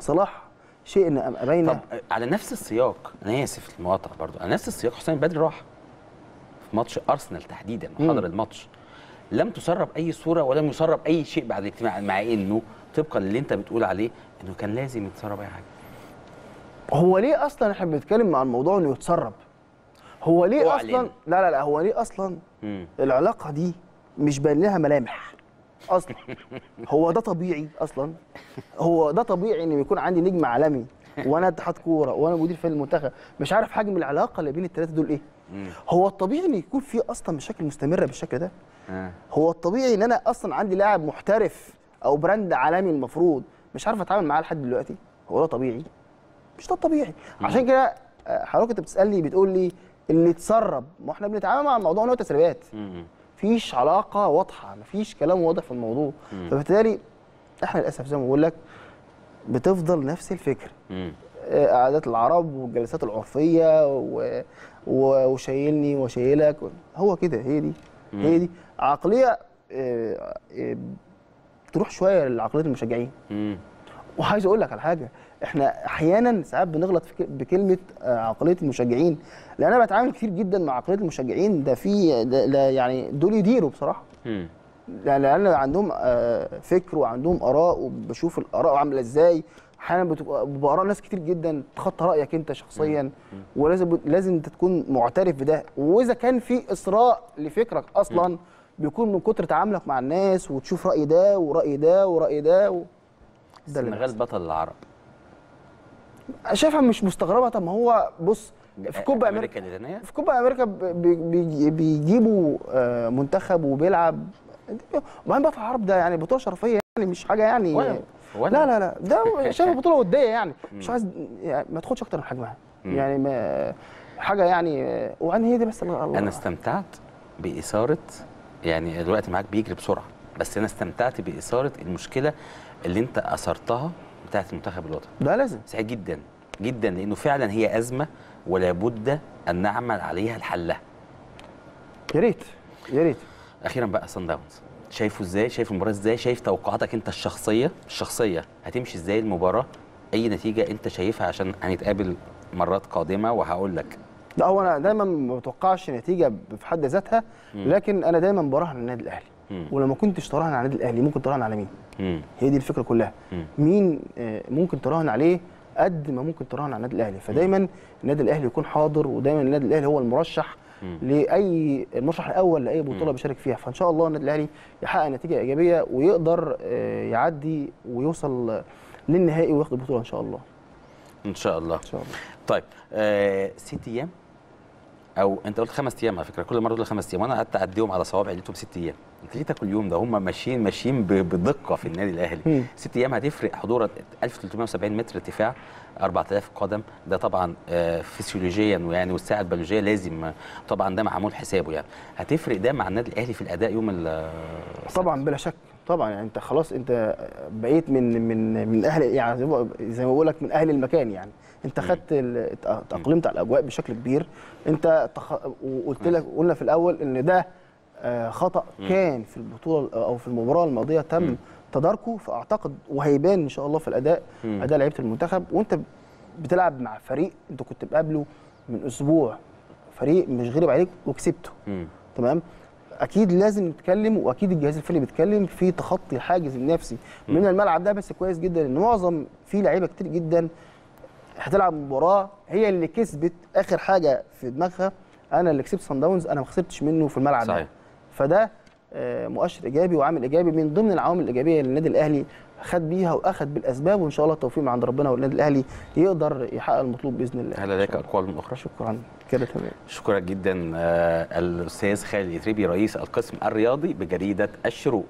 صلاح شيء باينه
طب على نفس السياق أنا آسف المقاطعه برضو على نفس السياق حسام بدري راح في ماتش أرسنال تحديدا. حضر الماتش لم تسرب أي صورة ولم يسرب أي شيء بعد الاجتماع مع إنه طبقا للي أنت بتقول عليه إنه كان لازم يتسرب أي حاجة
هو ليه أصلا إحنا بنتكلم عن موضوع إنه يتسرب هو ليه. أصلا لا لا لا هو ليه أصلا
مم.
العلاقة دي مش باين لها ملامح أصلا. هو ده طبيعي أصلا. هو ده طبيعي إن يكون عندي نجم عالمي وأنا اتحاد كورة وأنا مدير فني المنتخب. مش عارف حجم العلاقة اللي بين الثلاثه دول
إيه.
هو الطبيعي إن يكون في أصلا مشاكل مستمرة بالشكل ده.
آه.
هو الطبيعي إن أنا أصلا عندي لاعب محترف أو براند عالمي المفروض. مش عارف أتعامل معاه لحد دلوقتي. هو ده طبيعي؟ مش ده الطبيعي عشان كده آه، حضرتك أنت بتسألني بتقول لي اللي اتسرب. ما إحنا بنتعامل مع الموضوع إن هو تسريبات. مفيش علاقة واضحة مفيش كلام واضح في الموضوع. فبالتالي إحنا للأسف زي ما بقول لك بتفضل نفس الفكرة
مم.
آه، قعدات العرب والجلسات العرفية و... و... وشايلني وشايلك. هو كده هي دي هي دي. عقلية آه، آه، تروح شوية لعقلية المشجعين.
مم.
وعايز أقول لك على حاجة إحنا أحيانا ساعات بنغلط بكلمة آه، عقلية المشجعين لأن أنا بتعامل كتير جدا مع عقلية المشجعين ده في ده يعني دول يديروا بصراحة. لأن عندهم آه، فكر وعندهم آراء وبشوف الآراء عاملة إزاي. أحيانا بتبقى بيبقى آراء ناس كتير جدا تخطى رأيك أنت شخصيا. ولازم لازم أنت تكون معترف بده. وإذا كان في إصراء لفكرك أصلا بيكون من كتر تعاملك مع الناس وتشوف رأي ده ورأي ده ورأي ده و... ده اللي
السنغال بطل العرب.
شايفها مش مستغربة. طب ما هو بص في كوبا
أمريكا
في كوبا أمريكا بيجيبوا آه، منتخب وبيلعب. وبعدين بطل العرب ده يعني بطولة شرفية يعني مش حاجة يعني.
ولا- ولا-
لا لا لا. ده شايف بطولة ودية يعني. مش عايز يعني ما تاخدش أكتر من حجمها. يعني ما حاجة يعني وبعدين هي دي بس الله
أنا استمتعت بإثارة يعني الوقت معاك بيجري بسرعة بس أنا استمتعت بإثارة المشكلة اللي انت أثرتها بتاعت المنتخب الوطني
ده لازم.
سعيد جدا جدا لأنه فعلا هي أزمة ولا بد أن نعمل عليها لحلها
يا ريت يا ريت.
أخيرا بقى صن داونز شايفه إزاي؟ شايف المباراة إزاي؟ شايف توقعاتك أنت الشخصية؟ الشخصية هتمشي إزاي المباراة؟ أي نتيجة أنت شايفها عشان هنتقابل مرات قادمة وهقول لك.
لا هو أنا دايما ما بتوقعش نتيجة في حد ذاتها لكن أنا دايما براهن على النادي الاهلي. ولما كنتش تراهن على النادي الأهلي ممكن تراهن على مين
مم.
هي دي الفكرة كلها.
مم.
مين آه، ممكن تراهن عليه قد ما ممكن تراهن على النادي الأهلي. فدايما النادي الأهلي يكون حاضر ودايما النادي الأهلي هو المرشح لأي المرشح الأول لأي بطولة بيشارك فيها. فإن شاء الله النادي الأهلي يحقق نتيجة إيجابية ويقدر آه، يعدي ويوصل للنهائي وياخد البطولة إن شاء الله.
إن شاء الله.
إن شاء الله.
طيب آه ست أيام أو أنت قلت خمس أيام على فكرة كل مرة تقول خمس أيام وأنا قعدت اعديهم على صوابعي لقيتهم ست أيام. أنت ليه تاكل يوم ده؟ هم ماشيين ماشيين بدقة في النادي
الأهلي.
ست أيام هتفرق حضور 1370 متر ارتفاع 4000 قدم. ده طبعا آه، فسيولوجيا ويعني والساعة البيولوجيه لازم طبعا ده معمول حسابه يعني. هتفرق ده مع النادي الأهلي في الأداء يوم ال-
طبعا بلا شك. طبعا يعني أنت خلاص أنت بقيت من من من أهل يعني زي ما- زي ما بقول لك من أهل المكان يعني. انت خدت ال- تاقلمت على الأجواء بشكل كبير. انت تخ... وقلت لك قلنا في الأول إن ده آه، خطأ كان في البطولة أو في المباراة الماضية تم تداركه فأعتقد وهيبان إن شاء الله في
الأداء.
أداء لعيبة المنتخب. وأنت بتلعب مع فريق أنت كنت مقابله من أسبوع. فريق مش غريب عليك وكسبته. تمام؟ أكيد لازم نتكلم وأكيد الجهاز الفني بيتكلم في تخطي الحاجز النفسي من الملعب ده. بس كويس جدا إن معظم في لعيبة كتير جدا هتلعب مباراة هي اللي كسبت آخر حاجة في دماغها. أنا اللي كسبت صن داونز أنا ما خسرتش منه في الملعب
صحيح.
ده فده آه، مؤشر إيجابي وعامل إيجابي من ضمن العوامل الإيجابية اللي النادي الأهلي خد بيها وأخد بالأسباب وإن شاء الله التوفيق من عند ربنا والنادي الأهلي يقدر يحقق المطلوب بإذن الله.
هل لديك أقوال أخرى؟
شكرا. كده تمام.
شكرا جدا آه، الأستاذ خالد يتريبي رئيس القسم الرياضي بجريدة الشروق.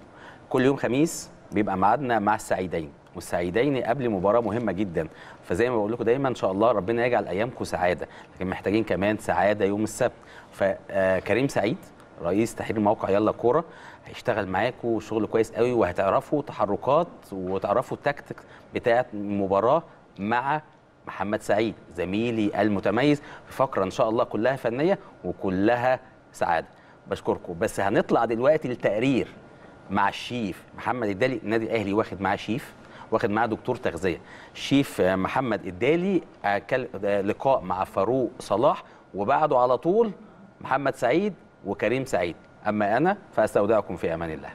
كل يوم خميس بيبقى ميعادنا مع السعيدين. والسعيدين قبل مباراة مهمة جدا. فزي ما بقول لكم دايما إن شاء الله ربنا يجعل أيامكم سعادة. لكن محتاجين كمان سعادة يوم السبت. فكريم سعيد رئيس تحرير موقع يلا كورة هيشتغل معاكم شغل كويس قوي وهتعرفوا تحركات وتعرفوا التكتيك بتاعه المباراه مع محمد سعيد زميلي المتميز. فقرة إن شاء الله كلها فنية وكلها سعادة. بشكركم. بس هنطلع دلوقتي للتقرير مع الشيف محمد الدالي النادي الأهلي واخد معاه شيف. واخد معاه دكتور تغذية. شيف محمد الدالي لقاء مع فاروق صلاح وبعده على طول محمد سعيد وكريم سعيد. أما أنا فأستودعكم في أمان الله.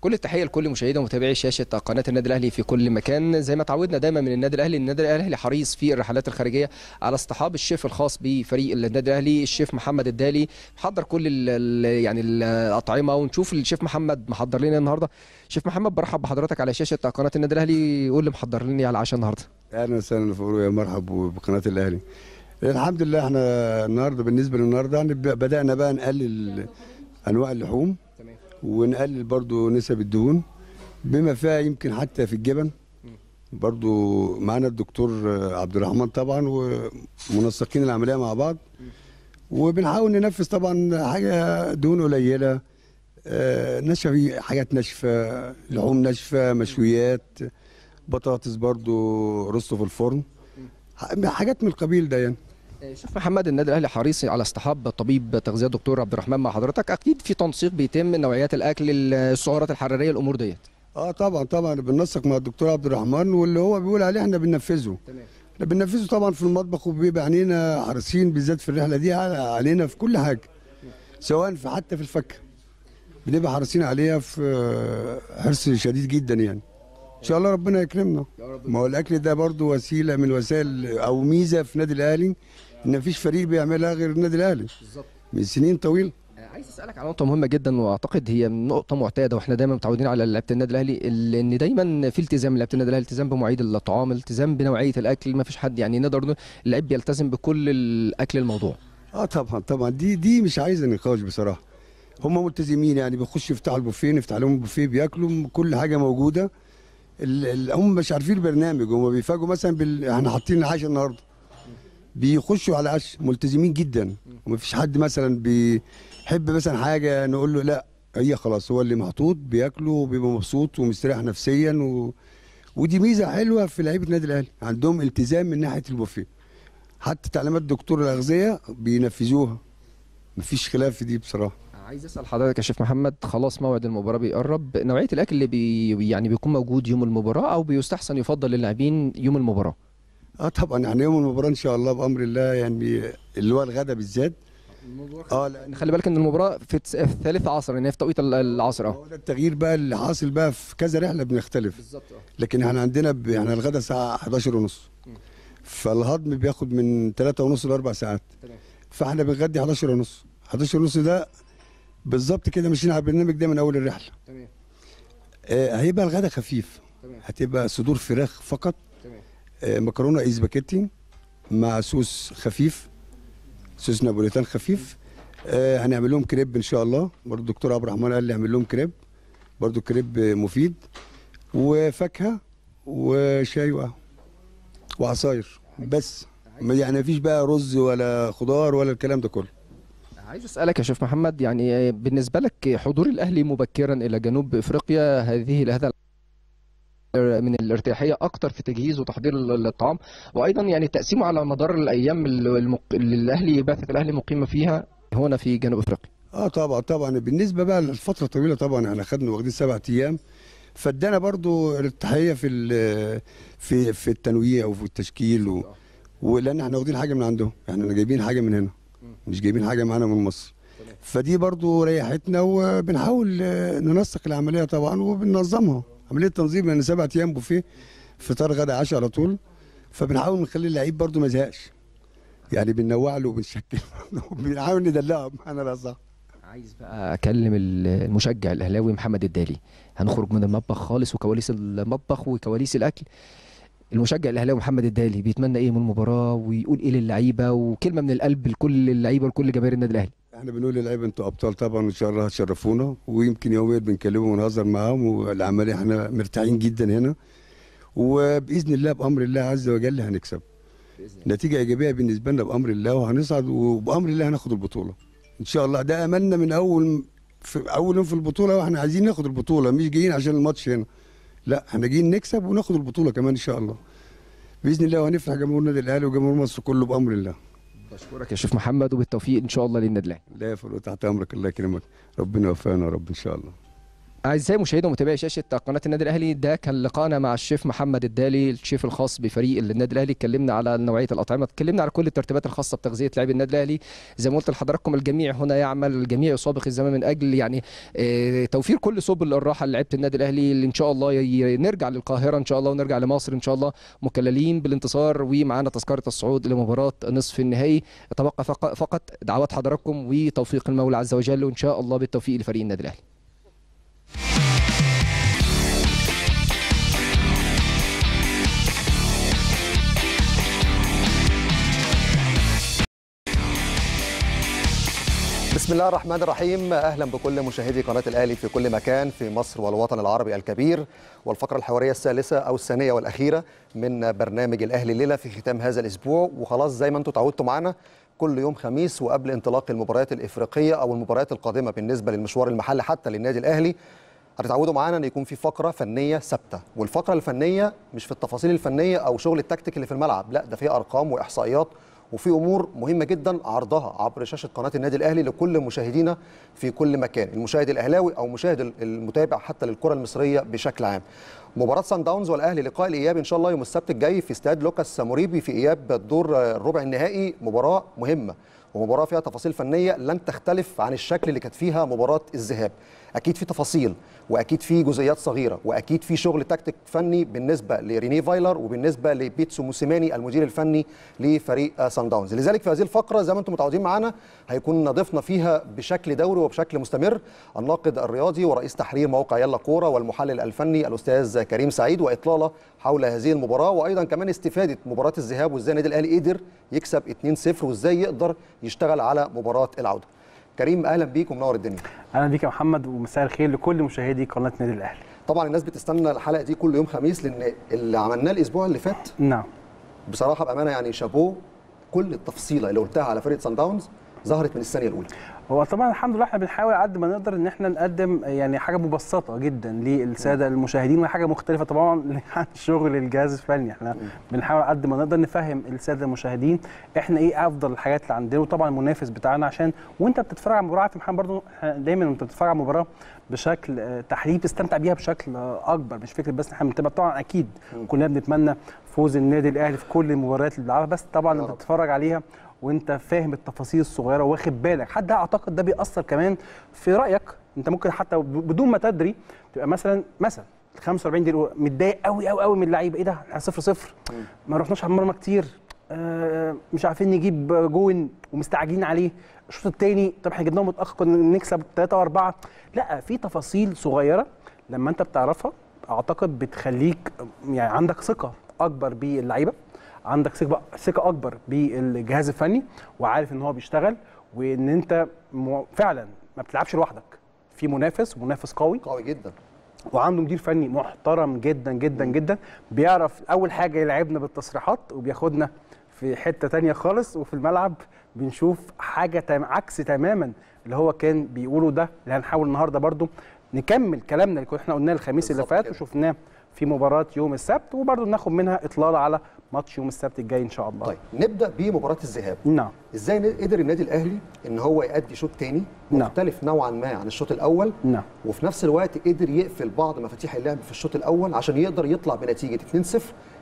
كل التحية لكل مشاهدي ومتابعي شاشة قناة النادي الأهلي في كل مكان. زي ما تعودنا دايما من النادي الأهلي النادي الأهلي حريص في الرحلات الخارجية على اصطحاب الشيف الخاص بفريق النادي الأهلي الشيف محمد الدالي. محضر كل ال ال يعني الأطعمة ونشوف الشيف محمد محضر لنا النهارده. شيف محمد برحب بحضرتك على شاشة قناة النادي الأهلي. قول لي محضر لنا على العشاء النهارده.
أهلا وسهلا فاروق. يا مرحب بقناة الأهلي. الحمد لله إحنا النهارده بالنسبة للنهاردة يعني بدأنا بقى نقلل أنواع اللحوم. ونقلل برضو نسب الدهون بما فيها يمكن حتى في الجبن. برضو معانا الدكتور عبد الرحمن طبعا ومنسقين العملية مع بعض. وبنحاول ننفذ طبعا حاجة دهون قليلة آه، نشفي حاجات ناشفة لحوم ناشفة مشويات بطاطس برضو رصه في الفرن. حاجات من القبيل ده يعني.
شيف محمد النادي الأهلي حريص على اصطحاب طبيب تغذية دكتور عبد الرحمن مع حضرتك. أكيد في تنسيق بيتم نوعيات الأكل السعرات الحرارية الأمور ديت.
آه طبعا طبعا. بننسق مع الدكتور عبد الرحمن واللي هو بيقول عليه إحنا بننفذه.
تمام.
إحنا بننفذه طبعا في المطبخ وبيبقى عينينا حريصين بالذات في الرحلة دي علينا في كل حاجة. سواء في حتى في الفكه بنبقى حريصين عليها في حرص شديد جدا يعني. إن شاء الله ربنا يكرمنا. ما هو الأكل ده برضو وسيلة من وسائل أو ميزة في النادي الأهلي ان مفيش فريق بيعملها غير النادي الأهلي.
بالظبط.
من سنين طويله
عايز أسألك على نقطة مهمة جدا وأعتقد هي نقطة معتادة وإحنا دايما متعودين على لعيبة النادي الأهلي ال- إن دايما في التزام لعيبة النادي الأهلي التزام بمواعيد الطعام التزام بنوعية الأكل ما فيش حد يعني نقدر اللعيب بيلتزم بكل الأكل الموضوع.
آه طبعا طبعا. دي دي مش عايزة نقاش بصراحة. هم ملتزمين يعني بيخشوا يفتحوا البوفيه نفتح لهم البوفيه بياكلوا كل حاجة موجودة. هم مش عارفين البرنامج هم بيفاجئوا مثلا بال... إحنا حاطين العشاء النهارده. بيخشوا على عشاء ملتزمين جدا. ومفيش حد مثلا بيحب مثلا حاجة نقول له لا هي خلاص هو اللي محطوط بياكله وبيبقى مبسوط ومستريح نفسيا و... ودي ميزة حلوة في لعيبة النادي الأهلي. عندهم التزام من ناحية البوفيه. حتى تعليمات دكتور الأغذية بينفذوها. مفيش خلاف في دي بصراحة.
عايز أسأل حضرتك يا شيف محمد خلاص موعد المباراة بيقرب. نوعية الأكل اللي بي يعني بيكون موجود يوم المباراة أو بيستحسن يفضل للاعبين يوم المباراة؟
آه طبعا يعني يوم المباراة إن شاء الله بأمر الله يعني اللي هو الغدا بالذات. آه لأن
خلي بالك إن المباراة في التس- في الثالث عصر يعني في توقيت ال- العصر آه.
هو ده التغيير بقى اللي حاصل بقى في كذا رحلة بنختلف.
بالظبط
لكن إحنا عندنا ب... إحنا الغدا الساعة 11 ونص. فالهضم بياخد من 3 ونص ل 4 ساعات.
تمام.
فإحنا بنغدي 11 ونص. 11 ونص ده بالظبط كده ماشيين على البرنامج ده من أول الرحلة.
تمام.
آه هيبقى الغدا خفيف.
تمام.
هتبقى صدور فراخ فقط. آه مكرونة اسباجيتي مع صوص خفيف صوص نابوليتان خفيف. آه هنعمل لهم كريب إن شاء الله. برضو الدكتور عبد الرحمن قال لي اعمل لهم كريب. برضو كريب مفيد. وفاكهة وشاي وقهوه وعصاير. بس. يعني مفيش بقى رز ولا خضار ولا الكلام ده كله.
عايز أسألك يا شيف محمد يعني بالنسبة لك حضور الأهلي مبكرا إلى جنوب إفريقيا هذه هذا من الارتياحية أكتر في تجهيز وتحضير ال- الطعام. وأيضا يعني تقسيمه على مدار الأيام ال- المق... اللي الأهلي بعثه الأهلي مقيمه فيها هنا في جنوب إفريقيا.
آه طبعا طبعا. بالنسبة بقى للفترة طويلة طبعا إحنا خدنا واخدين سبع أيام. فادانا برضو التحيه في في في التنويع وفي التشكيل و... ولأن إحنا واخدين حاجة من عندهم إحنا جايبين حاجة من هنا. مش جايبين حاجة معانا من مصر. فدي برضو ريحتنا وبنحاول ننسق العملية طبعا وبننظمها. عملية تنظيم لأن سبع أيام بوفيه فطار غدا عشاء على طول. فبنحاول نخلي اللعيب برضو ما يزهقش. يعني بننوع له وبنشكل بنحاول ندلعه بمعنى الأصح.
عايز بقى أكلم ال- المشجع الأهلاوي محمد الدالي. هنخرج من المطبخ خالص وكواليس المطبخ وكواليس الأكل. المشجع الأهلاوي محمد الدالي بيتمنى إيه من المباراة ويقول إيه للعيبة وكلمة من القلب لكل اللعيبة ولكل جماهير النادي الأهلي؟
إحنا بنقول للعيبة أنتوا أبطال طبعا وإن شاء الله هتشرفونا. ويمكن يوميا بنكلمهم ونهزر معاهم والعملية إحنا مرتاحين جدا هنا. وبإذن الله بأمر الله عز وجل هنكسب. نتيجة إيجابية بالنسبة لنا بأمر الله وهنصعد وبأمر الله هناخد البطولة. إن شاء الله ده أملنا من أول في أول في البطولة وإحنا عايزين ناخد البطولة. مش جايين عشان الماتش هنا. لا إحنا جايين نكسب وناخد البطولة كمان إن شاء الله. بإذن الله وهنفرح جمهور النادي الأهلي وجمهور مصر كله بأمر الله.
بشكرك يا شيف محمد وبالتوفيق إن شاء الله الاهلي
لا يا فاروق تحت أمرك الله يكرمك. ربنا يوفقنا يا رب إن شاء الله.
أعزائي مشاهدي ومتابعي شاشة قناة النادي الأهلي ده كان لقائنا مع الشيف محمد الدالي الشيف الخاص بفريق النادي الأهلي. اتكلمنا على نوعية الأطعمة اتكلمنا على كل الترتيبات الخاصة بتغذية لاعبي النادي الأهلي. زي ما قلت لحضراتكم الجميع هنا يعمل الجميع يسابق الزمان من أجل يعني آه، توفير كل سبل الراحة لعيبه النادي الأهلي اللي إن شاء الله نرجع للقاهرة إن شاء الله ونرجع لمصر إن شاء الله مكللين بالانتصار. ومعانا تذكرة الصعود لمباراة نصف النهائي. تبقى فق- فقط دعوات حضراتكم وتوفيق المولى عز وجل وإن شاء الله بالتوفيق لفريق النادي الأهلي.
بسم الله الرحمن الرحيم. أهلا بكل مشاهدي قناة الأهلي في كل مكان في مصر والوطن العربي الكبير. والفقرة الحوارية الثالثة أو الثانية والأخيرة من برنامج الأهلي الليلة في ختام هذا الأسبوع. وخلاص زي ما أنتم تعودتوا معانا كل يوم خميس وقبل انطلاق المباريات الإفريقية أو المباريات القادمة بالنسبة للمشوار المحلي حتى للنادي الأهلي هتتعودوا معانا إن يكون في فقرة فنية ثابتة. والفقرة الفنية مش في التفاصيل الفنية أو شغل التكتيك اللي في الملعب لا ده فيها أرقام وإحصائيات وفي أمور مهمة جدا عرضها عبر شاشة قناة النادي الأهلي لكل مشاهدينا في كل مكان المشاهد الأهلاوي أو مشاهد المتابع حتى للكرة المصرية بشكل عام. مباراة سان داونز والأهلي لقاء الإياب إن شاء الله يوم السبت الجاي في استاد لوكاس موريبي في إياب الدور الربع النهائي مباراة مهمة ومباراة فيها تفاصيل فنية لن تختلف عن الشكل اللي كانت فيها مباراة الذهاب. أكيد في تفاصيل وأكيد في جزئيات صغيرة وأكيد في شغل تكتيك فني بالنسبة لريني فايلر وبالنسبة لبيتسو موسيماني المدير الفني لفريق سان داونز. لذلك في هذه الفقرة زي ما أنتم متعودين معانا هيكون ضيفنا فيها بشكل دوري وبشكل مستمر الناقد الرياضي ورئيس تحرير موقع يلا كورة والمحلل الفني الأستاذ كريم سعيد وإطلالة حول هذه المباراة وأيضا كمان استفادة مباراة الذهاب وازاي النادي الأهلي قدر يكسب 2-0 وازاي يقدر يشتغل على مباراة العودة. كريم أهلا بيك ومنور الدنيا.
أهلا بيك يا محمد ومساء الخير لكل مشاهدي قناة النادي الأهلي.
طبعا الناس بتستنى الحلقة دي كل يوم خميس لأن اللي عملناه الأسبوع اللي فات
نعم.
بصراحة بأمانة يعني شابوه كل التفصيلة اللي قلتها على فريق سان داونز ظهرت من الثانية الأولى.
هو طبعا الحمد لله إحنا بنحاول قد ما نقدر إن إحنا نقدم يعني حاجة مبسطة جدا للسادة المشاهدين وحاجة مختلفة طبعا عن شغل الجهاز الفني. إحنا بنحاول قد ما نقدر نفهم السادة المشاهدين إحنا إيه أفضل الحاجات اللي عندنا وطبعا المنافس بتاعنا عشان وأنت بتتفرج على المباراه يا محمد برضه دايما وانت بتتفرج على المباراه بشكل آه، تحليل تستمتع بيها بشكل آه، أكبر مش فكرة بس إحنا بنتابع. طبعا أكيد كلنا بنتمنى فوز النادي الأهلي في كل المباريات اللي بيلعبها بس طبعا. بتتفرج عليها وانت فاهم التفاصيل الصغيرة واخد بالك. حتى أعتقد ده بيأثر كمان في رأيك؟ انت ممكن حتى بدون ما تدري تبقى مثلا مثلا ال 45 دقيقة متضايق قوي قوي قوي من اللعيبه إيه ده؟ إحنا 0 0 ما رحناش على المرمى كتير. آه مش عارفين نجيب جون ومستعجلين عليه. الشوط الثاني طب إحنا جبناهم متأخر كنا نكسب 3 و4 لا في تفاصيل صغيرة لما انت بتعرفها أعتقد بتخليك يعني عندك ثقة أكبر باللعيبة. عندك ثقة أكبر بالجهاز الفني وعارف إن هو بيشتغل وإن أنت فعلا ما بتلعبش لوحدك. في منافس منافس قوي.
قوي جدا.
وعنده مدير فني محترم جدا جدا جدا. بيعرف أول حاجة يلعبنا بالتصريحات وبياخدنا في حتة تانية خالص وفي الملعب بنشوف حاجة تم عكس تماما اللي هو كان بيقوله ده اللي هنحاول النهارده برضو نكمل كلامنا اللي كنا إحنا قلناه الخميس اللي فات. وشفناه في مباراة يوم السبت وبرضو ناخد منها إطلالة على ماتش يوم السبت الجاي إن شاء الله.
طيب نبدأ بمباراة الذهاب.
نعم.
إزاي قدر النادي الأهلي إن هو يأدي شوط تاني
نعم.
مختلف نوعا ما عن الشوط الأول؟
نعم.
وفي نفس الوقت قدر يقفل بعض مفاتيح اللعب في الشوط الأول عشان يقدر يطلع بنتيجة 2-0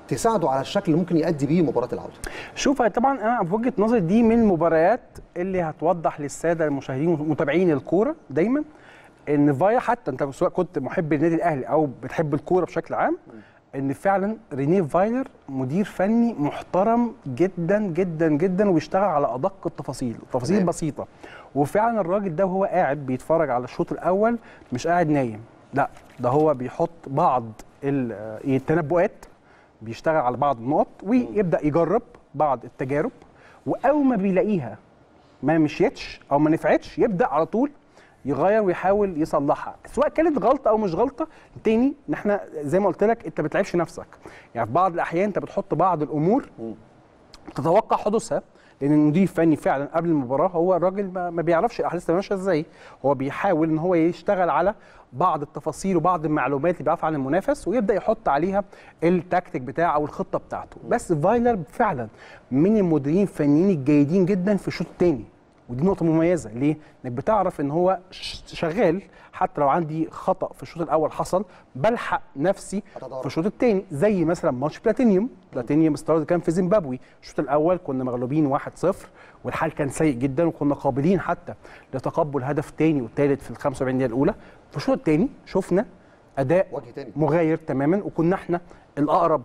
تساعده على الشكل اللي ممكن يأدي بيه مباراة العودة.
شوف طبعا أنا في وجهة نظري دي من المباريات اللي هتوضح للسادة المشاهدين ومتابعين الكورة دايما إن فايا حتى أنت سواء كنت محب النادي الأهلي أو بتحب الكورة بشكل عام إن فعلا رينيه فايلر مدير فني محترم جدا جدا جدا وبيشتغل على أدق التفاصيل
تمام.
بسيطة. وفعلا الراجل ده وهو قاعد بيتفرج على الشوط الأول مش قاعد نايم. لا ده هو بيحط بعض ال- التنبؤات بيشتغل على بعض النقط ويبدأ يجرب بعض التجارب. وأول ما بيلاقيها ما مشيتش أو ما نفعتش يبدأ على طول يغير ويحاول يصلحها. سواء كانت غلطة أو مش غلطة تاني ان إحنا زي ما قلت لك أنت ما بتلعبش نفسك. يعني في بعض الأحيان أنت بتحط بعض الأمور تتوقع حدوثها لأن المدير الفني فعلا قبل المباراة هو الراجل ما بيعرفش الأحداث ماشية إزاي. هو بيحاول إن هو يشتغل على بعض التفاصيل وبعض المعلومات اللي بيعرفها عن المنافس ويبدأ يحط عليها التكتيك بتاعه أو الخطة بتاعته. بس فايلر فعلا من المديرين الفنيين الجيدين جدا في الشوط الثاني ودي نقطة مميزة. ليه؟ إنك بتعرف إن هو شغال حتى لو عندي خطأ في الشوط الأول حصل بلحق نفسي
هتدارك.
في الشوط الثاني زي مثلا ماتش بلاتينيوم. بلاتينيوم ستارز كان في زيمبابوي. الشوط الأول كنا مغلوبين 1-0 والحال كان سيء جدا وكنا قابلين حتى لتقبل هدف ثاني والثالث في ال 45 دقيقة الأولى. في الشوط الثاني شفنا
أداء.
مغاير تماما وكنا إحنا الأقرب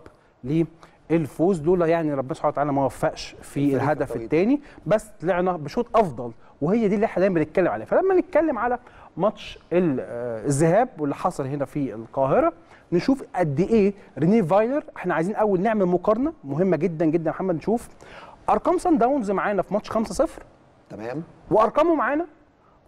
للفوز لولا يعني ربنا سبحانه وتعالى ما وفقش في الهدف. الثاني بس طلعنا بشوط أفضل وهي دي اللي إحنا دايما بنتكلم عليها فلما نتكلم على ماتش آه، الذهاب واللي حصل هنا في القاهرة نشوف قد إيه ريني فايلر إحنا عايزين أول نعمل مقارنة مهمة جدا جدا يا محمد نشوف أرقام سان داونز معانا في ماتش 5-0
تمام
وأرقامه معانا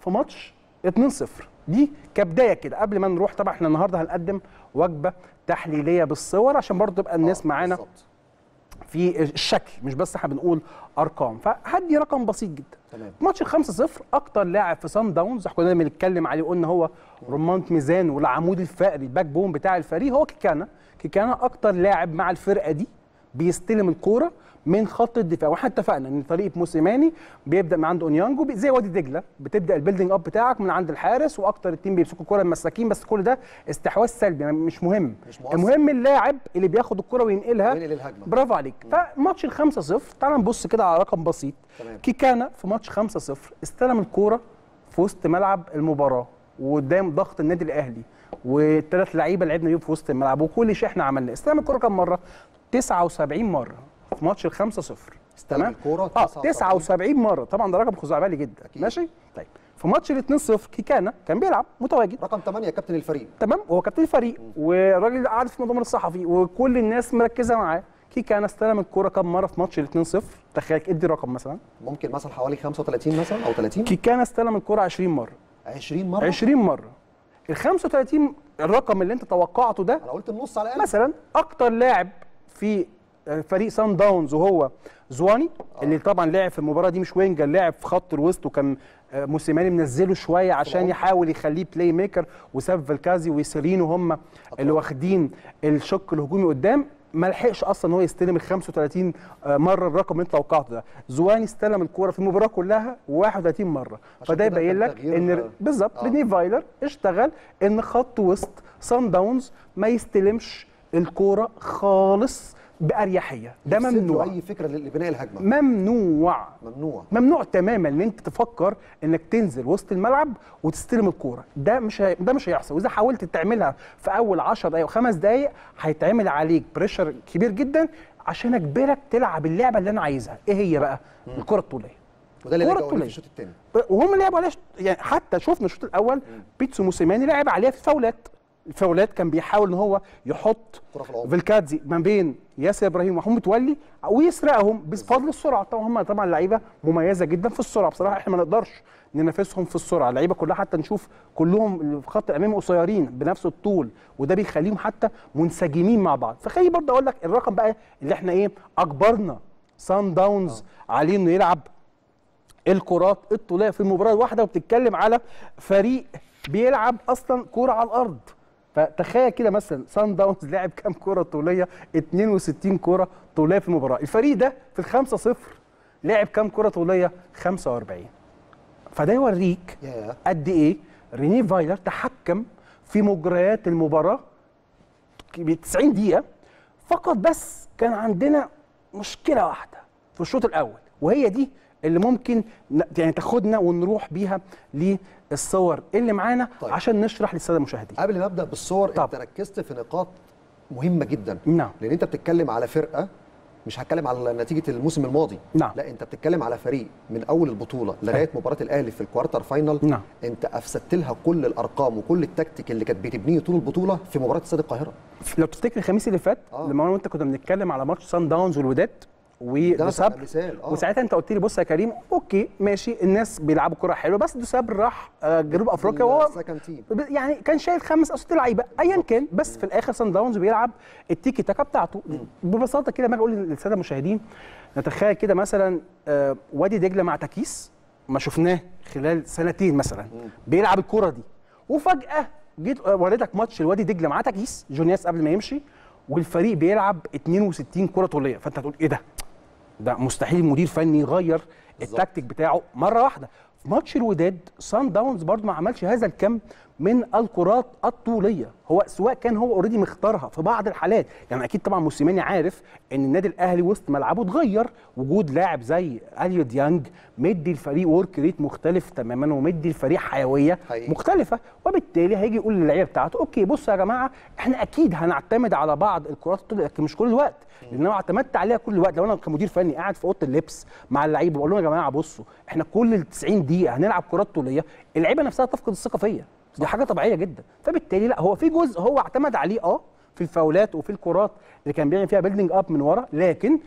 في ماتش 2-0 دي كبداية كده قبل ما نروح طبعا إحنا النهارده هنقدم وجبة تحليلية بالصور عشان برضه تبقى الناس
آه،
معانا
بالظبط.
في الشكل مش بس إحنا بنقول أرقام. فهدي رقم بسيط جدا.
تمام.
ماتش ال 5-0 أكتر لاعب في سان داونز إحنا كنا بنتكلم عليه قلنا هو رمانة ميزان والعمود الفقري ال backbone بتاع الفريق هو كيكانا. كيكانا أكتر لاعب مع الفرقة دي. بيستلم الكورة من خط الدفاع. وإحنا اتفقنا إن طريقه موسيماني بيبدأ من عند أونيانجو زي وادي دجلة. بتبدأ ال building up بتاعك من عند الحارس وأكتر اتنين بيمسكوا الكورة المساكين. بس كل ده استحواذ سلبي يعني مش مهم.
مش مؤثر.
المهم اللاعب اللي بياخد الكورة وينقلها
وينقل الهجمة.
برافو عليك. فماتش ال 5 0 تعال نبص كده على رقم بسيط.
تمام.
كيكانا في ماتش 5 0 استلم الكورة في وسط ملعب المباراة وقدام ضغط النادي الأهلي والثلاث لعيبة لعبنا بيهم في وسط الملعب وكل شيء إحنا عملناه. استلم الكورة كم مرة؟ 79 مرة في ماتش ال 5 0
استلم الكرة
آه
79
79 مرة. طبعا ده رقم خزعبلي جدا.
أكيد.
ماشي؟ طيب. في ماتش ال 2 0 كيكانا كان بيلعب متواجد.
رقم 8 كابتن الفريق.
تمام؟ وهو كابتن الفريق. والراجل قاعد في المؤتمر الصحفي وكل الناس مركزة معاه. كيكا أنا استلم الكورة كام مرة في ماتش ال 2 0 تخيل ادي رقم مثلا.
ممكن مثلا حوالي 35 مثلا أو 30
كيكانا استلم الكورة 20 مرة.
20 مرة؟
20 مرة. ال 35 الرقم اللي انت توقعته ده
أنا قلت النص على الأقل.
مثلا أكتر لاعب في فريق سان داونز وهو زواني اللي طبعا لعب في المباراة دي مش winger لعب في خط الوسط وكان آه، موسيماني منزله شوية عشان. يحاول يخليه playmaker وساب فيلاكازي وسيرينو هم اللي واخدين الشق الهجومي قدام. ما لحقش أصلا إن هو يستلم ال 35 آه، مرة الرقم اللي أنت توقعته ده. زواني استلم الكورة في المباراة كلها 31
مرة.
فده يبين لك إن
آه،
بالظبط
آه.
ريني فايلر اشتغل إن خط وسط سان داونز ما يستلمش الكورة خالص بأريحية. ده ممنوع.
أي فكرة لبناء الهجمة.
ممنوع.
ممنوع.
ممنوع تماما إن أنت تفكر إنك تنزل وسط الملعب وتستلم الكورة. ده مش هي... ده مش هيحصل. وإذا حاولت تعملها في أول 10 دقائق وخمس دقائق هيتعمل عليك pressure كبير جدا عشان أجبرك تلعب اللعبة اللي أنا عايزها. إيه هي بقى؟ الكرة الطولية.
وده اللي
طولية.
في الشوط الثاني
وهم لعبوا عليها يعني حتى شفنا الشوط الأول بيتسو موسيماني لعب عليها في فاولات. الفاولات كان بيحاول إن هو يحط
كرة في العمق.
فيلاكازي ما بين ياسر إبراهيم ومحمود متولي ويسرقهم بفضل السرعة. طبعا هم طبعا لعيبة مميزة جدا في السرعة. بصراحة إحنا ما نقدرش ننافسهم في السرعة. اللعيبة كلها حتى نشوف كلهم اللي في خط الامامي قصيرين بنفس الطول وده بيخليهم حتى منسجمين مع بعض. فخلي برضه أقول لك الرقم بقى اللي إحنا إيه أجبرنا سان داونز عليه إنه يلعب الكرات الطوليه في المباراة الواحدة وبتتكلم على فريق بيلعب أصلا كوره على الأرض. فتخيل كده مثلا سان داونز لعب كام كوره طولية؟ 62 كوره طولية في المباراة. الفريق ده في الخمسة صفر لعب كام كوره طولية؟ 45 فده يوريك. قد إيه ريني فايلر تحكم في مجريات المباراة ب 90 دقيقة. فقط بس كان عندنا مشكلة واحدة في الشوط الأول وهي دي اللي ممكن يعني تاخدنا ونروح بيها للصور اللي معانا
طيب.
طيب. عشان نشرح للسادة المشاهدين
قبل ما أبدأ بالصور
طب.
أنت ركزت في نقاط مهمة جدا
نعم.
لأن أنت بتتكلم على فرقة مش هتكلم على نتيجة الموسم الماضي
نعم.
لا أنت بتتكلم على فريق من أول البطولة لغاية مباراة الأهلي في ال quarter final
نعم.
أنت أفسدت لها كل الأرقام وكل التكتيك اللي كانت بتبنيه طول البطولة في مباراة استاد القاهرة
لو تفتكر الخميس اللي فات
آه.
لما أنا وأنت كنا بنتكلم على ماتش سان داونز والوداد ودوساب
آه.
وساعتها أنت قلت لي بص يا كريم okay ماشي الناس بيلعبوا كرة حلوة بس دوساب راح آه، جنوب أفريقيا وهو يعني كان شايل خمس أو ست لعيبة ايا كان بس في الآخر سان داونز بيلعب التيكي تاكا بتاعته. ببساطة كده ما أقول للسادة المشاهدين نتخيل كده مثلا آه، وادي دجلة مع تكيس ما شفناه خلال سنتين مثلا. بيلعب الكرة دي. وفجأة جيت آه، وريتك ماتش الوادي دجلة مع تاكيس جونياس قبل ما يمشي والفريق بيلعب 62 كرة طولية. فأنت هتقول إيه ده؟ ده مستحيل مدير فني يغير التكتيك بتاعه مرة واحدة. في ماتش الوداد سان داونز برضه ما عملش هذا الكم من الكرات الطولية. هو سواء كان هو already مختارها في بعض الحالات. يعني أكيد طبعا موسيماني عارف إن النادي الأهلي وسط ملعبه اتغير. وجود لاعب زي اليو ديانج مدي الفريق work rate مختلف تماما ومدي الفريق حيوية
حقيقي.
مختلفة. وبالتالي هيجي يقول للعيبة بتاعته okay بصوا يا جماعة إحنا أكيد هنعتمد على بعض الكرات الطولية لكن مش كل الوقت. لأن لو اعتمدت عليها كل الوقت. لو أنا كمدير فني قاعد في أوضة اللبس مع اللعيبة بقول لهم يا جماعة بصوا إحنا كل ال 90 دقيقة هنلعب كرات طولية. اللعيبة نفسها تفقد الثقة فيا. دي حاجة طبيعية جدا. فبالتالي لا هو في جزء هو اعتمد عليه آه في الفاولات وفي الكرات اللي كان بيعمل فيها building up من ورا لكن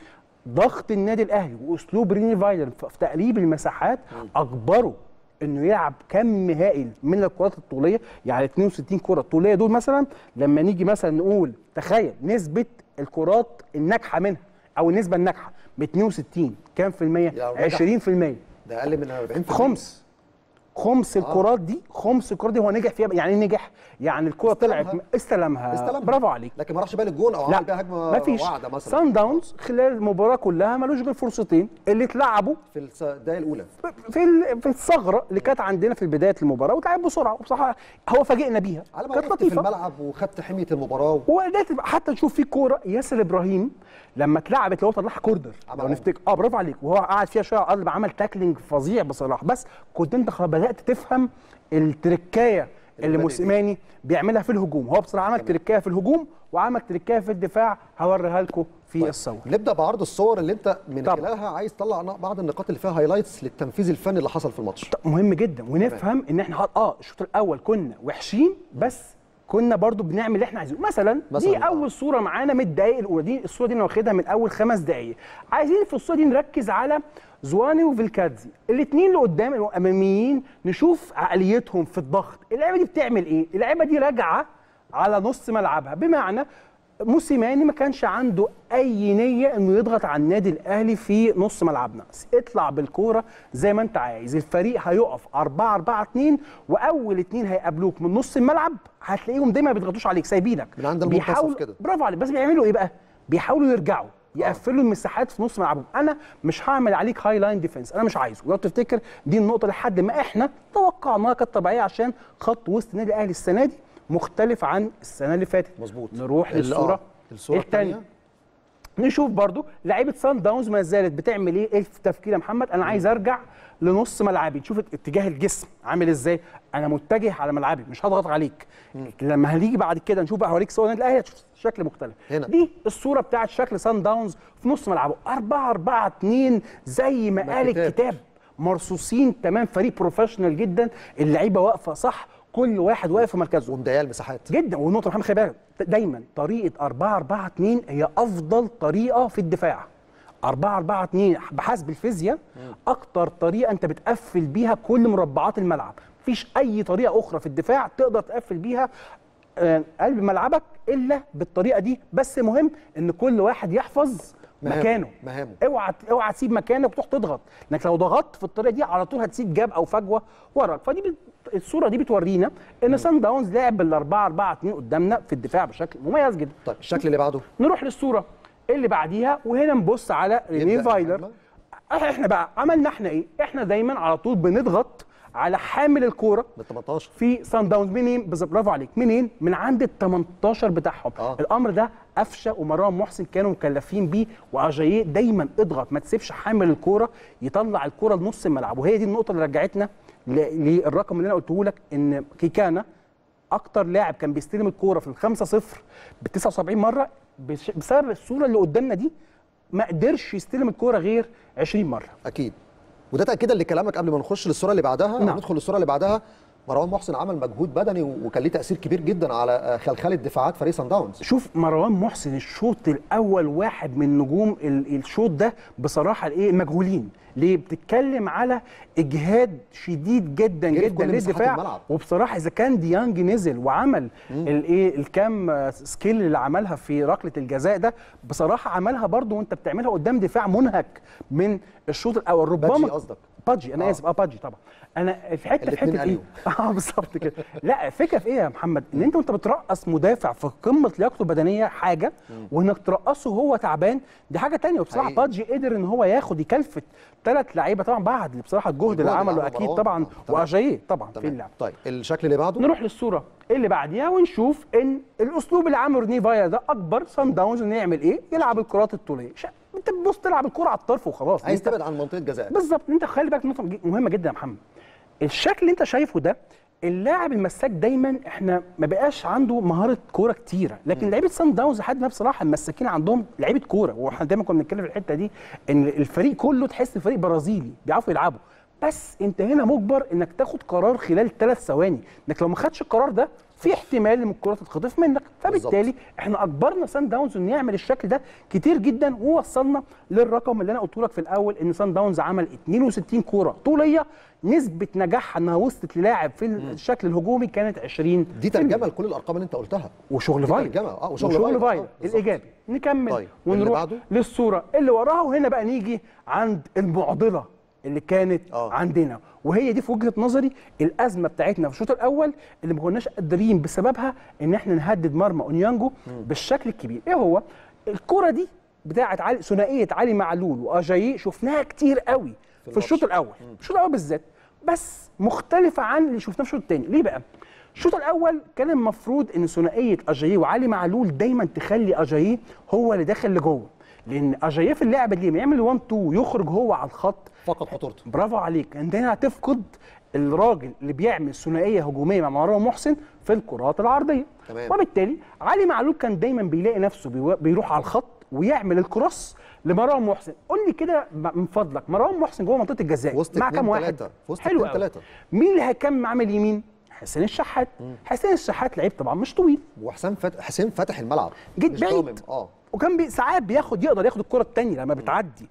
ضغط النادي الأهلي وأسلوب ريني فايلر في تقفيل المساحات أجبره إنه يلعب كم هائل من الكرات الطولية يعني 62 كرة طوليه دول مثلا لما نيجي مثلا نقول تخيل نسبة الكرات الناجحة منها أو النسبة الناجحة ب 62 كام في المية؟
يعني
20%
ده أقل من 40%
خمس. خمس الكرات دي خمس الكرات دي هو نجح فيها يعني إيه نجح؟ يعني الكرة طلعت استلمها.
استلمها.
برافو عليك.
لكن ما راحش بقى للجون أو عمل بيها هجمة
لا مفيش
واعدة مثلا.
سان داونز خلال المباراة كلها ملوش غير فرصتين اللي اتلعبوا
في الدقايق الأولى.
في في الثغرة اللي كانت عندنا في بداية المباراة واتلعب بسرعة. وبصراحة هو فاجئنا بيها. كانت
وقفت في
لطيفة.
الملعب وخدت حمية المباراة.
وقدرت حتى نشوف في كورة ياسر إبراهيم لما اتلعبت لو طلعها
كورنر.
لو. نفتكر. آه برافو عليك. وهو قعد فيها شوية على الأرض عمل tackling فظيع بصراحة. بس كنت أنت خلاص بدأت تفهم التركاية اللي موسيماني بيعملها في الهجوم. هو بصراحة عمل تركاية في الهجوم وعمل تركاية في الدفاع. هوريها لكم في الصور.
نبدأ بعرض الصور اللي انت من
طبعا.
خلالها عايز تطلع بعض النقاط اللي فيها هايلايتس للتنفيذ الفني اللي حصل في الماتش.
مهم جدا. ونفهم إن إحنا آه الشوط الأول كنا وحشين بس كنا برضو بنعمل اللي إحنا عايزينه. مثلا,
مثلاً،
دي
آه.
أول صورة معانا من الدقائق الأولى. دي الصورة دي أنا واخدها من أول خمس دقائق عايزين في الصورة دي نركز على زواني وفيلكادزي. الاثنين اللي قدام الاماميين نشوف عقليتهم في الضغط. اللعيبه دي بتعمل إيه؟ اللعيبه دي راجعة على نص ملعبها. بمعنى موسيماني ما كانش عنده أي نية إنه يضغط على النادي الأهلي في نص ملعبنا. اطلع بالكورة زي ما أنت عايز. الفريق هيقف 4 4 2 وأول اتنين هيقابلوك من نص الملعب هتلاقيهم دايما ما بيضغطوش عليك سايبينك.
من عند
بيحاولوا-
كده.
برافو عليك. بس بيعملوا إيه بقى؟ بيحاولوا يرجعوا يقفلوا المساحات في نص ملعبهم. أنا مش هعمل عليك high line defense أنا مش عايزه. لو تفتكر دي النقطة لحد ما إحنا توقعناها كانت طبيعية عشان خط وسط النادي الأهلي السنة دي. مختلف عن السنة اللي فاتت.
مظبوط.
نروح
ال-
للصورة.
آه، الصورة الثانية.
نشوف برضو لعيبة سان داونز ما زالت بتعمل إيه. إيه في التفكير يا محمد؟ أنا عايز أرجع لنص ملعبي. تشوف اتجاه الجسم عامل إزاي. أنا متجه على ملعبي مش هضغط عليك. لما هنيجي بعد كده نشوف بقى هوريك صور النادي الاهلي هتشوف شكل مختلف.
هنا.
دي الصورة بتاعت شكل سان داونز في نص ملعبه. 4 4 2 زي ما قال
كتاب.
الكتاب. مرصوصين تمام. فريق بروفيشنال جدا. اللعيبة واقفة صح. كل واحد واقف في مركزه.
ومضيقه المساحات
جدا والنقطه محمد خلي بالك. دايما طريقة 4 4 2 هي أفضل طريقة في الدفاع. 4 4 2 بحسب الفيزياء أكتر طريقة أنت بتقفل بيها كل مربعات الملعب. مفيش أي طريقة أخرى في الدفاع تقدر تقفل بيها آه، قلب ملعبك إلا بالطريقة دي. بس مهم إن كل واحد يحفظ
مهامه.
مكانه.
مهامه.
أوعى أوعى تسيب مكانك وتروح تضغط. لأنك لو ضغطت في الطريقة دي على طول هتسيب جاب أو فجوة وراك. فدي. الصورة دي بتورينا إن سان داونز لعب بال 4 4 2 قدامنا في الدفاع بشكل مميز جدا.
طيب الشكل اللي بعده؟
نروح للصورة اللي بعديها وهنا نبص على ريني فايلر. إحنا بقى عملنا إحنا إيه؟ إحنا دايما على طول بنضغط على حامل الكورة
من 18
في سان داونز منين؟ بالظبط. برافو عليك. منين؟ من عند ال 18 بتاعهم.
آه.
الأمر ده قفشة ومروان محسن كانوا مكلفين بيه وأجاييه دايما اضغط. ما تسيبش حامل الكورة يطلع الكورة لنص الملعب. وهي دي النقطة اللي رجعتنا للرقم اللي أنا قلته لك إن كيكانا أكتر لاعب كان بيستلم الكورة في الخمسة صفر ب 79 مرة بسبب الصورة اللي قدامنا دي ما قدرش يستلم الكورة غير 20 مرة.
أكيد. وده تأكيدا لكلامك قبل ما نخش للصورة اللي بعدها.
نعم.
ندخل للصورة اللي بعدها. مروان محسن عمل مجهود بدني وكان ليه تأثير كبير جدا على آه، خلخلة دفاعات فريق سان داونز
شوف مروان محسن الشوط الأول واحد من نجوم ال- الشوط ده بصراحة الايه مجهولين ليه؟ بتتكلم على إجهاد شديد جدا جدا للدفاع. وبصراحة إذا كان ديانج نزل وعمل الايه الكام skill اللي عملها في ركلة الجزاء ده بصراحة عملها برضو وأنت بتعملها قدام دفاع منهك من الشوط الأول. ربما
بادجي قصدك.
بادجي أنا
آه.
آسف. آه بادجي طبعا. أنا في حتة في حتة
إيه.
آه بالظبط كده. لا الفكرة في إيه يا محمد؟ إن أنت وأنت بترقص مدافع في قمة لياقته البدنية حاجة وإنك ترقصه وهو تعبان دي حاجة تانية.
وبصراحة.
بادجي قدر إن هو ياخد يكلفت ثلاث لعيبة طبعا بعد بصراحة الجهد اللي عمله
أكيد.
طبعا. وأجاييه طبعا في اللعب.
طيب الشكل اللي بعده؟
نروح للصورة اللي بعديها ونشوف إن الأسلوب اللي عمله ريني فايا ده أكبر سان داونز إنه يعمل إيه؟ يلعب الكرات الطولية. أنت بتبص تلعب الكرة على الطرف وخلاص.
عايز تبعد عن منطقة جزاء.
بالظبط. أنت خلي بالك نقطة مهمة جدا يا محمد. الشكل اللي أنت شايفه ده اللاعب المساك دايما إحنا ما بقاش عنده مهارة كورة كتيرة. لكن لعيبة سان داونز لحد ما بصراحة المساكين عندهم لعيبة كورة. وإحنا دايما كنا بنتكلم في الحتة دي إن الفريق كله تحس فريق برازيلي بيعرفوا يلعبوا. بس أنت هنا مجبر إنك تاخد قرار خلال ثلاث ثواني. إنك لو ما خدش القرار ده في احتمال إن الكرة تتخطف منك. فبالتالي إحنا أجبرنا سان داونز إنه يعمل الشكل ده كتير جدا ووصلنا للرقم اللي أنا قلت لك في الأول إن سان داونز عمل 62 كورة طولية نسبة نجاحها إنها وصلت للاعب في الشكل الهجومي كانت 20
دي ترجمة لكل الأرقام اللي أنت قلتها.
وشغل فايلر.
ترجمة، آه وشغل
وشغل
فايلر،.
الايجابي نكمل
طيب،
ونروح؟ للصورة اللي وراها وهنا بقى نيجي عند المعضلة اللي كانت
آه.
عندنا. وهي دي في وجهة نظري الأزمة بتاعتنا في الشوط الأول اللي ما كناش قادرين بسببها إن إحنا نهدد مرمى أونيانجو بالشكل الكبير. إيه هو؟ الكرة دي بتاعت علي ثنائية علي معلول واجاييه شفناها كتير قوي في الشوط الأول. الشوط الأول بالذات. بس مختلفة عن اللي شفناه في الشوط الثاني ليه بقى؟ الشوط الأول كان المفروض إن ثنائية اجاييه وعلي معلول دايما تخلي اجاييه هو اللي داخل لجوه. لأن اجاييه في اللعبة دي يعمل 1 2 يخرج هو على الخط
فقط خطورته.
برافو عليك. انت هنا هتفقد الراجل اللي بيعمل ثنائية هجومية مع مروان محسن في الكرات العرضية.
تمام.
وبالتالي علي معلول كان دايما بيلاقي نفسه بيروح على الخط ويعمل الكروس لمروان محسن. قول لي كده من فضلك مروان محسن جوه منطقة الجزاء مع كام واحد؟ حلو.
تلاتة.
مين اللي هيكمل عامل يمين حسين الشحات. حسين الشحات لعيب طبعا مش طويل.
وحسام فت... حسين فتح الملعب.
جيت بعيد.
آه.
وكان بي ساعات بياخد يقدر ياخد الكرة الثانية لما بتعدي.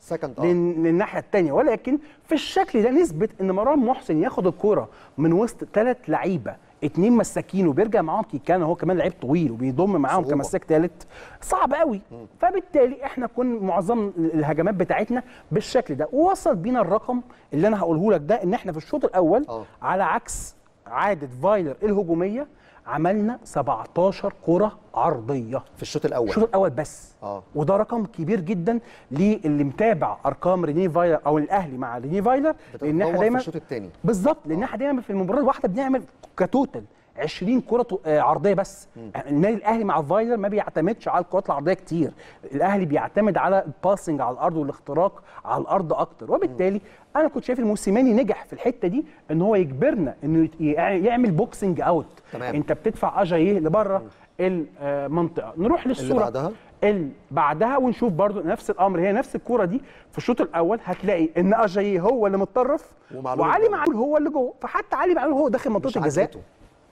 لل- للناحية الثانية ولكن في الشكل ده نسبة إن مروان محسن ياخد الكرة من وسط ثلاث لعيبة اتنين مساكين وبيرجع معاهم كيكان هو كمان لعيب طويل وبيضم معاهم. كمساك ثالث صعب قوي فبالتالي إحنا كنا معظم الهجمات بتاعتنا بالشكل ده ووصل بينا الرقم اللي أنا هقوله لك ده إن إحنا في الشوط الأول
آه.
على عكس عادة فايلر الهجومية عملنا 17 كرة عرضية.
في الشوط الأول.
الشوط الأول بس.
آه.
وده رقم كبير جدا للي متابع أرقام ريني فايلر أو الأهلي مع ريني فايلر لأن إحنا
بتتطور في
دايما
الشوط الثاني
بالظبط لأن إحنا دايما في المباراة الواحدة بنعمل ك total 20 كرة آه، عرضية بس. النادي الأهلي مع فايلر ما بيعتمدش على الكرات العرضية كتير. الأهلي بيعتمد على ال passing على الأرض والاختراق على الأرض أكتر. وبالتالي أنا كنت شايف الموسيماني نجح في الحتة دي إن هو يجبرنا إنه يعمل boxing out
تمام.
أنت بتدفع اجاييه لبره المنطقة نروح للصورة.
بعدها؟
اللي بعدها ونشوف برضو نفس الأمر. هي نفس الكوره دي. في الشوط الأول هتلاقي إن اجاييه هو اللي متطرف وعلي. معلول هو اللي جوه. فحتى علي معلول هو داخل
منطقة
الجزاء.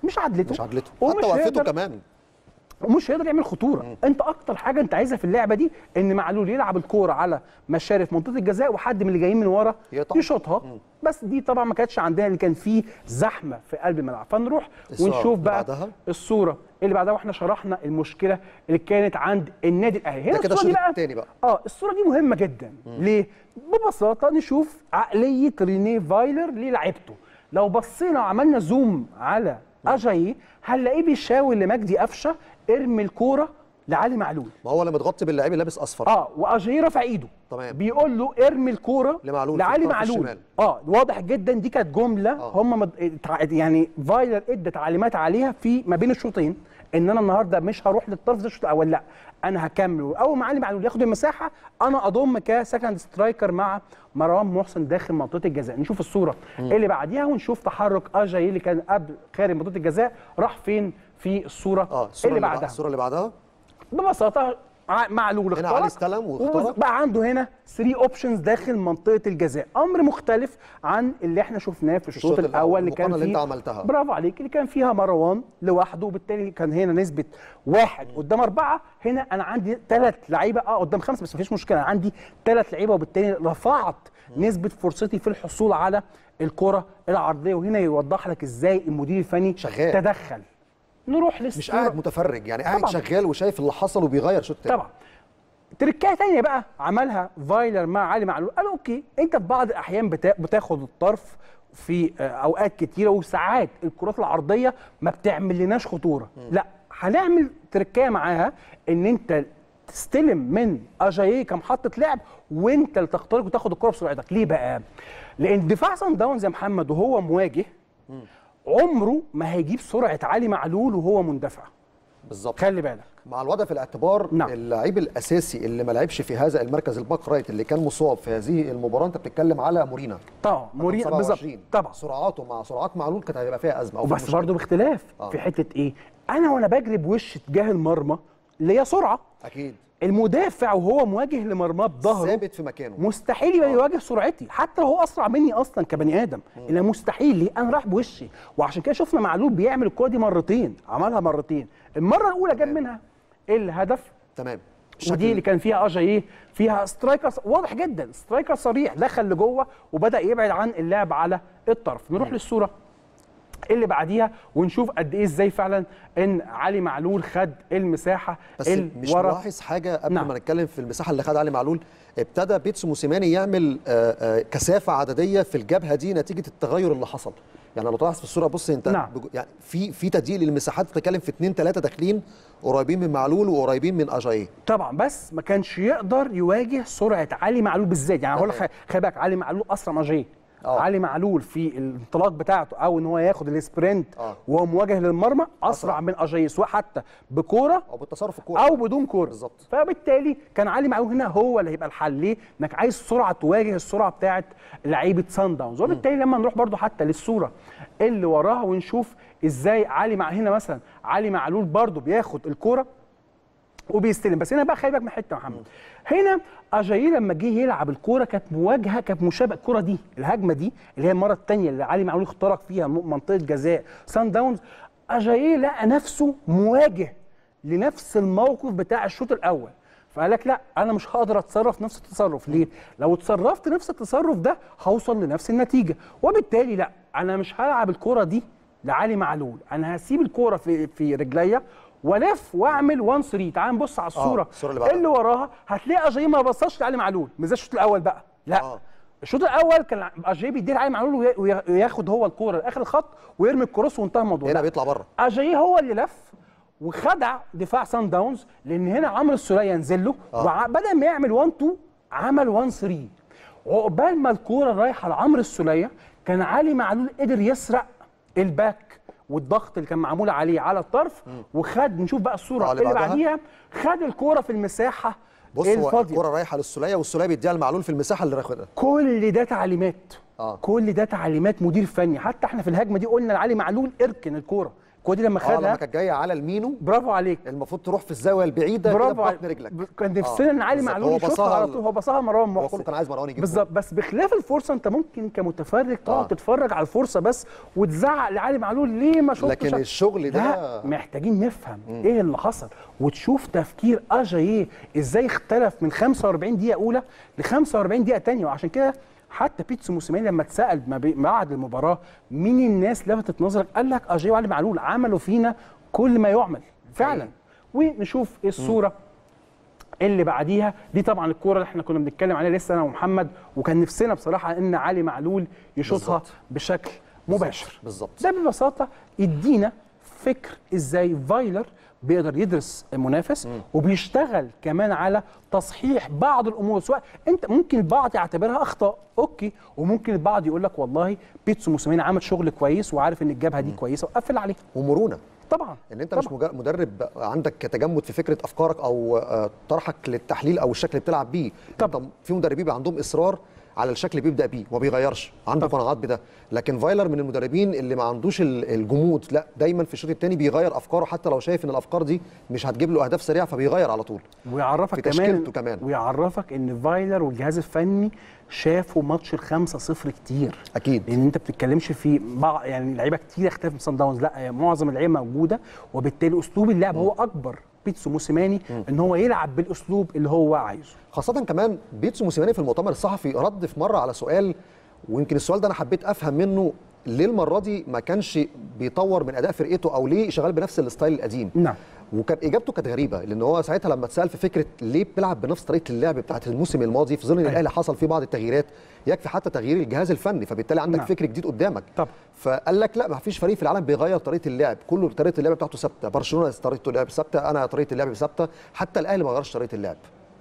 مش عدلته.
مش عدلته. حتى وقفته كمان.
ومش هيقدر يعمل خطورة. انت أكتر حاجة انت عايزها في اللعبة دي ان معلول يلعب الكورة على مشارف منطقة الجزاء وحد من اللي جايين من ورا. يشوطها. بس دي طبعا ما كانتش عندنا اللي كان فيه زحمة في قلب الملعب. فنروح ونشوف بقى
بعدها.
الصورة. اللي بعدها وإحنا شرحنا المشكلة اللي كانت عند النادي الأهلي. هنا الصورة دي بقى.
بقى.
آه الصورة دي مهمة جدا. ليه؟ ببساطة نشوف عقلية رينيه فايلر للاعيبته لو بصينا وعملنا zoom على اجاييه هنلاقيه بيشاور لمجدي قفشة ارمي الكورة لعلي معلول
ما هو اللي متغطي اللي لابس أصفر
آه واجاي رفع إيده
تمام.
بيقول له ارمي الكورة
لمعلول
لعلي معلول. آه واضح جدا دي كانت جملة
آه.
هم مد... يعني فايلر ادى تعليمات عليها في ما بين الشوطين ان أنا النهارده مش هروح للطرف ده الشوط الأول لا. أنا هكمل. واول ما علي معلول ياخد المساحة أنا اضم ك second striker مع مروان محسن داخل منطقة الجزاء. نشوف الصورة اللي بعديها ونشوف تحرك أجاي اللي كان قبل خارج منطقة الجزاء راح فين في الصورة
آه الصورة
اللي
اللي, بعدها
بعدها.
الصورة اللي بعدها؟
ببساطة معلول
هنا
اخترق
علي استلم واخترق.
بقى عنده هنا 3 اوبشنز داخل منطقة الجزاء أمر مختلف عن اللي إحنا شفناه في الشوط الأول اللي كان
اللي أنت عملتها.
برافو عليك اللي كان فيها مروان لوحده وبالتالي كان هنا نسبة واحد قدام أربعة هنا أنا عندي ثلاث لعيبة آه قدام خمسه بس مفيش مشكلة عندي ثلاث لعيبة وبالتالي رفعت نسبة فرصتي في الحصول على الكرة العرضية وهنا يوضح لك إزاي المدير الفني
شغال.
تدخل نروح
مش
للصورة.
قاعد متفرج يعني قاعد. شغال وشايف اللي حصل وبيغير شوط
طبعا. تركاية تانية بقى عملها فايلر مع علي معلول. قال okay أنت في بعض الأحيان بتا... بتاخد الطرف في آه، أوقات كتيرة وساعات الكرات العرضية ما بتعملناش خطورة. لا هنعمل تركاية معاها إن أنت تستلم من أجايي كمحطة لعب وأنت اللي تخترق وتاخد الكرة بسرعتك. ليه بقى؟ لأن دفاع صن داونز يا محمد وهو مواجه عمره ما هيجيب سرعة علي معلول وهو مندفع.
بالظبط.
خلي بالك.
مع الوضع في الاعتبار
نعم.
اللعيب الأساسي اللي ما لعبش في هذا المركز ال back right اللي كان مصاب في هذه المباراة أنت بتتكلم على مورينا.
طبعا موري
رقم
بالظبط.
27.
طبعا.
سرعاته مع سرعات معلول كانت هيبقى فيها أزمة
بس. برضه باختلاف
آه.
في حتة إيه؟ أنا وأنا بجري بوش اتجاه المرمى اللي هي سرعة.
أكيد.
المدافع وهو مواجه لمرماه بظهره
ثابت في مكانه.
مستحيل يبقى يواجه سرعتي. حتى لو هو أسرع مني أصلا كبني آدم إلا مستحيل ليه؟ أنا رايح بوشي. وعشان كده شفنا معلول بيعمل الكورة دي مرتين عملها مرتين. المرة الأولى جاب منها الهدف.
تمام.
ودي اللي كان فيها أجايي فيها striker واضح جدا striker صريح دخل لجوه وبدأ يبعد عن اللعب على الطرف. نروح للصورة. اللي بعديها ونشوف قد إيه إزاي فعلا إن علي معلول خد المساحة
بس
اللي
مش
ورا.
ملاحظ حاجة قبل
نعم.
ما نتكلم في المساحة اللي خد علي معلول؟ ابتدى بيتسو موسيماني يعمل آه، آه، كثافة عددية في الجبهة دي نتيجة التغير اللي حصل. يعني لو تلاحظ في الصورة بص أنت
نعم.
بج- يعني في في تضييق للمساحات بتتكلم في اثنين ثلاثة داخلين قريبين من معلول وقريبين من اجاييه
طبعا بس ما كانش يقدر يواجه سرعة علي معلول بالذات. يعني هقول لك خلي بالك علي معلول اسرع من جاي
آه.
علي معلول في الانطلاق بتاعته أو إن هو ياخد السبرنت
آه.
وهو مواجه للمرمى أسرع,
أسرع.
من اجاي سواء حتى بكورة
أو بالتصرف الكورة
أو بدون كورة
بالظبط.
فبالتالي كان علي معلول هنا هو اللي هيبقى الحل ليه إنك عايز سرعة تواجه السرعة بتاعه لعيبة سان داونز وبالتالي لما نروح برضو حتى للصورة اللي وراها ونشوف إزاي علي مع هنا مثلا علي معلول برضو بياخد الكورة وبيستلم. بس هنا بقى خلي بالك من حتة يا محمد. هنا اجاييه لما جه يلعب الكورة كانت مواجهة كانت مشابهة الكورة دي الهجمة دي اللي هي المرة الثانية اللي علي معلول اخترق فيها منطقة جزاء. سان داونز اجاييه لقى نفسه مواجه لنفس الموقف بتاع الشوط الأول. فقال لك لا أنا مش هقدر أتصرف نفس التصرف. ليه؟ لو اتصرفت نفس التصرف ده هوصل لنفس النتيجة. وبالتالي لا أنا مش هلعب الكورة دي لعلي معلول. أنا هسيب الكورة في في رجليا وألف واعمل 1 3 تعال نبص على الصورة.
الصورة اللي بعدها.
اللي وراها؟ هتلاقي أجايي ما بصاش لعلي معلول مش زي الشوط الأول بقى. لا.
آه.
الشوط الأول كان أجايي بيدي لعلي معلول وي- وي- وياخد هو الكورة لآخر الخط ويرمي ال cross وانتهى الموضوع.
هنا. بيطلع بره.
أجايي هو اللي لف وخدع دفاع صن داونز لأن هنا عمرو السولية ينزل له
آه.
وبدل ما يعمل 1 2 عمل 1 3 وعقبال ما الكورة رايحة لعمرو السولية كان علي معلول قدر يسرق ال back. والضغط اللي كان معمول عليه على الطرف وخد نشوف بقى
الصورة اللي.
بعديها خد الكورة في المساحة
بص هو الكورة رايحة للسولية والسولية بيديها لمعلول في المساحة اللي رايحه
كل ده تعليمات.
آه.
كل ده تعليمات مدير فني. حتى إحنا في الهجمة دي قلنا لعلي معلول اركن الكورة. الكورة دي لما
آه لما
خدها
كانت جاية على المينو
برافو عليك.
المفروض تروح في الزاوية البعيدة
برافو عليك.
رجلك.
كان نفسنا إن علي. معلول يشوطها على طول هو بصاها لمروان
هو
محسن
كان عايز مروان يجيب
بالظبط. بس بخلاف الفرصة أنت ممكن كمتفرج تقعد
آه.
تتفرج على الفرصة بس وتزعق لعلي معلول. ليه ما شفتش؟
لكن الشغل ده-
لا محتاجين نفهم إيه اللي حصل وتشوف تفكير اجاييه إزاي اختلف من 45 دقيقة أولى ل 45 دقيقة ثانية وعشان كده حتى بيتسو موسيماني لما اتسأل ما بعد المباراة مين الناس لفتت نظرك؟ قال لك اجاييه وعلي معلول عملوا فينا كل ما يعمل. فعلا. ونشوف إيه الصورة اللي بعديها. دي طبعا الكورة اللي إحنا كنا بنتكلم عليها لسه أنا ومحمد وكان نفسنا بصراحة إن علي معلول يشوطها. بشكل مباشر.
بالظبط.
ده ببساطة يدينا فكر إزاي فايلر بيقدر يدرس المنافس وبيشتغل كمان على تصحيح بعض الأمور سواء أنت ممكن البعض يعتبرها أخطاء okay. وممكن البعض يقول لك والله بيتسو موسيماني عمل شغل كويس وعارف إن الجبهة دي كويسة وقفل عليها.
ومرونة.
طبعا
إن أنت
طبعا.
مش مدرب عندك تجمد في فكرة أفكارك أو آه، طرحك للتحليل أو الشكل اللي بتلعب بيه.
طبعا.
في مدربين عندهم إصرار على الشكل بيبدأ بيه وما بيغيرش عنده قناعات بده. لكن فايلر من المدربين اللي ما عندوش ال- الجمود لا دايما في الشوط الثاني بيغير أفكاره حتى لو شايف إن الأفكار دي مش هتجيب له أهداف سريعة فبيغير على طول.
ويعرفك
في
كمان
كمان.
ويعرفك إن فايلر والجهاز الفني شافوا ماتش الخمسة صفر كتير.
أكيد.
لأن أنت ما بتتكلمش في بعض يعني لعيبة كتير اختلف من صن داونز لا معظم اللعيبة موجودة وبالتالي أسلوب اللعب هو أكبر. بيتسو موسيماني إن هو يلعب بالأسلوب اللي هو عايزه.
خاصة كمان بيتسو موسيماني في المؤتمر الصحفي رد في مرة على سؤال ويمكن السؤال ده أنا حبيت أفهم منه ليه المرة دي ما كانش بيطور من أداء فرقته أو ليه شغال بنفس ال style القديم.
نعم.
وكان إجابته كانت غريبة لأن هو ساعتها لما اتسأل في فكرة ليه بتلعب بنفس طريقة اللعب بتاعت الموسم الماضي في ظل إن الأهلي حصل فيه بعض التغييرات يكفي حتى تغيير الجهاز الفني فبالتالي عندك
نعم.
فكر جديد قدامك.
طبعا.
فقال لك لا ما فيش فريق في العالم بيغير طريقة اللعب. كله طريقة اللعب بتاعته ثابتة. برشلونة طريقته اللعب ثابتة. أنا طريقة اللعب ثابتة. حتى الأهلي ما غيرش طريقة اللعب.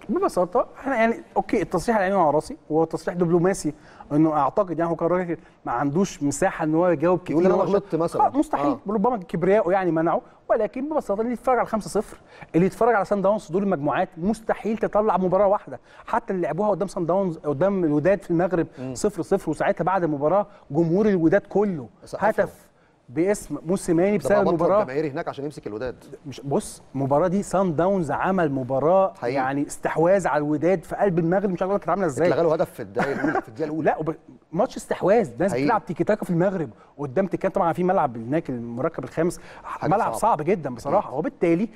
ببساطة إحنا يعني okay التصريح على عيني وعلى راسي وهو تصريح دبلوماسي انه اعتقد يعني هو كان راجل ما عندوش مساحة إن هو يجاوب كتير
يقول
هو
غلطت مثلاً.
مستحيل
آه.
ربما كبرياءه يعني منعه ولكن ببساطة اللي يتفرج على 5-0 اللي يتفرج على صن داونز دول المجموعات مستحيل تطلع مباراة واحدة حتى اللي لعبوها قدام صن داونز قدام الوداد في المغرب 0-0 وساعتها بعد المباراة جمهور الوداد كله. هتف باسم موسيماني بسبب المباراة.
جماهيري هناك عشان يمسك الوداد.
مش بص المباراة دي صن داونز عمل مباراة
حقيقي.
يعني استحواذ على الوداد في قلب المغرب مش عارف كانت عاملة إزاي.
اتلغى له هدف في الدقيقة الأولى في الدقيقة الأولى.
لا وب... ماتش استحواذ. ناس. بتلعب تيكي تاكا في المغرب قدام تيكان. طبعا في ملعب هناك المركب الخامس. ملعب
صعبة.
صعب جدا بصراحة. وبالتالي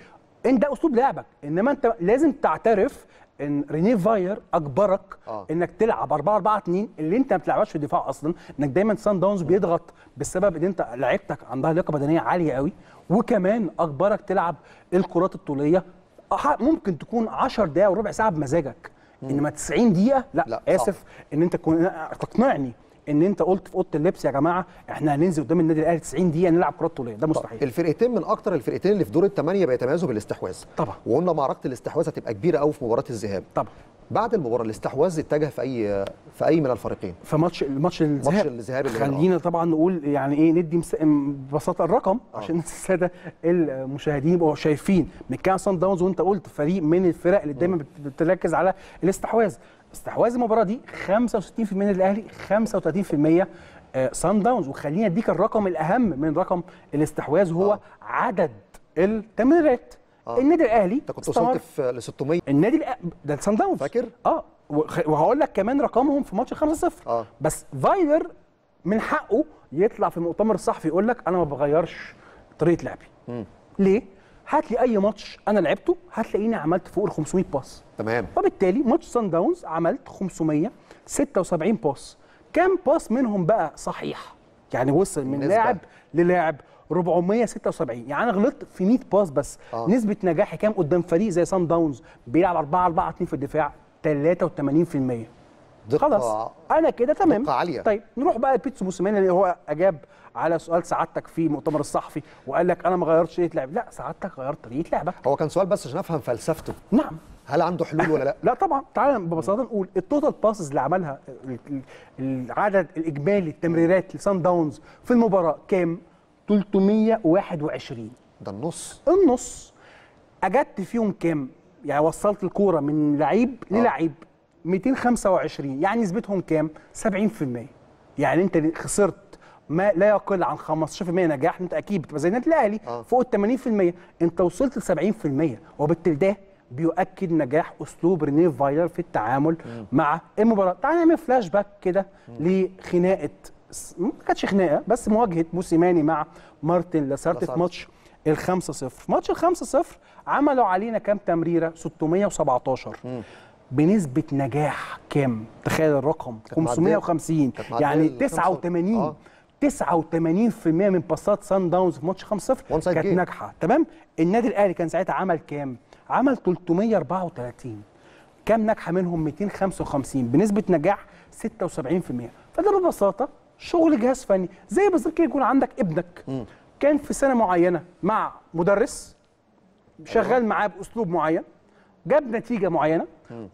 انت ده أسلوب لعبك إنما أنت لازم تعترف إن رينيه فايلر أجبرك
آه.
إنك تلعب 4 4 2 اللي أنت ما بتلعبهاش في الدفاع أصلا إنك دايما صن داونز بيضغط بسبب إن أنت لعيبتك عندها لياقة بدنية عالية قوي وكمان أجبرك تلعب الكرات الطولية ممكن تكون 10 دقائق وربع ساعة بمزاجك إنما 90 دقيقة لا,
لا،.
آسف إن أنت تكون تقنعني ان انت قلت في اوضه اللبس يا جماعة إحنا هننزل قدام النادي الاهلي 90 دقيقة نلعب كرات طولية. ده مستحيل.
الفرقتين من أكتر الفرقتين اللي في دور الثمانيه بيتميزوا بالاستحواذ.
طبعا.
وقلنا معركة الاستحواذ هتبقى كبيرة قوي في مباراة الذهاب.
طبعا.
بعد المباراة الاستحواذ اتجه في اي في أي من الفريقين؟
فماتش الماتش الذهاب
ماتش الذهاب.
خلينا طبعا نقول يعني إيه ندي مس- ببساطة الرقم عشان السادة المشاهدين يبقوا شايفين. من كان صن داونز وانت قلت فريق من الفرق اللي دايما بت- بتركز على الاستحواذ. استحواذ المباراة دي 65% من الاهلي 35% آه، صن داونز وخلينا أديك الرقم الأهم من رقم الاستحواذ هو
آه.
عدد التمريرات
آه.
النادي الأهلي
أنت كنت وصلت في ل 600
النادي الأ... ده صن داونز
فاكر؟
آه وهقول لك كمان رقمهم في ماتش 5-0
آه.
بس فايلر من حقه يطلع في المؤتمر الصحفي يقول لك أنا ما بغيرش طريقة لعبي ليه؟ هات لي أي ماتش أنا لعبته هتلاقيني عملت فوق ال 500 pass
تمام.
وبالتالي ماتش صن داونز عملت 576 pass كام pass منهم بقى صحيح؟ يعني وصل من
النسبة.
لاعب للاعب 476 يعني أنا غلطت في 100 pass بس.
آه.
نسبة نجاحي كام قدام فريق زي صن داونز؟ بيلعب 4 4 2 في الدفاع 83%
دقة
خلاص. أنا كده تمام.
دقة عالية.
طيب نروح بقى لبيتسو موسيماني اللي هو أجاب على سؤال سعادتك في المؤتمر الصحفي وقال لك أنا ما غيرتش طريقه لعب. لا سعادتك غيرت طريقه لعبك.
هو كان سؤال بس عشان أفهم فلسفته.
نعم.
هل عنده حلول ولا لا؟
لا طبعا. تعالى ببساطة نقول ال total passes اللي عملها ال- ال- العدد الإجمالي التمريرات لصن داونز في المباراة كام؟ 321
ده النص.
النص. أجدت فيهم كام؟ يعني وصلت الكورة من لعيب للعيب. 225 يعني نسبتهم كام؟ 70% يعني انت خسرت ما لا يقل عن 15% نجاح انت أكيد بتبقى زي النادي الاهلي
آه.
فوق ال 80% انت وصلت ل 70% وبالتالي ده بيؤكد نجاح أسلوب رينيه فايلر في التعامل مع المباراة. تعال نعمل فلاش باك كده لخناقة ما كانتش خناقة بس مواجهة موسيماني مع مارتن لاسارتي في. ماتش الخمسة صفر. ماتش الخمسة صفر عملوا علينا كام تمريرة؟ 617 بنسبة نجاح كام؟ تخيل الرقم
كانت معدية-
550
كانت معدية
يعني
ال
89
آه.
89% من باصات سان داونز في ماتش 5 0
One side
كانت
game.
ناجحة. تمام؟ النادي الأهلي كان ساعتها عمل كام؟ عمل 334 كام ناجحة منهم؟ 255 بنسبة نجاح 76% فده ببساطة شغل جهاز فني. زي بالظبط كده يكون عندك ابنك. كان في سنة معينة مع مدرس شغال معاه بأسلوب معين. جاب نتيجة معينة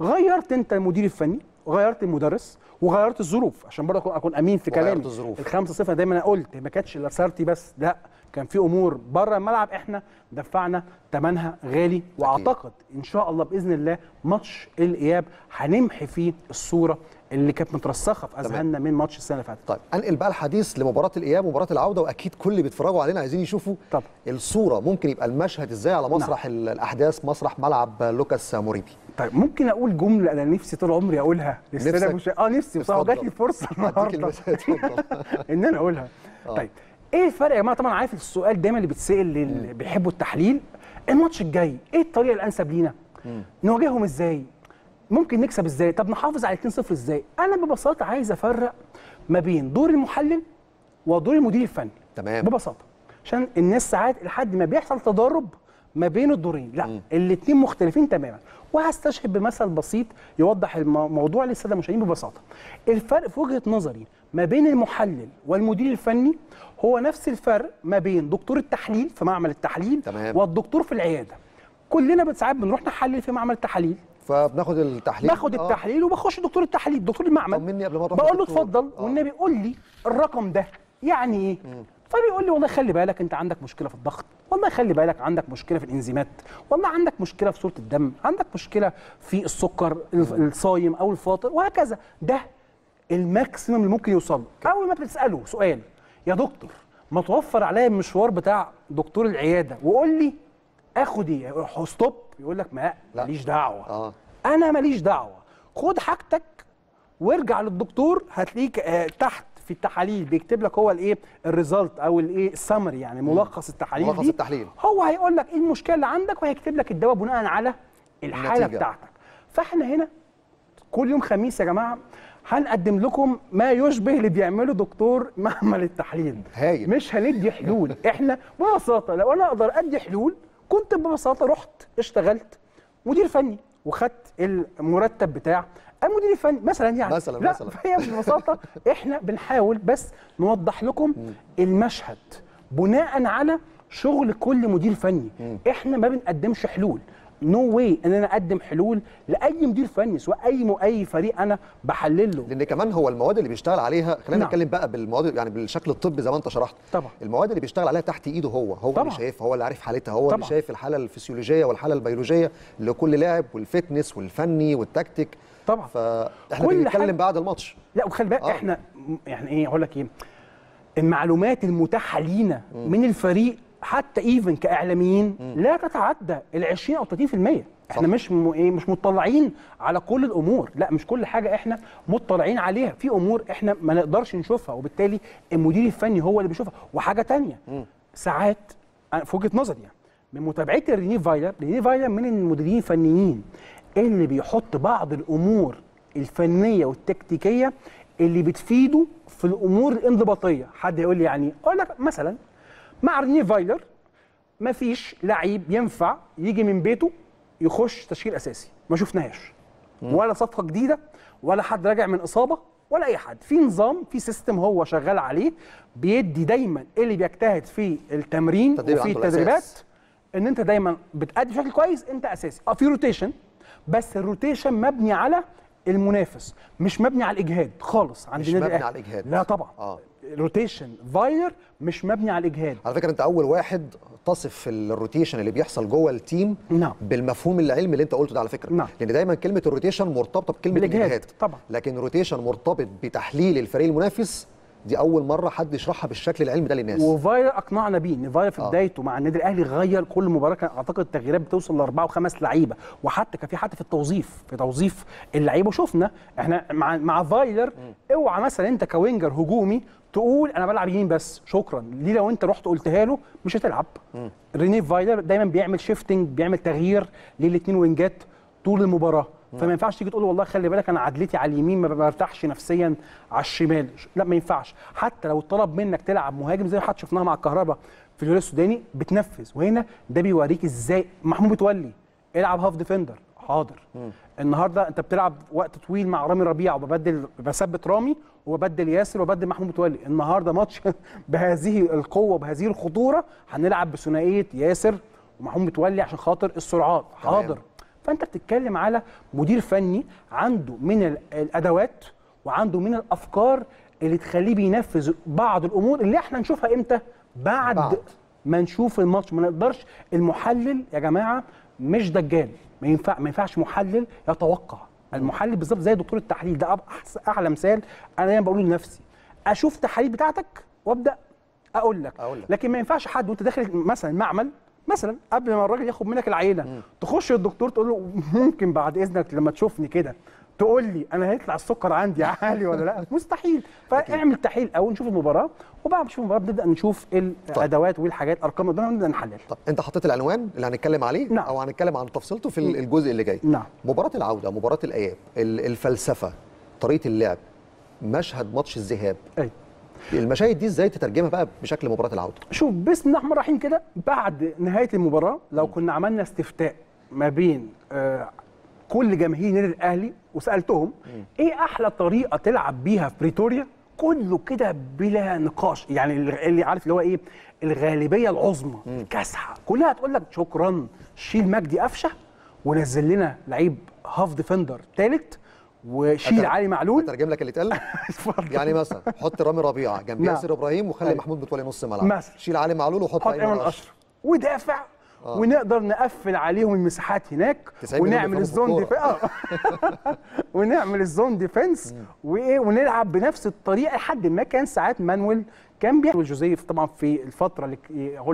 غيرت انت المدير الفني وغيرت المدرس وغيرت الظروف. عشان برضه أكون- أكون أمين في
وغيرت
كلامي.
الظروف.
الخمسة صفر دايما أنا قلت ما كانتش لاسارتي بس لا كان في أمور بره الملعب إحنا دفعنا ثمنها غالي. وأعتقد إن شاء الله بإذن الله ماتش الإياب هنمحي فيه الصورة اللي كانت مترسخة في أذهاننا من ماتش السنة اللي فاتت.
طيب انقل بقى الحديث لمباراة الإياب ومباراه العودة وأكيد كل اللي بيتفرجوا علينا عايزين يشوفوا
طبعا.
الصورة. ممكن يبقى المشهد إزاي على مسرح نعم. الأحداث مسرح ملعب لوكاس موريبي
طيب ممكن أقول جملة أنا نفسي طول عمري أقولها.
نفسك؟
المشا- آه نفسي بصراحه. جات لي
فرصة
النهارده. إن أنا أقولها. طيب إيه الفرق يا جماعة؟ طبعا عارف السؤال دايما اللي بيتسأل للي بيحبوا التحليل. الماتش الجاي إيه الطريقة الانسب لينا؟ نواجههم إزاي؟ ممكن نكسب إزاي؟ طب نحافظ على 2-0 إزاي؟ أنا ببساطة عايز أفرق ما بين دور المحلل ودور المدير الفني.
تمام.
ببساطة. عشان الناس ساعات لحد ما بيحصل تضارب ما بين الدورين. لا الاثنين مختلفين تماما. وهستشهد بمثل بسيط يوضح الموضوع للساده المشاهدين ببساطة. الفرق في وجهة نظري ما بين المحلل والمدير الفني هو نفس الفرق ما بين دكتور التحليل في معمل التحليل
تمام.
والدكتور في العيادة. كلنا ساعات بنروح نحلل في معمل التحاليل
فبناخد التحليل.
باخد
آه.
التحليل وبخش دكتور التحليل دكتور المعمل.
طمني قبل ما أروح
بقول له. اتفضل
آه.
والنبي قول لي الرقم ده يعني إيه؟ فبيقول لي والله خلي بالك أنت عندك مشكلة في الضغط والله خلي بالك عندك مشكلة في الإنزيمات والله عندك مشكلة في صورة الدم عندك مشكلة في السكر الصايم أو الفاطر وهكذا. ده ال maximum اللي ممكن يوصل. له أول ما بتساله سؤال يا دكتور ما توفر عليا المشوار بتاع دكتور العيادة وقول لي آخد إيه؟ stop يقول لك ما
لا.
ماليش دعوة
آه
أنا ماليش دعوة خد حاجتك وارجع للدكتور هتلاقيك آه تحت في التحاليل بيكتب لك هو الإيه ال result أو الإيه السمري يعني ملخص التحاليل
ملخص
دي
التحليل.
هو هيقول لك إيه المشكلة اللي عندك وهيكتب لك الدواء بناء على الحالة
النتيجة.
بتاعتك فإحنا هنا كل يوم خميس يا جماعة هنقدم لكم ما يشبه اللي بيعمله دكتور معمل التحليل
هايل.
مش هندي حلول إحنا ببساطة لو أنا أقدر أدي حلول كنت ببساطة رحت اشتغلت مدير فني وخدت المرتب بتاع المدير الفني مثلا يعني.
مثلاً-
لا
مثلاً.
فهي ببساطة إحنا بنحاول بس نوضح لكم المشهد. بناء على شغل كل مدير فني. إحنا ما بنقدمش حلول. نو no واي إن أنا أقدم حلول لأي مدير فني سواء أي. أي فريق أنا بحلل له
لأن كمان هو المواد اللي بيشتغل عليها خلينا
نعم.
نتكلم بقى بالمواد يعني بالشكل الطبي زي ما أنت شرحت
طبعا.
المواد اللي بيشتغل عليها تحت إيده هو هو
طبعا.
اللي شايفها هو اللي عارف حالتها هو اللي
طبعا.
شايف الحالة الفسيولوجية والحالة البيولوجية لكل لاعب وال fitness والفني والتكتيك
طبعا.
فاحنا
كل
بنتكلم
حاجة.
بعد الماتش
لا وخلي بالك
آه.
إحنا يعني إيه أقول لك إيه المعلومات المتاحة لينا من الفريق حتى even كإعلاميين لا تتعدى ال 20 أو 30%
إحنا.
مش م... إيه مش مطلعين على كل الأمور. لا مش كل حاجة إحنا مطلعين عليها. في أمور إحنا ما نقدرش نشوفها وبالتالي المدير الفني هو اللي بيشوفها. وحاجة تانية ساعات في وجهة نظري يعني من متابعتي لريني فايلر ريني فايلر من المديرين الفنيين اللي بيحط بعض الأمور الفنية والتكتيكية اللي بتفيده في الأمور الانضباطية. حد يقول لي يعني أقول لك مثلا مع ريني فايلر مفيش لعيب ينفع يجي من بيته يخش تشكيل أساسي ما شفناهاش ولا صفقة جديدة ولا حد راجع من إصابة ولا أي حد في نظام في system هو شغال عليه بيدي دايما اللي بيجتهد في التمرين وفي التدريبات. إن أنت دايما بتأدي بشكل كويس أنت أساسي آه في rotation بس ال rotation مبني على المنافس مش مبني على الإجهاد خالص عند
مش مبني. على الإجهاد.
لا طبعا
آه.
rotation فايلر مش مبني على الإجهاد
على فكرة أنت أول واحد تصف ال rotation اللي بيحصل جوه ال team
نعم.
بالمفهوم العلمي اللي أنت قلته ده على فكرة
نعم.
لأن دايما كلمة ال rotation مرتبطة
بكلمة
الاجهاد
طبعا.
لكن rotation مرتبط بتحليل الفريق المنافس دي أول مرة حد يشرحها بالشكل العلمي ده للناس.
وفايلر أقنعنا بيه إن فايلر في
آه.
بدايته مع النادي الأهلي غير كل مباراة كان أعتقد التغييرات بتوصل لأربعة وخمس لعيبة. وحتى كان في حتى في التوظيف في توظيف اللعيبة. وشفنا إحنا مع مع فايلر اوعى مثلا أنت ك winger هجومي تقول أنا بلعب يمين بس شكرا. ليه لو أنت رحت قلتها له مش هتلعب. ريني فايلر دايما بيعمل shifting بيعمل تغيير للاثنين وينجات طول المباراة. فما ينفعش تيجي تقول والله خلي بالك أنا عدلتي على اليمين ما برتاحش نفسيا على الشمال. لا ما ينفعش. حتى لو طلب منك تلعب مهاجم زي ما حد شفناها مع كهربا في الهلال السوداني بتنفذ. وهنا ده بيوريك إزاي محمود متولي العب half defender حاضر. النهارده أنت بتلعب وقت طويل مع رامي ربيعه وببدل بثبت رامي وببدل ياسر وببدل محمود متولي النهارده ماتش بهذه القوة وبهذه الخطورة هنلعب بثنائية ياسر ومحمود متولي عشان خاطر السرعات. حاضر. فأنت بتتكلم على مدير فني عنده من ال- الأدوات وعنده من الأفكار اللي تخليه بينفذ بعض الأمور اللي إحنا نشوفها إمتى؟ بعد,
بعد.
ما نشوف الماتش. ما نقدرش المحلل يا جماعة مش دجال. ما ينفع ما ينفعش محلل يتوقع. المحلل بالظبط زي دكتور التحليل. ده أعلى مثال أنا دايما بقوله لنفسي. أشوف تحاليل بتاعتك وأبدأ أقول لك.
أقول لك.
لكن ما ينفعش حد وأنت داخل مثلا معمل مثلا قبل ما الراجل ياخد منك العينه تخش للدكتور تقول له ممكن بعد إذنك لما تشوفني كده تقول لي أنا هيطلع السكر عندي عالي ولا لأ؟ مستحيل. فاعمل تحليل. الأول نشوف المباراة وبعد ما نشوف المباراة نبدا نشوف الأدوات والحاجات أرقام قدامنا ونبدأ نحلل.
طب أنت حطيت العنوان اللي هنتكلم عليه
نعم.
أو هنتكلم عن تفصيلته في ال- الجزء اللي جاي.
نعم.
مباراة العودة مباراة الإياب ال- الفلسفة طريقة اللعب مشهد ماتش الذهاب.
أي.
المشاهد دي إزاي تترجمها بقى بشكل مباراه العوده
شوف بسم الله الرحمن الرحيم كده بعد نهاية المباراة لو كنا عملنا استفتاء ما بين آه كل جماهير النادي الأهلي وسألتهم إيه أحلى طريقة تلعب بيها في بريتوريا؟ كله كده بلا نقاش. يعني اللي عارف اللي هو إيه؟ الغالبية العظمى الكاسحة. كلها هتقول لك شكرا شيل مجدي قفشة ونزل لنا لعيب half defender ثالث وشيل
أتر-
علي معلول
أترجم لك اللي اتقال. يعني مثلا حط رامي ربيعة جنب
نعم.
ياسر إبراهيم وخلي
أيوة.
محمود متولي نص ملعب
مثلا.
شيل علي معلول وحط
حط
إيمن
أشرف ودافع
آه.
ونقدر نقفل عليهم المساحات هناك
90 مليون
ونعمل
ال
zone defense ونعمل ال zone defense وإيه ونلعب بنفس الطريقة لحد ما كان ساعات مانويل كان بيعمل جوزيه طبعا في الفترة اللي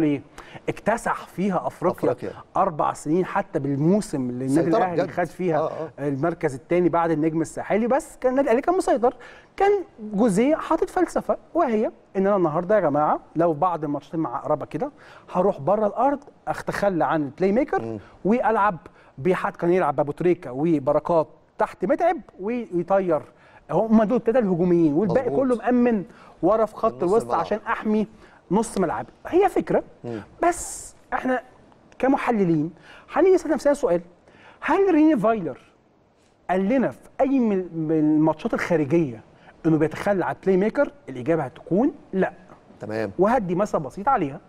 إيه اكتسح فيها أفريقيا,
أفريقيا.
أربع سنين حتى بالموسم اللي النادي
الأهلي.
خد فيها
آه، آه.
المركز الثاني بعد النجم الساحلي بس كان النادي الأهلي كان مسيطر كان جوزيه حاطط فلسفة وهي إن أنا النهارده يا جماعة لو بعد الماتشات مع قرابة كده هروح بره الأرض أتخلى عن ال playmaker وألعب بحد كان يلعب بابو تريكة وبركات تحت متعب ويطير هم دول الثلاثه الهجوميين والباقي. كله مأمن ورا في خط الوسط. عشان أحمي نص ملعبي هي فكرة. بس إحنا كمحللين هنيجي نسأل نفسنا سؤال. هل ريني فايلر قال لنا في أي من الماتشات الخارجية إنه بيتخلى عن ال play maker الإجابة هتكون لأ.
تمام.
وهدي مثل بسيط عليها.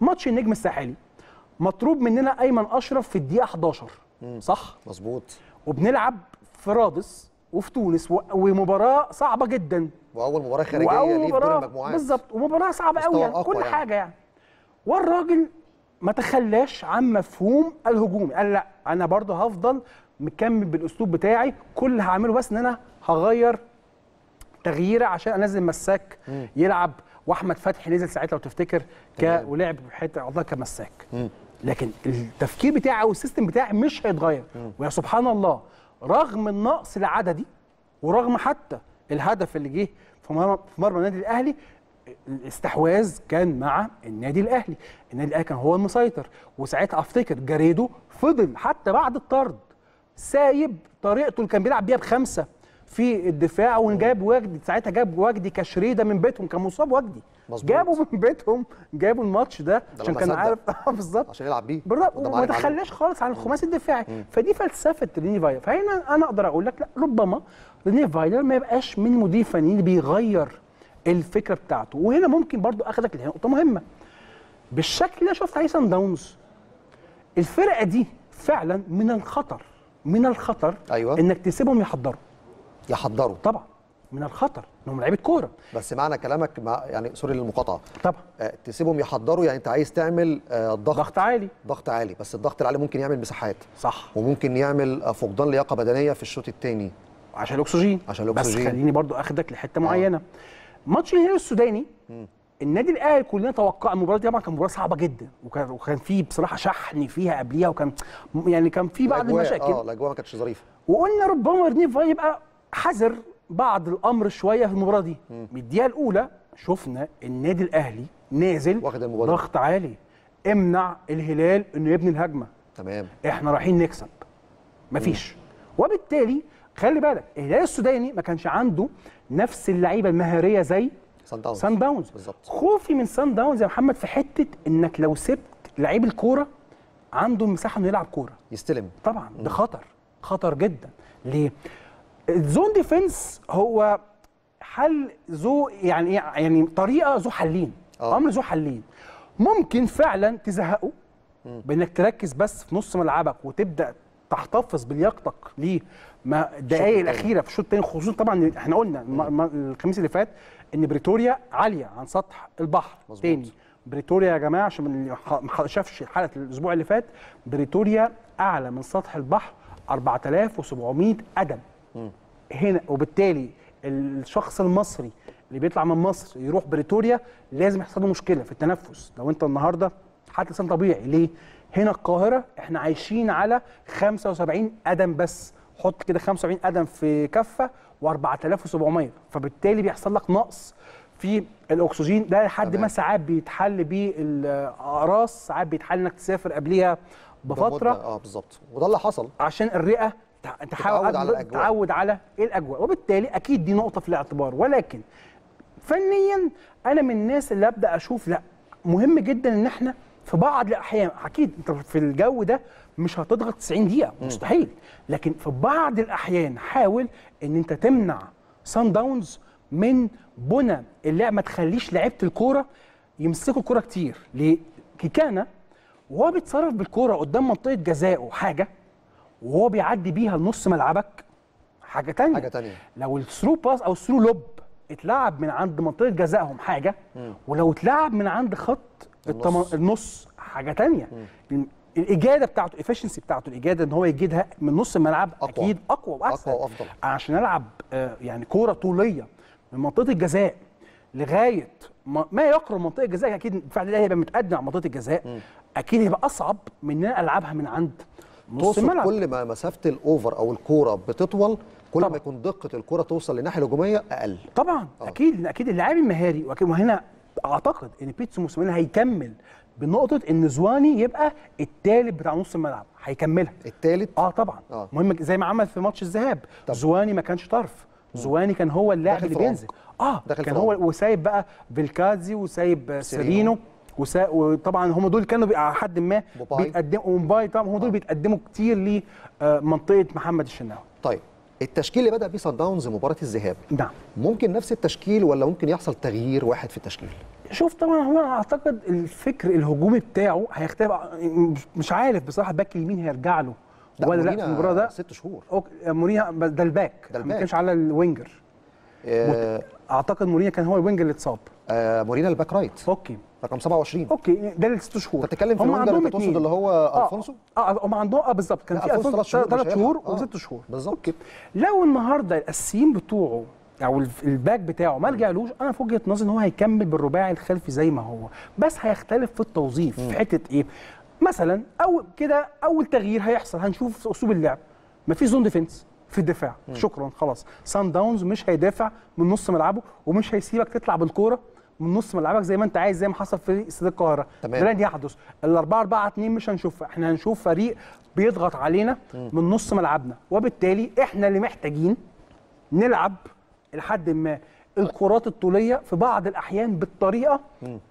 ماتش النجم الساحلي. مطرود مننا أيمن أشرف في الدقيقة 11 صح؟
مظبوط.
وبنلعب في رادس وفي تونس ومباراة صعبة جدا.
وأول مباراة
خارجية
ليه في دور
مباراة
المجموعات
بالظبط ومباراة صعبة قوي يعني كل
يعني.
حاجة يعني. والراجل ما تخلاش عن مفهوم الهجوم. قال لا أنا برضه هفضل مكمل بالأسلوب بتاعي كل اللي هعمله بس إن أنا هغير تغييره عشان أنزل مساك يلعب. وأحمد فتحي نزل ساعتها لو تفتكر ك ولعب بحتة عضلة كمساك. لكن التفكير بتاعي أو السيستم بتاعي مش هيتغير. ويا سبحان الله رغم النقص العددي ورغم حتى الهدف اللي جه في مرمى النادي الأهلي الاستحواذ كان مع النادي الأهلي. النادي الأهلي كان هو المسيطر. وساعتها أفتكر جاريدو فضل حتى بعد الطرد سايب طريقته اللي كان بيلعب بيها بخمسة. في الدفاع وجاب وجدي ساعتها جاب وجدي كشريدة من بيتهم كان مصاب وجدي.
مظبوط.
جابوا من بيتهم جابوا الماتش ده عشان كان. عارف. آه بالظبط.
عشان يلعب بيه.
وما. تخلاش خالص عن الخماسي الدفاعي. فدي فلسفة ريني فايلر. فهنا أنا أقدر أقول لك لا ربما ريني فايلر ما يبقاش من مدير فني اللي بيغير الفكرة بتاعته. وهنا ممكن برضو أخدك لنقطه مهمة. بالشكل اللي شفت عليه سان داونز الفرقة دي فعلا من الخطر من الخطر
أيوة.
إنك تسيبهم يحضروا.
يحضروا.
طبعا. من الخطر إنهم لعيبة كورة.
بس معنى كلامك مع يعني سوري للمقاطعة.
طبعا.
آه، تسيبهم يحضروا يعني أنت عايز تعمل آه، ضغط.
ضغط عالي.
ضغط عالي. بس الضغط العالي ممكن يعمل مساحات.
صح.
وممكن يعمل آه، فقدان لياقة بدنية في الشوط الثاني
عشان الأكسجين.
عشان الأكسجين.
بس خليني برضو آخدك لحتة معينة. ماتش الهلال السوداني النادي الأهلي كلنا توقع المباراه دي طبعا كانت مباراة صعبة جدا. وكان وكان في بصراحة شحن فيها قبليها وكان يعني كان في بعض المشاكل.
آه الأجواء ما كانتش ظريفة.
وقلنا ربما رينيفا يبقى حذر بعض الأمر شوية في المباراة دي. من الدقيقة الأولى شفنا النادي الأهلي نازل
واخد المبادرة.
ضغط عالي. امنع الهلال إنه يبني الهجمة.
تمام.
إحنا رايحين نكسب. مفيش. وبالتالي خلي بالك الهلال السوداني ما كانش عنده نفس اللعيبة المهارية زي
سان داونز
سان داونز
بالظبط.
خوفي من سان داونز يا محمد في حتة إنك لو سبت لعيب الكورة عنده المساحه إنه يلعب كورة.
يستلم.
طبعا. ده خطر. خطر جدا. ليه؟ ال zone defense هو حل ذو يعني إيه؟ يعني طريقة ذو حلين
آه.
أمر ذو حلين ممكن فعلا تزهقه بإنك تركز بس في نص ملعبك وتبدأ تحتفظ بلياقتك ليه ما الدقائق. الأخيرة في الشوط الثاني خصوصا طبعا إحنا قلنا الخميس اللي فات إن بريتوريا عالية عن سطح البحر
مظبوط.
تاني بريتوريا يا جماعة عشان اللي ما شافش حلقة الأسبوع اللي فات بريتوريا أعلى من سطح البحر 4700 قدم هنا وبالتالي الشخص المصري اللي بيطلع من مصر يروح بريتوريا لازم يحصل له مشكلة في التنفس. لو انت النهارده حتى انسان طبيعي ليه؟ هنا القاهرة إحنا عايشين على 75 قدم بس. حط كده 75 قدم في كفة و4700 فبالتالالي بيحصل لك نقص في الأكسجين. ده لحد ما. ساعات بيتحل بيه الأقراص ساعات بيتحل إنك تسافر قبليها
بفترة. آه بالظبط. وده اللي حصل.
عشان الرئة
تتعود على الأجواء.
تتعود على الأجواء. وبالتالي أكيد دي نقطة في الاعتبار. ولكن فنيا أنا من الناس اللي أبدأ أشوف لا مهم جدا إن إحنا في بعض الأحيان أكيد أنت في الجو ده مش هتضغط 90 دقيقة مستحيل. لكن في بعض الأحيان حاول إن أنت تمنع سان داونز من بنى اللعب ما تخليش لعيبة الكورة يمسكوا الكورة كتير. ليه؟ كيكانا وهو بيتصرف بالكورة قدام منطقة جزائه حاجة وهو بيعدي بيها لنص ملعبك حاجة تانية
حاجة تانية.
لو ال through pass أو ال through lob اتلعب من عند منطقة جزائهم حاجة ولو اتلعب من عند خط التم...
النص.
النص حاجة تانية ال- الإجادة بتاعته ال efficiency بتاعته الإجادة إن هو يجيدها من نص الملعب
أقوى.
أكيد أقوى وأحسن
أقوى وأفضل.
عشان ألعب آه، يعني كورة طولية من منطقة الجزاء لغاية ما ما يقرب منطقة الجزاء أكيد الدفاع الاهلي هيبقى متقدم على منطقة الجزاء أكيد هيبقى أصعب من إن أنا ألعبها من عند نص الملعب
كل ما مسافة ال over أو الكورة بتطول كل
طبعا.
ما يكون دقة الكورة توصل للناحية الهجومية أقل
طبعا
آه.
أكيد أكيد اللاعب المهاري وهنا أعتقد إن بيتسو موسيماني هيكمل بنقطة إن زواني يبقى الثالث بتاع نص الملعب هيكملها
الثالث
آه طبعا
آه.
آه. مهم زي ما عمل في ماتش الذهاب. زواني ما كانش طرف زواني كان هو اللاعب اللي بينزل
آه
كان هو. وسايب بقى فيلكازي وسايب
سيرينو.
سيرينو وسا... وطبعا هم دول كانوا بي- على حد ما. بيتقدموا وموباي طبعا هم دول بيتقدموا كتير لمنطقه محمد الشناوي.
طيب التشكيل اللي بدأ بيه سان داونز مباراة الذهاب.
نعم.
ممكن نفس التشكيل ولا ممكن يحصل تغيير واحد في التشكيل؟
شوف طبعا هو أنا أعتقد الفكر الهجومي بتاعه هيختلف مش- مش عارف بصراحة ال back اليمين هيرجع له ولا لا المباراة ده؟
ست شهور.
ok- مورينا ده ال
back.
ما. كانش على ال winger.
آه.
أعتقد مورينا كان هو ال winger اللي اتصاب.
آه مورينا ال back
right. okay.
رقم 27
okay ده الست شهور.
أنت بتتكلم في
هم عندهم
انت تقصد. اللي هو
آه،
ألفونسو؟
آه هم عندهم آه بالظبط. كان في
ألفونسو ثلاث شهور. آه،
وست شهور.
بالظبط.
okay. لو النهارده الاساسيين بتوعه أو ال back بتاعه ما رجعلوش أنا في وجهة نظري إن هو هيكمل بالرباعي الخلفي زي ما هو. بس هيختلف في التوظيف. في حتة إيه؟ مثلا اول كده أول تغيير هيحصل هنشوف أسلوب اللعب. ما في zone defense في الدفاع. شكرا خلاص. سان داونز مش هيدافع من نص ملعبه ومش هيسيبك تطلع بالكورة. من نص ملعبك زي ما انت عايز زي ما حصل في استاد القاهرة.
تمام.
ده لن يحدث. ال 4 4 2 مش هنشوفها. إحنا هنشوف فريق بيضغط علينا من نص ملعبنا. وبالتالي إحنا اللي محتاجين نلعب لحد ما الكرات الطولية في بعض الأحيان بالطريقة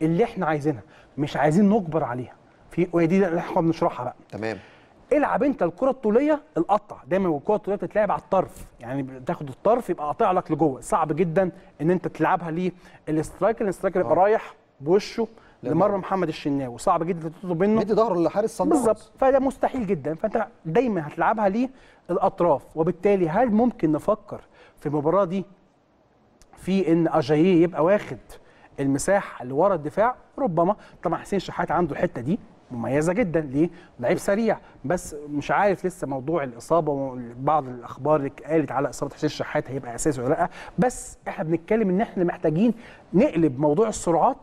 اللي إحنا عايزينها. مش عايزين نجبر عليها. في وهي دي اللي إحنا بنشرحها بقى.
تمام.
العب انت الكرة الطولية القطع. دايما الكرة الطولية بتتلعب على الطرف. يعني بتاخد الطرف يبقى قاطع لك لجوه. صعب جدا إن أنت تلعبها لل striker ال striker يبقى رايح بوشه لمرمى محمد الشناوي. وصعب جدا تطلب منه.
مدي ظهره لحارس داونز
بالظبط. فده مستحيل جدا. فأنت دايما هتلعبها ليه؟ الأطراف. وبالتالي هل ممكن نفكر في المباراة دي في إن أجاييه يبقى واخد المساحه اللي ورا الدفاع؟ ربما. طبعا حسين شحات عنده الحتة دي. مميزة جدا. ليه؟ لعيب سريع. بس مش عارف لسه موضوع الإصابة بعض الأخبار اللي قالت على إصابة حسين شحات هيبقى أساسي ولا لأ. بس إحنا بنتكلم إن إحنا محتاجين نقلب موضوع السرعات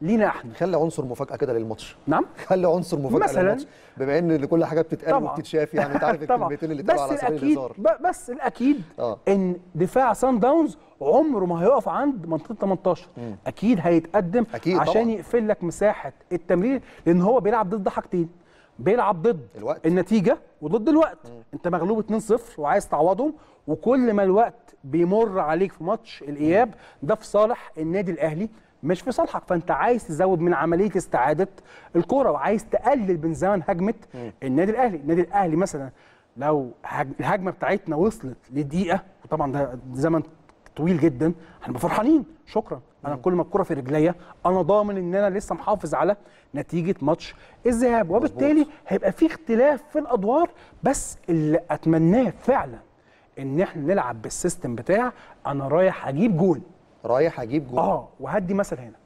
لينا إحنا.
خلي عنصر مفاجأة كده للماتش.
نعم.
خلي عنصر مفاجأة
مثلاً.
للماتش. بما إن كل حاجة بتتقال. وبتتشاف يعني أنت عارف الكلمتين اللي
بس
اتقالوا على سبيل الهزار.
بس الأكيد
آه.
إن دفاع سان داونز عمره ما هيقف عند منطقة 18 أكيد هيتقدم
أكيد
عشان
طبعاً.
يقفل لك مساحة التمرير لأن هو بيلعب ضد حاجتين. بيلعب ضد
الوقت.
النتيجة وضد الوقت. أنت مغلوب 2-0 وعايز تعوضهم وكل ما الوقت بيمر عليك في ماتش الإياب ده في صالح النادي الأهلي. مش في صالحك. فانت عايز تزود من عملية استعادة الكره وعايز تقلل من زمن هجمة النادي الأهلي. النادي الأهلي مثلا لو هج- الهجمة بتاعتنا وصلت لدقيقة وطبعا ده زمن طويل جدا هنبقى فرحانين. شكرا. أنا كل ما الكره في رجليا أنا ضامن إن أنا لسه محافظ على نتيجة ماتش الذهاب. وبالتالي هيبقى في اختلاف في الأدوار. بس اللي أتمناه فعلا إن إحنا نلعب بال system بتاع أنا رايح أجيب جول.
رايح أجيب جول
آه وهدي مثل هنا.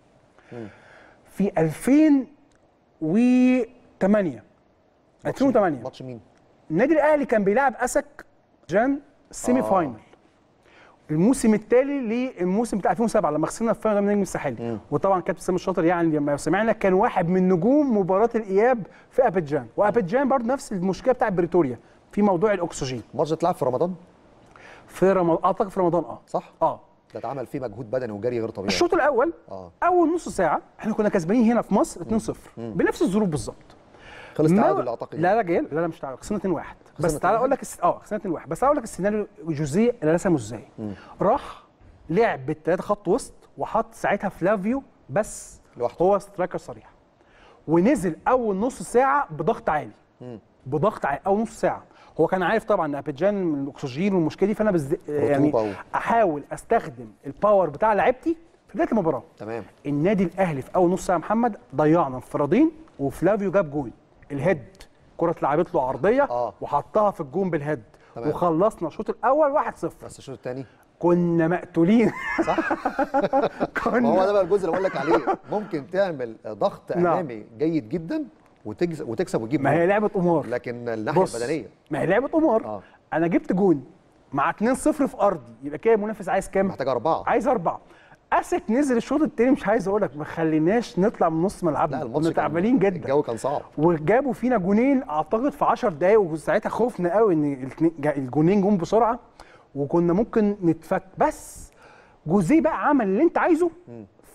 في 2008 2008
ماتش مين؟
النادي الأهلي كان بيلعب أسك جان semi
آه.
final الموسم التالي للموسم بتاع 2007 لما خسرنا في final النجم الساحلي. وطبعا كابتن سامي الشاطر يعني لما سمعنا كان واحد من نجوم مباراة الإياب في أبيجان. وأبيجان برضه نفس المشكلة بتاع بريتوريا. في موضوع الأكسجين.
الماتش اتلعب في رمضان؟
في رمضان أعتقد في رمضان آه.
صح؟
آه.
ده اتعمل فيه مجهود بدني وجري غير طبيعي.
الشوط الأول
آه.
أول نص ساعة إحنا كنا كسبانين هنا في مصر 2-0 بنفس الظروف بالظبط.
خلص تعادل أعتقد.
لا لا جاي لا لا مش تعادل خسرنا 2-1 بس تعالى
2-1.
أقول لك الس... آه خسرنا 2-1 بس أقول لك السيناريو جوزيه اللي رسمه إزاي. راح لعب بالثلاثه خط وسط وحط ساعتها فلافيو بس
لوحده.
هو سترايكر صريح. ونزل أول نص ساعة بضغط عالي. بضغط عالي أول نص ساعة. هو كان عارف طبعا إن أبيجان من الأكسجين والمشكلة دي فأنا بز... يعني أحاول أستخدم الباور بتاع لعيبتي في بداية المباراة.
تمام.
النادي الأهلي في أول نص ساعة محمد ضيعنا انفرادين وفلافيو جاب جول. ال head كرة اتلعبت له عرضية
آه.
وحطها في الجون بال head.
تمام.
وخلصنا الشوط الأول 1-0
بس الشوط الثاني
كنا مقتولين.
صح.
كنا.
هو ده بقى الجزء اللي بقول لك عليه. ممكن تعمل ضغط
نعم.
امامي جيد جدا وتكسب وتكسب وتجيب
ما هي. لعبة قمار
لكن الناحيه البدنيه
ما هي لعبة قمار
آه.
أنا جبت جون مع 2-0 في ارضي يبقى كده المنافس عايز كام؟
محتاج أربعة.
عايز أربعة. اسك نزل الشوط التاني مش عايز أقول لك ما خليناش نطلع من نص
لا
ملعبنا
الماتش
كنا تعبانين جدا.
الجو كان صعب.
وجابوا فينا جونين أعتقد في 10 دقايق وساعتها خفنا قوي إن الجونين جم بسرعة وكنا ممكن نتفك. بس جوزيه بقى عمل اللي أنت عايزه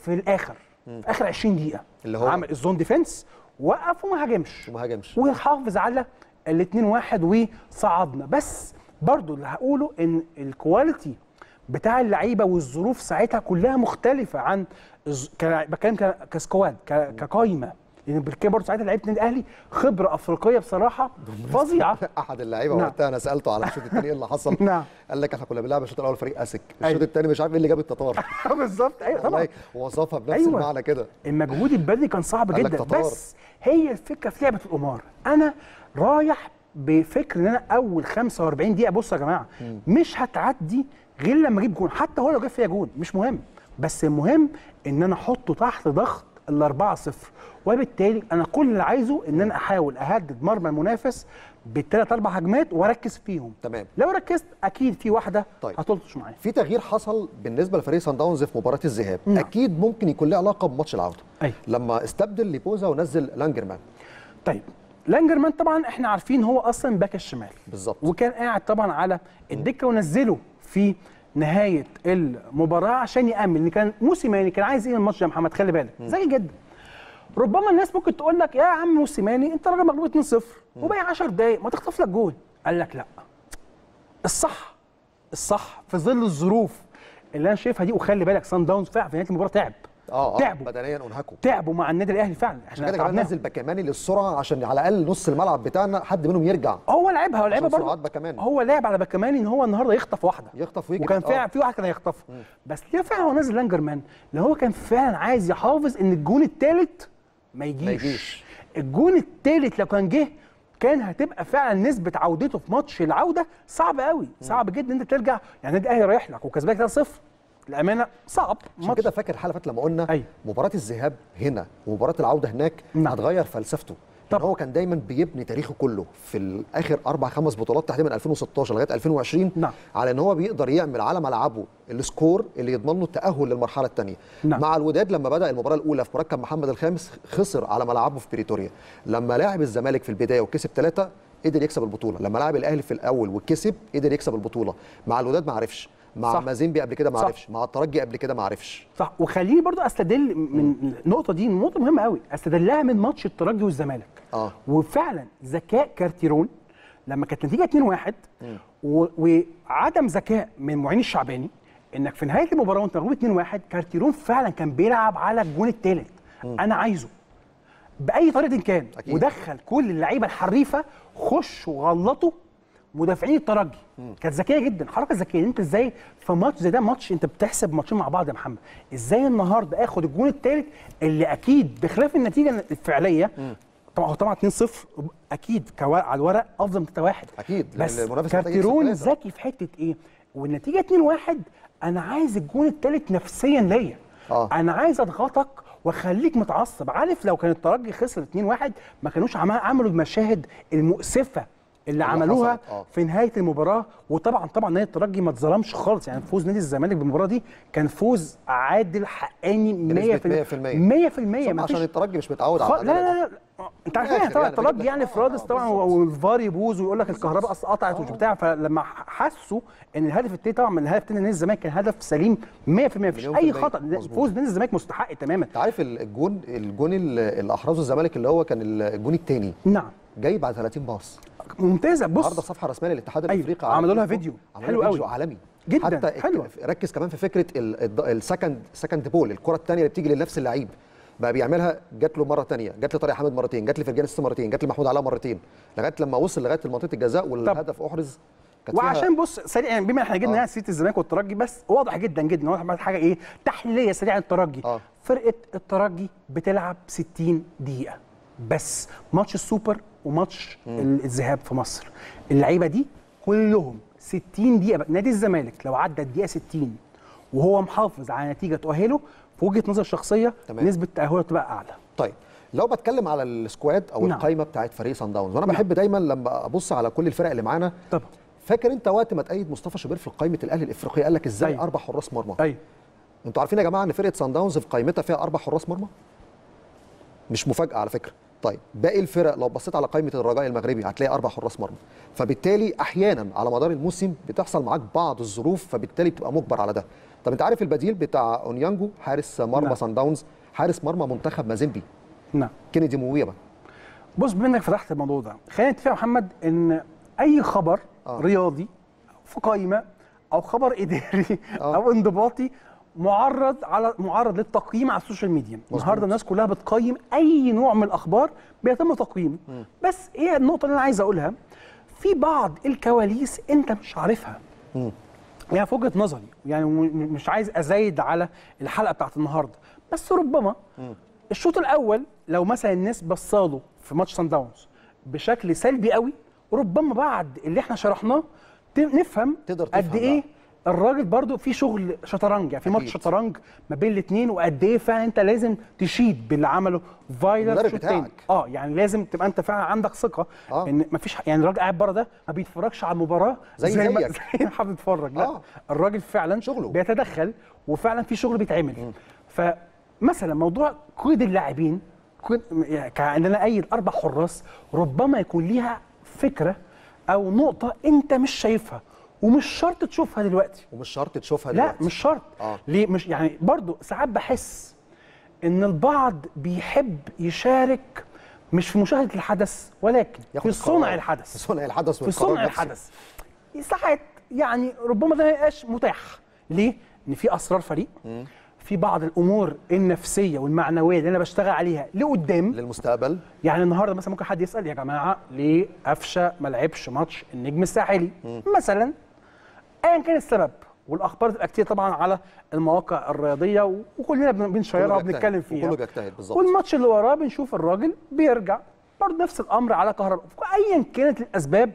في الآخر في آخر 20 دقيقة.
اللي هو؟
عمل الزون ديفense وقف وما هاجمش.
وما هاجمش.
وحافظ على الاثنين واحد وصعدنا. بس برضو اللي هقوله إن ال quality بتاع اللعيبة والظروف ساعتها كلها مختلفة عن بتكلم ك squad كقايمة. لأن يعني كده برضه ساعتها لعيبه النادي الاهلي خبرة أفريقية بصراحة فظيعة.
أحد اللعيبة
نعم.
وقتها أنا سألته على الشوط الثاني إيه اللي حصل.
نعم.
قال لك إحنا كنا بنلعب الشوط الأول فريق أسد. الشوط
أيوة.
الثاني مش عارف إيه اللي جاب التتار.
بالظبط. أيوه طبعا.
وصفها بنفس
أيوة.
المعنى كده.
المجهود البدني كان صعب جدا. بس هي الفكرة في لعبة القمار. أنا رايح بفكر إن أنا أول 45 دقيقة بصوا يا جماعة مش هتعدي غير لما أجيب جون. حتى هو لو جاب فيها جون مش مهم. بس المهم إن أنا أحطه تحت ضغط ال 4 0 وبالتالي أنا كل اللي عايزه إن أنا أحاول أهدد مرمى المنافس بالثلاث أربع هجمات وأركز فيهم.
تمام.
لو ركزت أكيد في واحدة
طيب.
هتلطش معايا.
في تغيير حصل بالنسبة لفريق سان داونز في مباراة الذهاب.
نعم.
أكيد ممكن يكون له علاقة بماتش العودة.
أيوة.
لما استبدل ليبوسا ونزل لانجرمان.
طيب. لانجرمان طبعا إحنا عارفين هو أصلا باك الشمال.
بالظبط.
وكان قاعد طبعا على الدكة ونزله في نهاية المباراة عشان يأمن. إن كان موسيماني كان عايز إيه الماتش يا محمد خلي بالك. ذكي جدا. ربما الناس ممكن تقول لك يا عم موسيماني أنت راجل مغلوب 2-0 وباقي 10 دقايق ما تخطف لك جول قال لك لا. الصح الصح في ظل الظروف اللي أنا شايفها دي وخلي بالك سان داونز فعلا في نهاية المباراة تعب.
آه آه
تعبوا.
بدنيا أنهكوا.
تعبوا مع النادي الأهلي فعلا.
عشان كده كمان. نزل باكاماني للسرعة عشان على الأقل نص الملعب بتاعنا حد منهم يرجع.
هو لعبها هو لعبها برضه.
سرعات باكمان.
هو لعب على باكمان إن هو النهارده يخطف واحدة.
يخطف ويجري
وكان فعلا
آه.
في واحد كان هيخطفها بس ليه فعلا هو نازل لانجرمان؟ اللي هو كان فعلا عايز يحافظ إن الجون الثالث ما يجيش,
ما يجيش.
الجون الثالث لو كان جه كان هتبقى فعلا نسبة عودته في ماتش العودة صعب قوي صعب جدا إن أنت ترجع. يعني النادي الأهلي رايح لك وكسبان 3-0 الأمانة صعب
عشان كده فاكر فاتت لما قلنا
أيوة.
مباراة الذهاب هنا ومباراة العودة هناك
نعم.
هتغير فلسفته.
طبعا
هو كان دايما بيبني تاريخه كله في الآخر أربع خمس بطولات تحديدا من 2016 لغاية 2020
نعم.
على إن هو بيقدر يعمل على ملعبه السكور اللي يضمن له التأهل للمرحلة الثانية
نعم.
مع الوداد لما بدأ المباراة الأولى في مركب محمد الخامس خسر على ملعبه في بريتوريا لما لاعب الزمالك في البداية وكسب ثلاثة قدر يكسب البطولة لما لعب الأهلي في الأول وكسب قدر يكسب البطولة مع الوداد ما عرفش مع. مازيمبي قبل كده ما. عرفش مع الترجي قبل كده ما عرفش.
صح. وخليني برضو أستدل من النقطة دي نقطة مهمة قوي. أستدلها من ماتش الترجي والزمالك.
آه.
وفعلا ذكاء كارتيرون لما كانت النتيجه 2-1 و- وعدم ذكاء من معين الشعباني إنك في نهاية المباراة وأنت مغلوب 2-1 كارتيرون فعلا كان بيلعب على الجون الثالث أنا عايزه. بأي طريقة كان.
أكيد.
ودخل كل اللعيبة الحريفة خش وغلطوا مدافعين الترجي. كانت ذكية جدا حركة ذكية. إن أنت إزاي في ماتش زي ده ماتش أنت بتحسب ماتشين مع بعض يا محمد. إزاي النهارده آخد الجون الثالث اللي أكيد بخلاف النتيجة الفعلية طبعا هو طبعا 2-0 أكيد على الورق أفضل من 3-1
أكيد، لأن
بس كارتيرون. ذكي في حتة إيه؟ والنتيجة 2-1 أنا عايز الجون الثالث نفسيا ليا.
آه.
أنا عايز أضغطك وأخليك متعصب. عارف لو كان الترجي خسر 2-1 ما كانوش عم- عملوا المشاهد المؤسفة اللي عملوها
آه.
في نهاية المباراة. وطبعا طبعا نادي الترجي ما اتظلمش خالص. يعني فوز نادي الزمالك بالمباراة دي كان فوز عادل حقاني 100%
بنسبة
100% 100%
ثم
ما
عشان الترجي مش متعود. على
لا لا. لا أنت عارف
من
يعني طبعا الترجي يعني
آه،
فرادس
آه،
طبعا. والفار يبوظ ويقول لك الكهرباء قطعت ومش بتاع. فلما حسوا إن الهدف التاني طبعا من الهدف التاني نادي الزمالك كان هدف سليم 100% مفيش أي.
خطأ.
فوز نادي الزمالك مستحق تماما.
أنت عارف ال- الجون الجون اللي احرزه الزمالك اللي هو كان ال- الجون الثاني
نعم.
جاي بعد 30 pass
ممتازة
النهارده
بص
الصفحه الرسميه للاتحاد
أيوة،
الإفريقي
عملوا لها. فيديو.
عملوا
حلو
لها فيديو
قوي.
عالمي
جداً،
حتى
حلوة.
ركز كمان في فكرة ال second second ball الكرة الثانية اللي بتيجي لنفس اللعيب بقى بيعملها جات له مرة ثانية جات لطارق حامد مرتين جات لفرجاني ساسي مرتين جات لمحمود علاء مرتين لغاية لما وصل لغاية منطقة الجزاء والهدف احرز
وعشان بص سريع يعني بما إحنا جبنا
آه.
يعني سيرة الزمالك والترجي بس واضح جدا جدا واضح حاجة إيه تحليليه سريعة الترجي
آه.
فرقة الترجي بتلعب 60 دقيقة بس ماتش السوبر وماتش ال- الذهاب في مصر. اللعيبة دي كلهم 60 دقيقة. نادي الزمالك لو عدى الدقيقة 60 وهو محافظ على نتيجة تؤهله في وجهة نظر شخصية
تمام.
نسبة تاهله تبقى أعلى.
طيب لو بتكلم على ال squad أو
نعم.
القايمة بتاعت فريق صن داونز وأنا بحب دايما لما أبص على كل الفرق اللي معانا
طبعا.
فاكر أنت وقت ما تأيد مصطفى شوبير في قائمه الأهلي الإفريقية؟ قال لك إزاي
أيوة.
أربع حراس مرمى؟
أيوه.
أنتوا عارفين يا جماعة إن فرقة سان داونز في قائمتها فيها أربع حراس مرمى؟ مش مفاجأة على فكرة. طيب باقي الفرق لو بصيت على قائمة الرجاء المغربي هتلاقي أربع حراس مرمى فبالتالي أحيانا على مدار الموسم بتحصل معاك بعض الظروف فبالتالي بتبقى مجبر على ده طب أنت عارف البديل بتاع أونيانجو حارس مرمى
نعم.
سان داونز حارس مرمى منتخب مازيمبي
نعم
كينيدي مويبا
بص بما إنك فتحت الموضوع ده خلينا نتفق يا محمد إن أي خبر
آه.
آه. رياضي في قائمة أو خبر إداري
آه.
أو انضباطي معرض على معرض للتقييم على ال social media. النهارده الناس كلها بتقيم أي نوع من الأخبار بيتم تقييمه. بس إيه النقطة اللي أنا عايز أقولها في بعض الكواليس أنت مش عارفها. يعني في وجهة نظري يعني مش عايز أزايد على الحلقة بتاعت النهارده. بس ربما الشوط الأول لو مثلا الناس بصاله في ماتش صن داونز بشكل سلبي قوي ربما بعد اللي إحنا شرحناه نفهم
تقدر
قد
تفهم
إيه
بقى.
الراجل برضو في شغل شطرنج يعني في ماتش. شطرنج ما بين الاثنين وقد إيه فعلا أنت لازم تشيد باللي عمله فايلر.
بتاعك.
آه يعني لازم تبقى أنت فعلا عندك ثقة
آه.
إن ما فيش يعني الراجل قاعد بره ده ما بيتفرجش على المباراة
زي
ما
زيك.
زي ما حابب يتفرج لا
آه.
الراجل فعلا
شغله.
بيتدخل وفعلا في شغل بيتعمل فمثلا موضوع قيد اللاعبين قيد- يعني كان أنا ايد أربع حراس ربما يكون ليها فكرة أو نقطة أنت مش شايفها ومش شرط تشوفها دلوقتي.
ومش شرط تشوفها
لا
دلوقتي.
مش شرط.
آه.
ليه؟ مش يعني برضو ساعات بحس إن البعض بيحب يشارك مش في مشاهدة الحدث ولكن في صنع. الحدث.
في صنع الحدث
في صنع. الحدث. ساعات يعني ربما ده ما يبقاش متاح. ليه؟ إن في أسرار فريق في بعض الأمور النفسية والمعنوية اللي أنا بشتغل عليها لقدام.
للمستقبل.
يعني النهارده مثلا ممكن حد يسأل يا جماعة ليه قفشة ما لعبش ماتش النجم الساحلي؟ مثلا. ايا كان السبب. والأخبار تبقى كتير طبعا على المواقع الرياضية وكلنا بن- بنشيرها
كله
وبنتكلم فيها.
وكله بيجتهد بالظبط.
والماتش اللي وراه بنشوف الراجل بيرجع. برضه نفس الأمر على كهرباء. ايا كانت الأسباب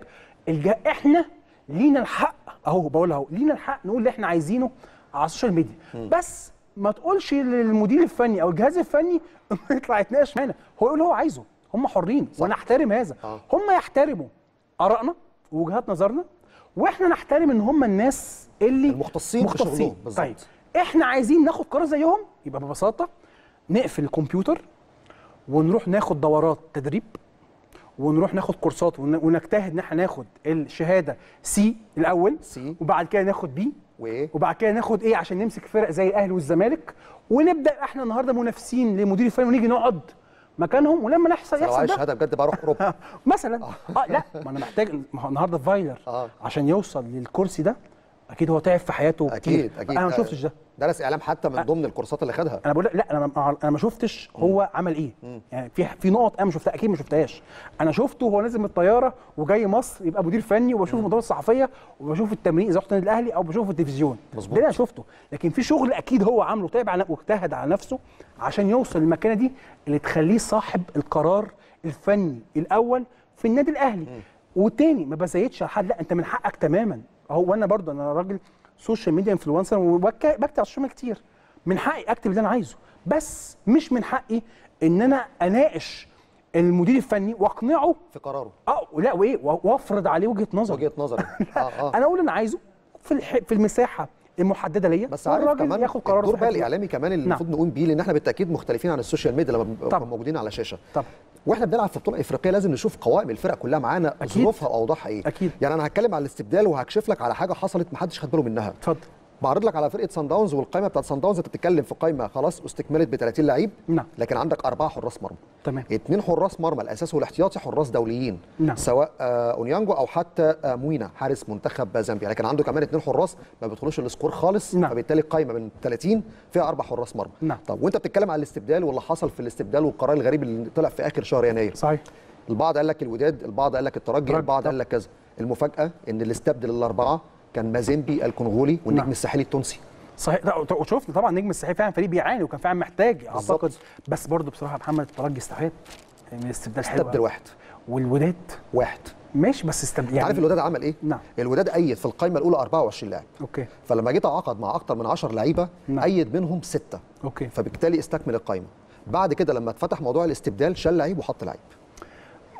الجا إحنا لينا الحق. أهو بقول أهو. لينا الحق نقول اللي إحنا عايزينه على ال social media. بس ما تقولش للمدير الفني أو الجهاز الفني يطلع يتناقش معانا هو يقول اللي هو عايزه. هم حرين. وأنا احترم هذا.
آه.
هم يحترموا آرائنا ووجهات نظرنا وإحنا نحترم ان هم الناس اللي
المختصين بالظبط.
طيب إحنا عايزين ناخد قرار زيهم يبقى ببساطة نقفل الكمبيوتر ونروح ناخد دورات تدريب ونروح ناخد كورسات ون- ونجتهد ان إحنا ناخد الشهادة C الأول
C.
وبعد كده ناخد B
و A
وبعد كده ناخد A عشان نمسك فرق زي الأهلي والزمالك ونبدأ إحنا النهارده منافسين لمدير الفني ونيجي نقعد مكانهم ولما نحصل يحصل ده.
شهاده بجد بقى أروح أوروبا.
مثلا. آه. لا ما أنا محتاج النهارده فايلر.
آه.
عشان يوصل للكرسي ده أكيد هو تعب في حياته كتير.
أكيد أكيد.
أنا ما شفتش ده.
درس إعلام حتى من ضمن الكورسات اللي خدها.
أنا بقول لأ أنا ما- أنا ما شفتش هو عمل إيه. يعني في في نقط أنا ما شفتها أكيد ما شفتهاش. أنا شفته وهو نازل من الطيارة وجاي مصر يبقى مدير فني وبشوف المؤتمرات الصحفية وبشوف التمرين إذا رحت النادي الأهلي أو بشوفه في التلفزيون.
مظبوط.
ده أنا شفته. لكن في شغل أكيد هو عامله تعب على واجتهد على نفسه عشان يوصل للمكانة دي اللي تخليه صاحب القرار الفني الأول في النادي الأهلي. وتاني ما بزايدش على حد لأ أنت من حقك تماما. هو أنا برضه أنا راجل social media influencer وبكتب على ال social كتير. من حقي اكتب اللي أنا عايزه. بس مش من حقي ان أنا اناقش المدير الفني واقنعه.
في قراره.
آه لا وايه وافرض عليه وجهة نظر
وجهة نظري. آه آه.
أنا أقول اللي أنا عايزه في الح... في المساحة المحددة ليا.
بس عارف كمان
ياخد قراره
الدور بقى. الإعلامي كمان اللي
نعم.
المفروض نقوم بيه لأن إحنا بالتأكيد مختلفين عن ال social media لما بنبقى. موجودين على الشاشه
طبعا
وإحنا بنلعب في بطولة إفريقية لازم نشوف قوائم الفرق كلها معانا. ظروفها واوضاعها إيه
أكيد.
يعني أنا هتكلم على الاستبدال وهكشف لك على حاجة حصلت محدش خد باله منها
اتفضل
بعرض لك على فرقة سان داونز والقائمه بتاعت سان داونز انت بتتكلم في قائمه خلاص استكملت ب 30 لعيب
نعم.
لكن عندك أربعة حراس مرمى
تمام
اثنين حراس مرمى الاساسي والاحتياطي حراس دوليين
نعم.
سواء آه أونيانجو أو حتى آه موينا حارس منتخب زامبيا لكن عنده كمان اثنين حراس ما بيدخلوش ال score خالص
نعم.
فبالتالي القائمه من 30 فيها أربع حراس مرمى
نعم.
طب وأنت بتتكلم على الاستبدال واللي حصل في الاستبدال والقرار الغريب اللي طلع في آخر شهر يناير
صحيح
البعض قال لك الوداد البعض قال لك الترجي البعض. قال لك كذا المفاجأة إن اللي استبدل الأربعة كان مازيمبي الكونغولي والنجم
نعم.
الساحلي التونسي
صحيح وشفنا طبعا نجم الساحلي فعلا فريق بيعاني وكان فعلا محتاج. أعتقد بس برضه بصراحة محمد الترجي استفاد من الاستبدال حلو
استبدل. واحد
والوداد
واحد
ماشي بس استبدل
يعني
يعني
عارف الوداد عمل إيه؟
نعم.
الوداد أيد في القائمه الأولى 24 لاعب
أوكي
فلما جيت أعاقد مع أكتر من 10 لعيبة
نعم.
أيد منهم ستة
okay
فبالتالي استكمل القائمه بعد كده لما اتفتح موضوع الاستبدال شال لعيب وحط لعيب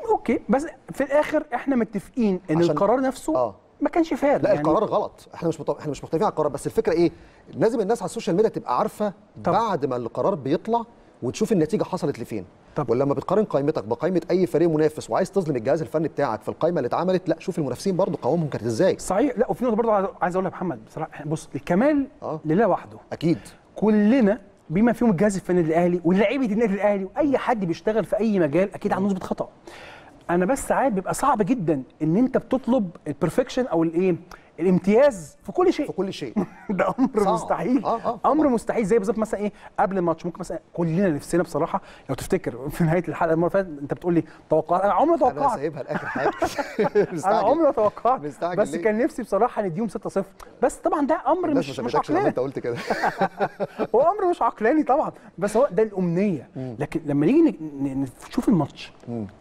okay بس في الآخر إحنا متفقين
إن
القرار نفسه
آه.
ما كانش fair
لا يعني. القرار غلط. إحنا مش مط... إحنا مش مختلفين على القرار بس الفكرة إيه؟ لازم الناس على ال social media تبقى عارفة
طبعا.
بعد ما القرار بيطلع وتشوف النتيجة حصلت لفين.
طب.
ولما بتقارن قائمتك بقائمة أي فريق منافس وعايز تظلم الجهاز الفني بتاعك في القائمة اللي اتعملت لا شوف المنافسين برضو قوامهم كانت إزاي.
صحيح. لا وفي نقطة برضه عايز- عايز أقولها يا محمد بصراحة بص الكمال
آه.
لله وحده.
أكيد.
كلنا بما فيهم الجهاز الفني الاهلي ولاعيبه النادي الاهلي وأي حد بيشتغل في أي مجال أكيد عنده نسبة خطأ. أنا بس ساعات بيبقى صعب جدا ان انت بتطلب البرفكشن أو الايه الامتياز في كل شيء.
في كل شيء.
ده أمر
صعب.
مستحيل.
آه، آه،
أمر
طبعاً.
مستحيل. زي بالظبط مثلا إيه قبل الماتش ممكن مثلا كلنا نفسنا بصراحة لو تفتكر في نهاية الحلقة المرة اللي فاتت أنت بتقول لي توقعات. أنا عمري ما
أنا
توقعت.
سايبها لآخر
حاجة.
أنا.
عمري ما توقعت. بس
ليه؟
كان نفسي بصراحة نديهم 6-0 بس طبعا ده
أمر
مش مش عقلاني.
أنت قلت كده.
هو أمر مش عقلاني طبعا. بس هو ده الأمنية. لكن لما نيجي نشوف الماتش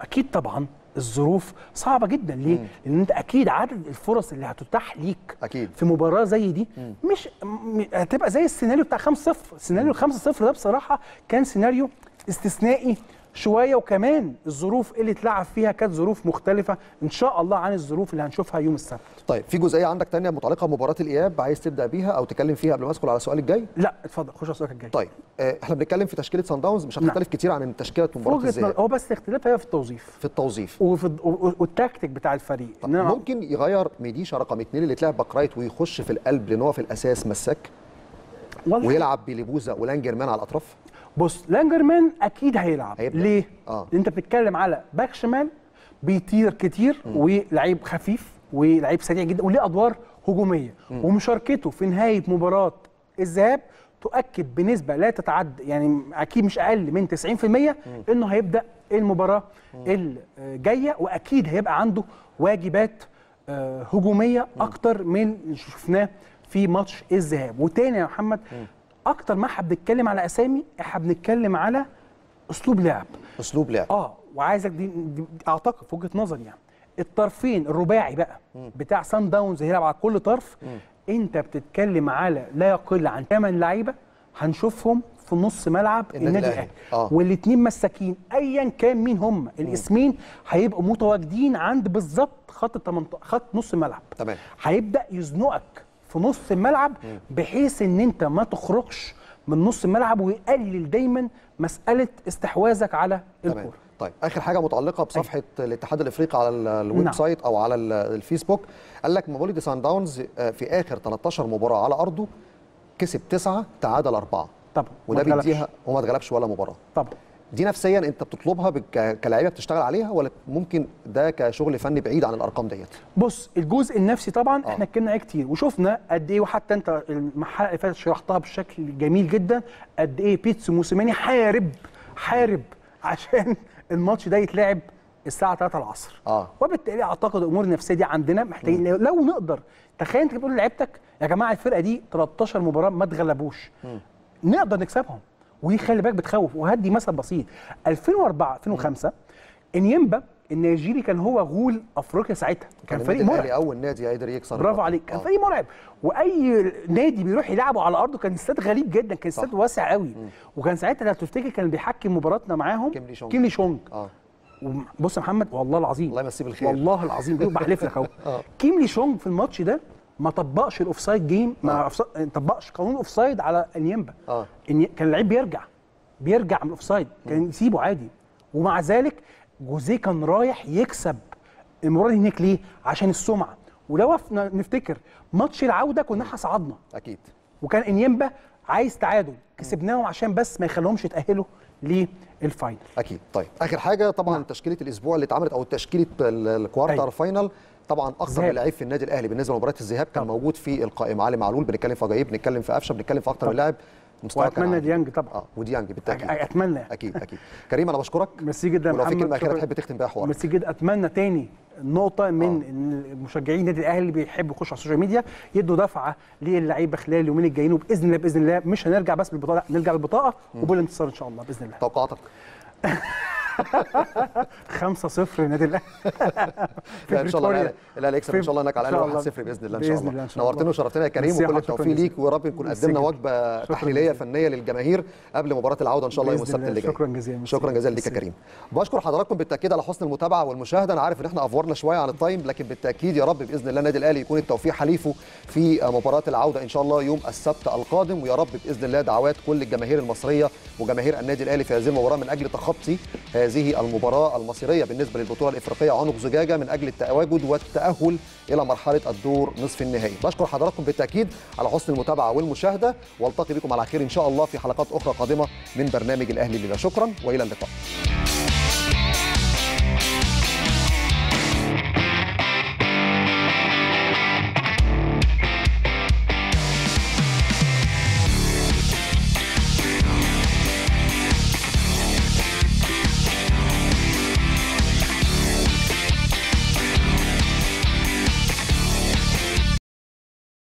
أكيد طبعا الظروف صعبة جدا ليه؟ لأن أنت أكيد عدد الفرص اللي هتتاح ليك
أكيد.
في مباراة زي دي مش م- هتبقى زي السيناريو بتاع 5-0 سيناريو 5-0 ده بصراحة كان سيناريو استثنائي شوية. وكمان الظروف اللي اتلعب فيها كانت ظروف مختلفة إن شاء الله عن الظروف اللي هنشوفها يوم السبت.
طيب في جزئية عندك تانية متعلقة بمباراة الإياب عايز تبدأ بيها أو تتكلم فيها قبل ما أدخل على السؤال الجاي؟
لا اتفضل خش على السؤال الجاي.
طيب آه، إحنا بنتكلم في تشكيلة سان داونز مش
نعم.
هتختلف كتير عن
تشكيلة مباراة
الذهاب
هو بس الاختلاف هي في التوظيف.
في التوظيف.
وفي والتكتيك بتاع الفريق.
طب
ان أنا
ممكن يغير ميديشا رقم اثنين اللي اتلعب back right ويخش في القلب لأن هو في الأساس مساك ويلعب بليبوزا ولانجرمان على الأطراف؟
بص لانجرمان أكيد هيلعب.
هيبدأ.
ليه؟
آه.
أنت بتتكلم على باك شمال بيطير كتير ولعيب خفيف ولعيب سريع جدا وليه أدوار هجومية. ومشاركته في نهاية مباراة الذهاب تؤكد بنسبة لا تتعدى يعني أكيد مش أقل من 90% إنه هيبدأ المباراة الجاية وأكيد هيبقى عنده واجبات آه، هجومية أكتر من اللي شفناه في ماتش الذهاب. وتاني يا محمد أكتر ما إحنا بنتكلم على أسامي إحنا بنتكلم على أسلوب لعب.
أسلوب لعب.
آه وعايزك دي, دي أعتقد في وجهة نظري يعني. الطرفين الرباعي بقى بتاع سان داونز هيلعب على كل طرف. أنت بتتكلم على لا يقل عن 8 لعيبة هنشوفهم في نص ملعب
النادي. الأهلي. آه.
والاثنين مساكين ايا كان مين هم. الاسمين هيبقوا متواجدين عند بالظبط خط 18 خط نص الملعب.
تمام.
هيبدأ يزنقك. في نص الملعب بحيث إن أنت ما تخرجش من نص الملعب ويقلل دايما مسألة استحواذك على الكورة.
طيب آخر حاجة متعلقة بصفحة الاتحاد الإفريقي على ال- الويب
نعم.
site أو على ال- الفيسبوك قال لك ماميلودي سان داونز آه، في آخر 13 مباراة على أرضه كسب تسعة تعادل أربعة.
طبعا.
وده. بيديها وما اتغلبش ولا مباراة.
طبعا.
دي نفسيا أنت بتطلبها كلاعيبة بتشتغل عليها ولا ممكن ده كشغل فني بعيد عن الأرقام ديت؟
بص الجزء النفسي طبعا
آه.
إحنا اتكلمنا عليه كتير وشفنا قد إيه وحتى أنت الحلقة اللي فاتت شرحتها بشكل جميل جدا قد إيه بيتسو موسيماني حارب حارب عشان الماتش ده يتلعب الساعة 3 العصر.
آه.
وبالتالي أعتقد الأمور النفسية دي عندنا محتاجين لو- لو نقدر. تخيل أنت بتقول لعيبتك يا جماعة الفرقة دي 13 مباراة ما اتغلبوش نقدر نكسبهم. ودي خلي بالك بتخوف وهدي مثل بسيط 2004 2005 انيمبا النيجيري كان هو غول أفريقيا ساعتها كان فريق مرعب
أول نادي قدر يكسر
برافو. عليك كان
آه.
فريق مرعب وأي نادي بيروح يلعبه على أرضه كان استاد غريب جدا كان استاد. واسع قوي وكان ساعتها لو تفتكر كان بيحكم مباراتنا معاهم
كيم لي شونج.
كيم لي شونج
آه
بص يا محمد والله العظيم
الله يمسيه بالخير.
والله العظيم بحلف لك اهو
آه.
كيم لي شونج في الماتش ده ما طبقش ال offside game ما طبقش قانون ال offside على إنيمبا.
آه.
إن كان اللعيب بيرجع بيرجع من ال offside كان يسيبه عادي. ومع ذلك جوزيه كان رايح يكسب المباراة دي هناك ليه؟ عشان السمعة. ولو نفتكر ماتش العودة كنا إحنا صعدنا
أكيد.
وكان إنيمبا عايز تعادل كسبناهم عشان بس ما يخليهمش يتأهلوا لل
final أكيد. طيب آخر حاجة طبعا تشكيلة الأسبوع اللي اتعملت أو تشكيلة ال- ال quarter
أيوة.
final. طبعا
أكثر.
من لعيب في النادي الأهلي بالنسبة لمباراة الذهاب كان
طبعا.
موجود في القائمه علي معلول بنتكلم في جايب بنتكلم في قفشة بنتكلم في أكثر من. لاعب. مستوى وأتمنى.
ديانج طبعا.
آه وديانج
بالتأكيد. أتمنى.
أكيد أكيد. كريم أنا بشكرك.
ميرسي جدا.
ولو في كلمة
أخيرة.
تحب تختم بيها حوارك
ميرسي جدا. أتمنى تاني نقطة من إن مشجعين النادي الأهلي اللي بيحبوا يخشوا على ال social media يدوا دفعة للعيبة خلال اليومين الجايين. وبإذن الله بإذن الله مش هنرجع بس بالبطاقة لا نرجع بالبطاقة وبالانتصار إن شاء الله بإذن الله.
توقعاتك؟
5-0 النادي الأهلي
لا إن شاء الله. الاهلي الأهلي يكسب
إن
شاء الله هناك على الأقل
الله.
1-0
بإذن
الله
إن شاء الله.
نورتنا وشرفتنا يا كريم وكل التوفيق. ليك ويا رب نكون قدمنا. وجبة
تحليلية.
فنية للجماهير قبل مباراة العودة إن شاء الله يوم السبت. اللي جاي
شكراً جزيلاً.
شكرا جزيلا ليك يا. كريم بشكر حضراتكم بالتأكيد على حسن المتابعة والمشاهدة أنا عارف إن إحنا أفورنا شوية عن التايم لكن بالتأكيد يا رب بإذن الله النادي الأهلي يكون التوفيق حليفه في مباراة العودة إن شاء الله يوم السبت القادم ويا رب بإذن الله دعوات كل الجماهير المصرية وجماهير النادي الأهلي في هذه المباراة من أجل تخطي هذه المباراة المصيرية بالنسبة للبطولة الإفريقية عنق زجاجة من أجل التواجد والتأهل إلى مرحلة الدور نصف النهائي. بشكر حضراتكم بالتأكيد على حسن المتابعة والمشاهدة والتقي بكم على خير إن شاء الله في حلقات أخرى قادمة من برنامج الأهلي الليلة. شكرا وإلى اللقاء.